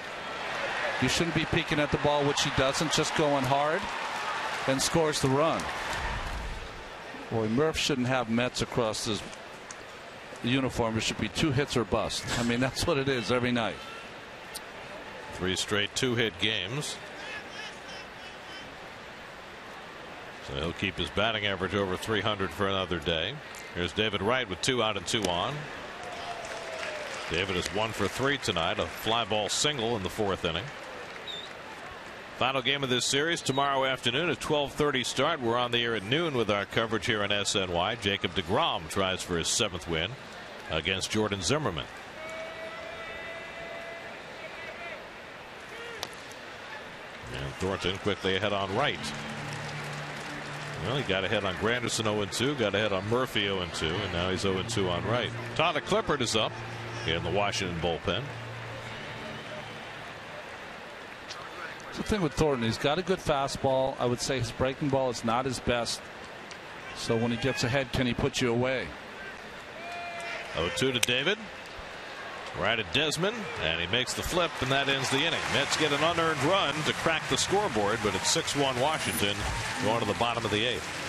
You shouldn't be peeking at the ball, which he doesn't, just going hard and scores the run. Boy, Murph shouldn't have Mets across his uniform. It should be two hits or bust. I mean, that's what it is every night. Three straight two hit games. So he'll keep his batting average over 300 for another day. Here's David Wright with two out and two on. David is one for three tonight, a fly ball single in the fourth inning. Final game of this series tomorrow afternoon at 12:30 start. We're on the air at noon with our coverage here on SNY. Jacob deGrom tries for his seventh win against Jordan Zimmermann. And Thornton quickly ahead on Wright. Well, he got ahead on Granderson 0-2, got ahead on Murphy 0-2, and now he's 0-2 on Wright. Tyler Clippard is up in the Washington bullpen. The thing with Thornton, he's got a good fastball. I would say his breaking ball is not his best. So when he gets ahead, can he put you away? 0-2 to David. Right at Desmond, and he makes the flip, and that ends the inning. Mets get an unearned run to crack the scoreboard, but it's 6-1 Washington going to the bottom of the eighth.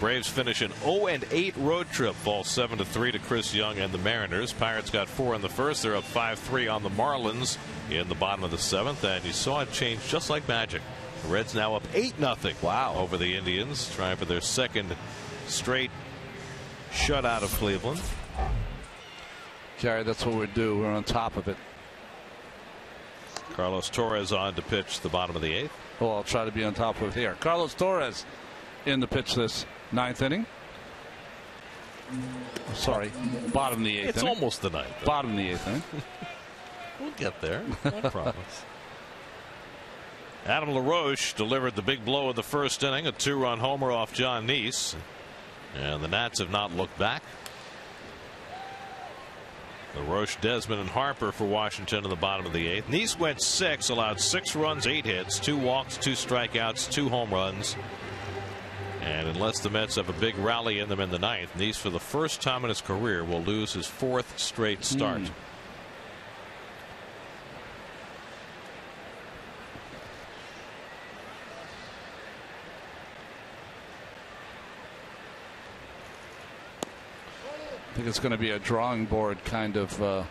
Braves finish an 0-8 road trip, fall 7-3 to Chris Young and the Mariners. Pirates got four in the first. They're up 5-3 on the Marlins in the bottom of the seventh, and you saw it change just like magic. The Reds now up 8 0 Wow. over the Indians, trying for their second straight shutout of Cleveland. Gary, that's what we do. We're on top of it. Carlos Torres on to pitch the bottom of the eighth. Well, I'll try to be on top of it here. Carlos Torres in the pitch this ninth inning. Sorry, bottom of the eighth It's inning. almost the ninth. bottom of the eighth inning. We'll get there. I promise. Adam LaRoche delivered the big blow of the first inning, a two run homer off Jon Niese. And the Nats have not looked back. LaRoche, Desmond, and Harper for Washington in the bottom of the eighth. Neese went six, allowed six runs, eight hits, two walks, two strikeouts, two home runs. And unless the Mets have a big rally in them in the ninth, Niese, for the first time in his career, will lose his fourth straight start. Hmm. I think it's going to be a drawing board kind of uh,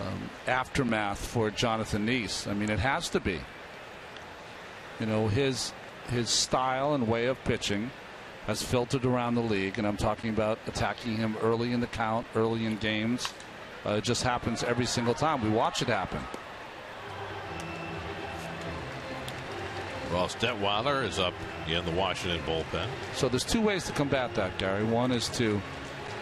um, aftermath for Jonathan Niese. I mean, it has to be. You know, his his style and way of pitching has filtered around the league, and I'm talking about attacking him early in the count, early in games. Uh, it just happens every single time. We watch it happen. Ross Detwiler is up in the Washington bullpen. So there's two ways to combat that, Gary. One is to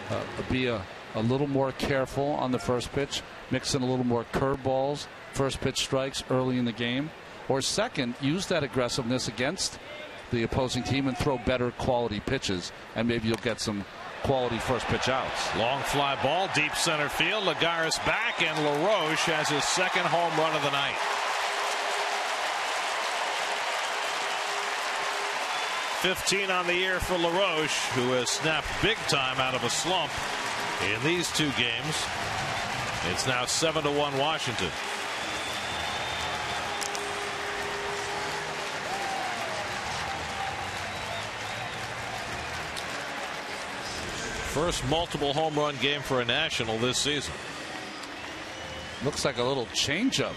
uh, be a, a little more careful on the first pitch, mix in a little more curveballs, first pitch strikes early in the game. Or second, use that aggressiveness against the opposing team and throw better quality pitches, and maybe you'll get some quality first pitch outs. Long fly ball, deep center field. Lagares back, and LaRoche has his second home run of the night. 15 on the year for LaRoche, who has snapped big time out of a slump in these two games. It's now 7 to 1 Washington. First multiple home run game for a national this season. Looks like a little changeup,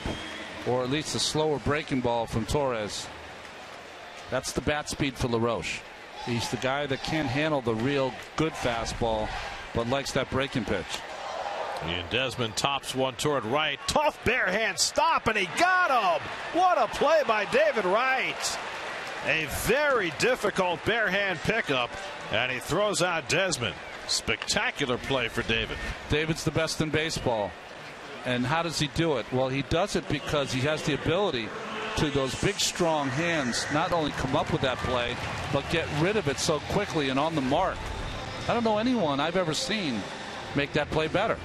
or at least a slower breaking ball from Torres. That's the bat speed for LaRoche. He's the guy that can't handle the real good fastball, but likes that breaking pitch. And Desmond tops one toward right. Tough bare hand stop, and he got him. What a play by David Wright. A very difficult bare hand pickup, and he throws out Desmond. Spectacular play for David. David's the best in baseball. And how does he do it? Well, he does it because he has the ability to those big, strong hands not only come up with that play, but get rid of it so quickly and on the mark. I don't know anyone I've ever seen make that play better.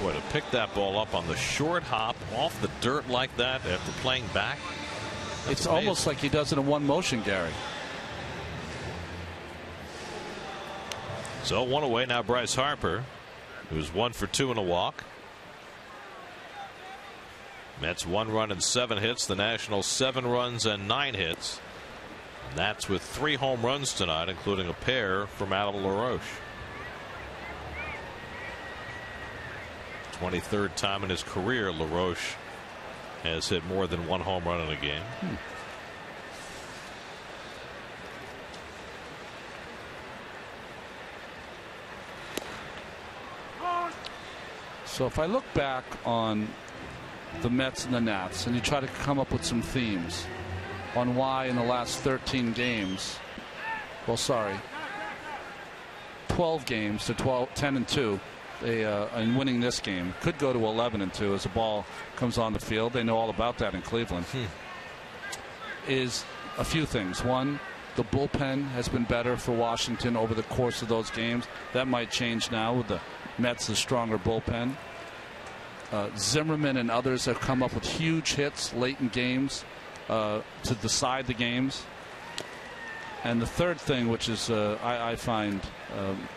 Boy, to pick that ball up on the short hop off the dirt like that after playing back. it's amazing. almost like he does it in one motion, Gary. So one away now, Bryce Harper, who's one for two in a walk. Mets one run and seven hits. The Nationals seven runs and nine hits. And that's with three home runs tonight, including a pair from Adam LaRoche. 23rd time in his career, LaRoche has hit more than one home run in a game. Hmm. So if I look back on the Mets and the Nats and you try to come up with some themes on why in the last 13 games, well, sorry, 12 games to 12, 10 and 2, they, uh, and winning this game could go to 11 and 2 as the ball comes on the field. They know all about that in Cleveland. Is a few things. One, the bullpen has been better for Washington over the course of those games. That might change now with the Mets, the stronger bullpen. Uh, Zimmerman and others have come up with huge hits late in games uh, to decide the games. And the third thing, which is uh, I, I find um,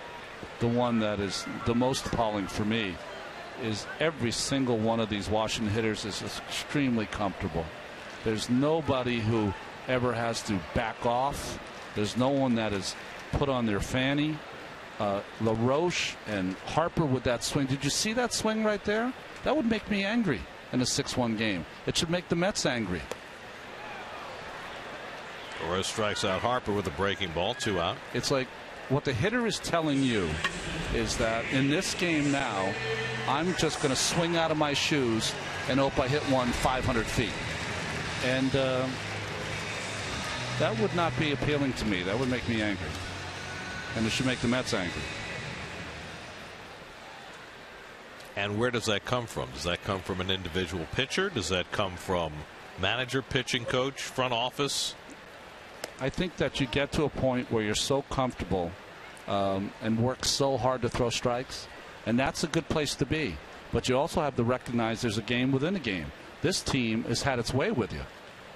the one that is the most appalling for me, is every single one of these Washington hitters is extremely comfortable. There's nobody who ever has to back off. There's no one that is put on their fanny. Uh, LaRoche and Harper with that swing. Did you see that swing right there? That would make me angry in a 6 1 game. It should make the Mets angry. LaRoche strikes out Harper with a breaking ball, two out. It's like what the hitter is telling you is that in this game now, I'm just going to swing out of my shoes and hope I hit one 500 feet. And uh, that would not be appealing to me. That would make me angry. And it should make the Mets angry. And where does that come from? Does that come from an individual pitcher? Does that come from manager, pitching coach, front office? I think that you get to a point where you're so comfortable um, and work so hard to throw strikes, and that's a good place to be. But you also have to recognize there's a game within a game. This team has had its way with you,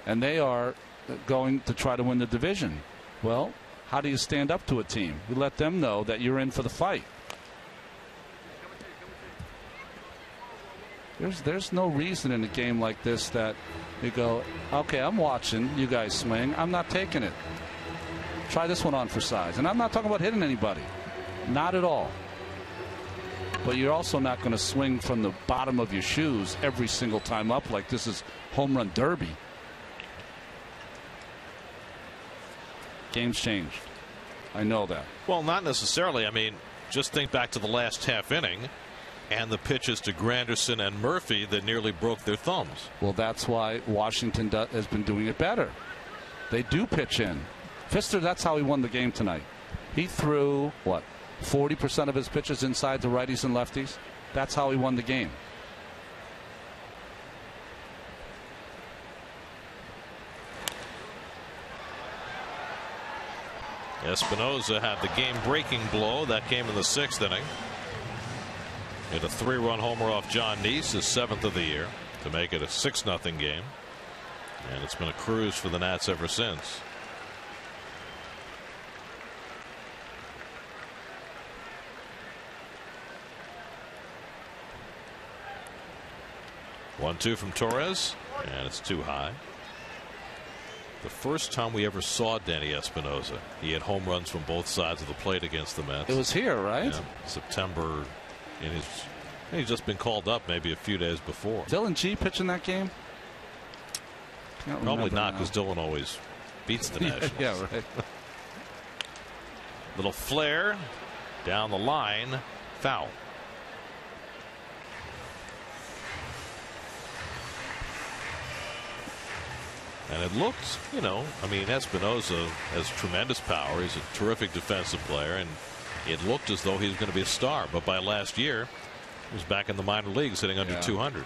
and they are going to try to win the division. Well, how do you stand up to a team? You let them know that you're in for the fight. There's there's no reason in a game like this that you go, okay, I'm watching you guys swing. I'm not taking it. Try this one on for size. And I'm not talking about hitting anybody. Not at all. But you're also not going to swing from the bottom of your shoes every single time up like this is home run derby. Game's changed. I know that. Well, not necessarily. I mean, just think back to the last half inning and the pitches to Granderson and Murphy that nearly broke their thumbs. Well, that's why Washington do, has been doing it better. They do pitch in. Fister, that's how he won the game tonight. He threw, what, 40% of his pitches inside to righties and lefties? That's how he won the game. Espinosa had the game breaking blow that came in the sixth inning. Hit a three run homer off Jon Niese, his seventh of the year, to make it a 6 0 game. And it's been a cruise for the Nats ever since. One two from Torres, and it's too high. The first time we ever saw Danny Espinosa, he had home runs from both sides of the plate against the Mets. It was here, right? Yeah, September in his he's just been called up maybe a few days before. Dillon Gee pitching that game? Probably not because Dillon always beats the Nationals. yeah, right. Little flare down the line, foul. And it looked, you know, I mean, Espinosa has tremendous power. He's a terrific defensive player, and it looked as though he was going to be a star. But by last year, he was back in the minor leagues hitting under Yeah. 200.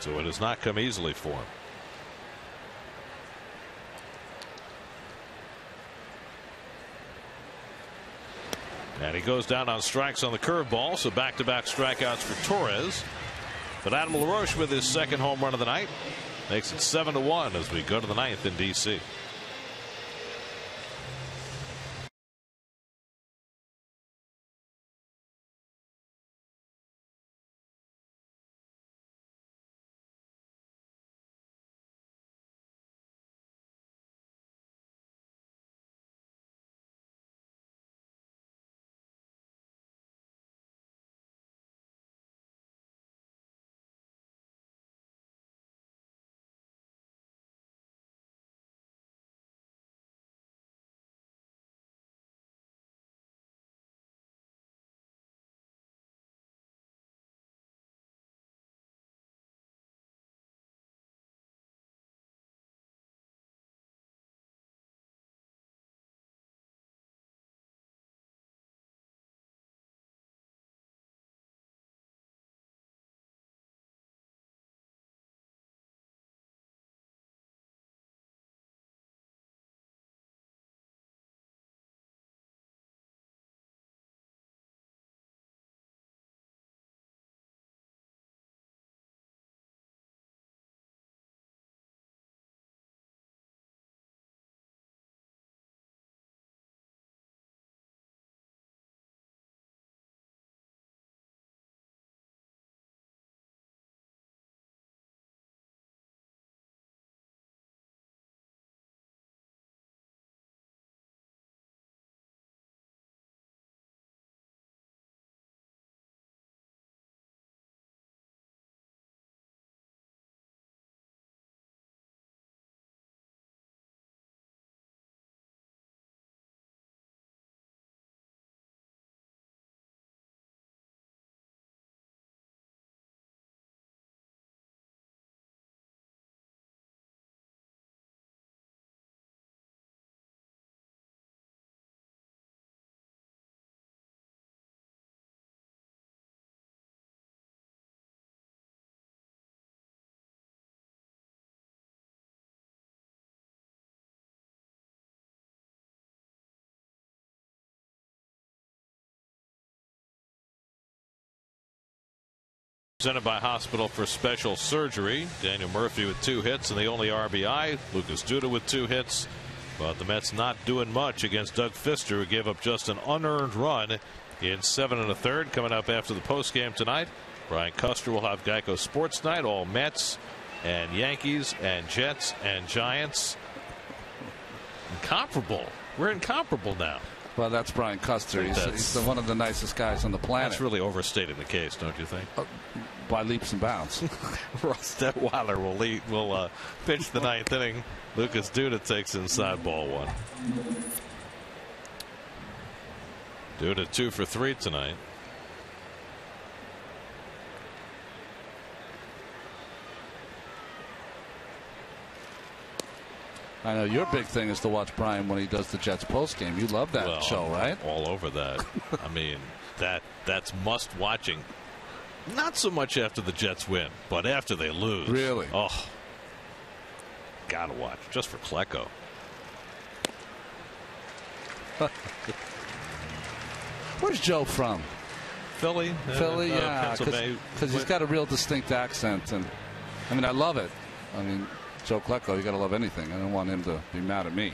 So it has not come easily for him. And he goes down on strikes on the curveball, so back to back strikeouts for Torres. But Adam LaRoche with his second home run of the night makes it 7 to 1 as we go to the ninth in D.C. Presented by Hospital for Special Surgery. Daniel Murphy with two hits and the only RBI. Lucas Duda with two hits. But the Mets not doing much against Doug Fister, who gave up just an unearned run in seven and a third. Coming up after the postgame tonight, Brian Custer will have Geico Sports Night. All Mets and Yankees and Jets and Giants. Incomparable. We're incomparable now. Well, that's Brian Custer. He's, he's the, one of the nicest guys on the planet That's really overstating the case, don't you think? by leaps and bounds. Ross Detwiler will lead, will uh, pitch the ninth inning. Lucas Duda takes inside ball one. Duda two for three tonight. I know your big thing is to watch Brian when he does the Jets post game. You love that Well, show, right? All over that. I mean, that that's must watching. Not so much after the Jets win, but after they lose. Really? Oh, gotta watch just for Klecko. Where's Joe from? Philly, uh, Philly, uh, yeah, because he's got a real distinct accent, and I mean, I love it. I mean, Joe Klecko, you got to love anything. I don't want him to be mad at me.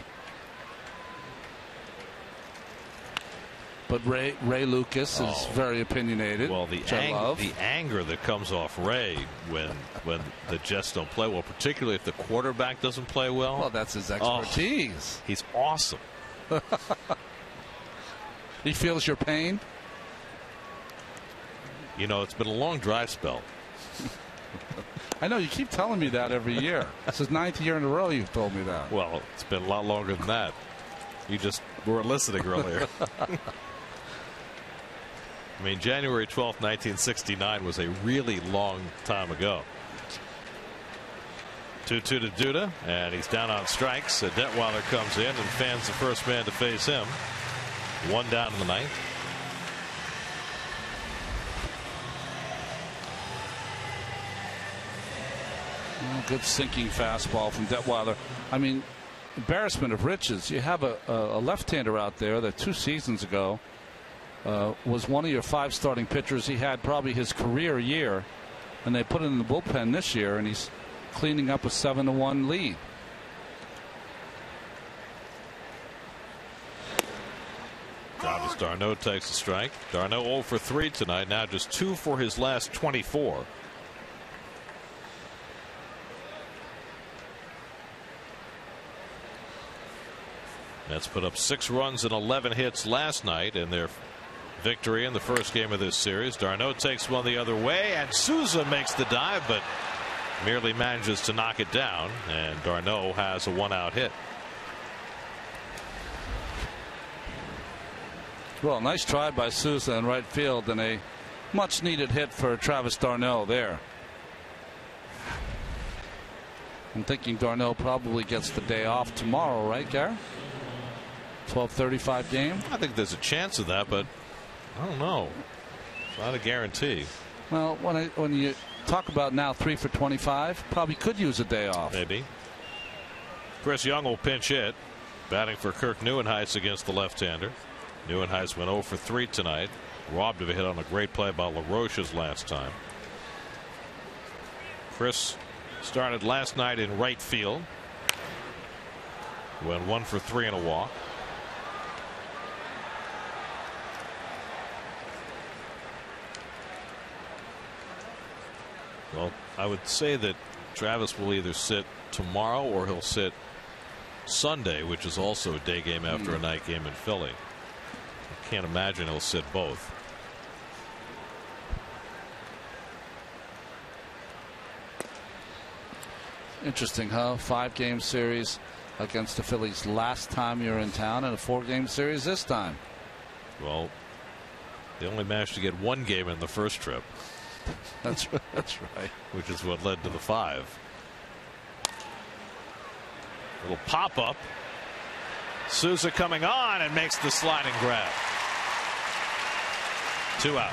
But Ray Ray Lucas is Oh. very opinionated. Well, the ang- the anger that comes off Ray when when the Jets don't play well, particularly if the quarterback doesn't play well. well, that's his Oh. expertise. he's awesome. He feels your pain. You know, it's been a long drive spell. I know you keep telling me that every year. this is ninth year in a row you've told me that. Well, it's been a lot longer than that. You just weren't listening earlier. I mean, January 12th, 1969 was a really long time ago. 2 2 to Duda, and he's down on strikes. Detwiler comes in and fans the first man to face him. One down in the ninth. Good sinking fastball from Detwiler. I mean, embarrassment of riches. You have a, a, left-hander out there that two seasons ago uh, was one of your five starting pitchers. He had probably his career year, and they put him in the bullpen this year, and he's cleaning up a seven to one lead. Travis d'Arnaud takes a strike. d'Arnaud 0 for 3 tonight, now just 2 for his last 24. Mets put up six runs and 11 hits last night in their victory in the first game of this series. d'Arnaud takes one the other way, and Souza makes the dive, but merely manages to knock it down. And d'Arnaud has a one out hit. Well, nice try by Souza in right field, and a much needed hit for Travis d'Arnaud there. I'm thinking d'Arnaud probably gets the day off tomorrow, right, Gary? 12:35 game. I think there's a chance of that, but I don't know. It's not a guarantee. Well, when I, when you talk about now three for 25, probably could use a day off. Maybe. Chris Young will pinch hit, batting for Kirk Nieuwenhuis against the left-hander. Nieuwenhuis went 0 for 3 tonight, robbed of a hit on a great play by LaRoche's last time. Chris started last night in right field. Went 1 for 3 and a walk. Well, I would say that Travis will either sit tomorrow or he'll sit Sunday, which is also a day game after a hmm. night game in Philly. I can't imagine he'll sit both. Interesting, huh? Five game series against the Phillies last time you're in town, and a four game series this time. Well, they only managed to get one game in the first trip, That's that's right. which is what led to the five. Little pop up. Souza coming on and makes the sliding grab. Two out.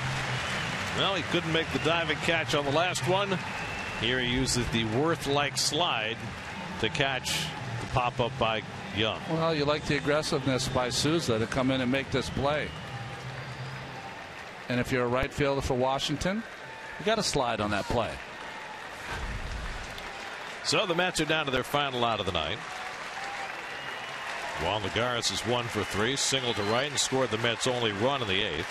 Well, he couldn't make the diving catch on the last one. Here he uses the Werth like slide to catch the pop up by Young. Well, you like the aggressiveness by Souza to come in and make this play. And if you're a right fielder for Washington, You got to slide on that play. So the Mets are down to their final out of the night. Juan Lagares is one for three, single to right, and scored the Mets' only run in the eighth.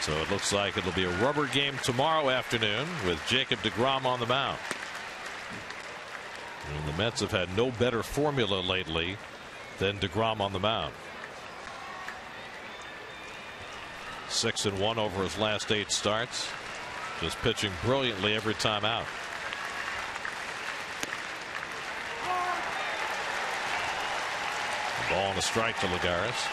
So it looks like it'll be a rubber game tomorrow afternoon with Jacob deGrom on the mound. And the Mets have had no better formula lately than deGrom on the mound. Six and one over his last eight starts. Just pitching brilliantly every time out. Ball and a strike to Lagares.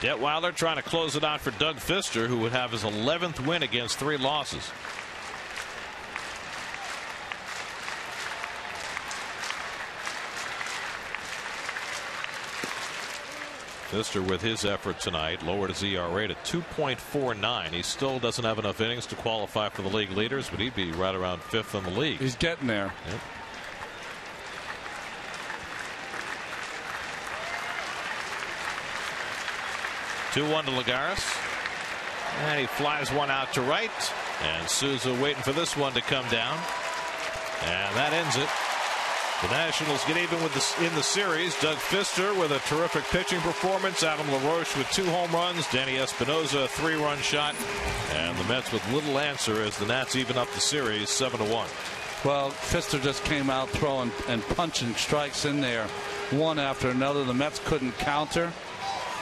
Detwiler trying to close it out for Doug Fister, who would have his 11th win against three losses. Fister with his effort tonight lowered his ERA to 2.49. He still doesn't have enough innings to qualify for the league leaders, but he'd be right around fifth in the league. He's getting there. Yep. Two one to Lagares. And he flies one out to right. And Souza waiting for this one to come down. And that ends it. The Nationals get even with the, in the series. Doug Fister with a terrific pitching performance. Adam LaRoche with two home runs. Danny Espinosa a three-run shot. And the Mets with little answer as the Nats even up the series 7 to 1. Well, Fister just came out throwing and punching strikes in there, one after another. The Mets couldn't counter,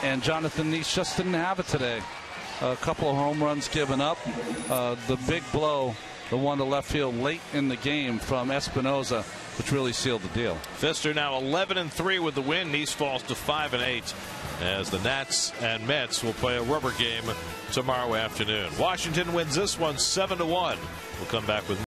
and Jonathan Niese just didn't have it today. A couple of home runs given up. Uh, the big blow, the one to left field late in the game from Espinosa, which really sealed the deal. Fister now 11 and 3 with the win. Niese falls to 5 and 8 as the Nats and Mets will play a rubber game tomorrow afternoon. Washington wins this one 7 to 1. We'll come back with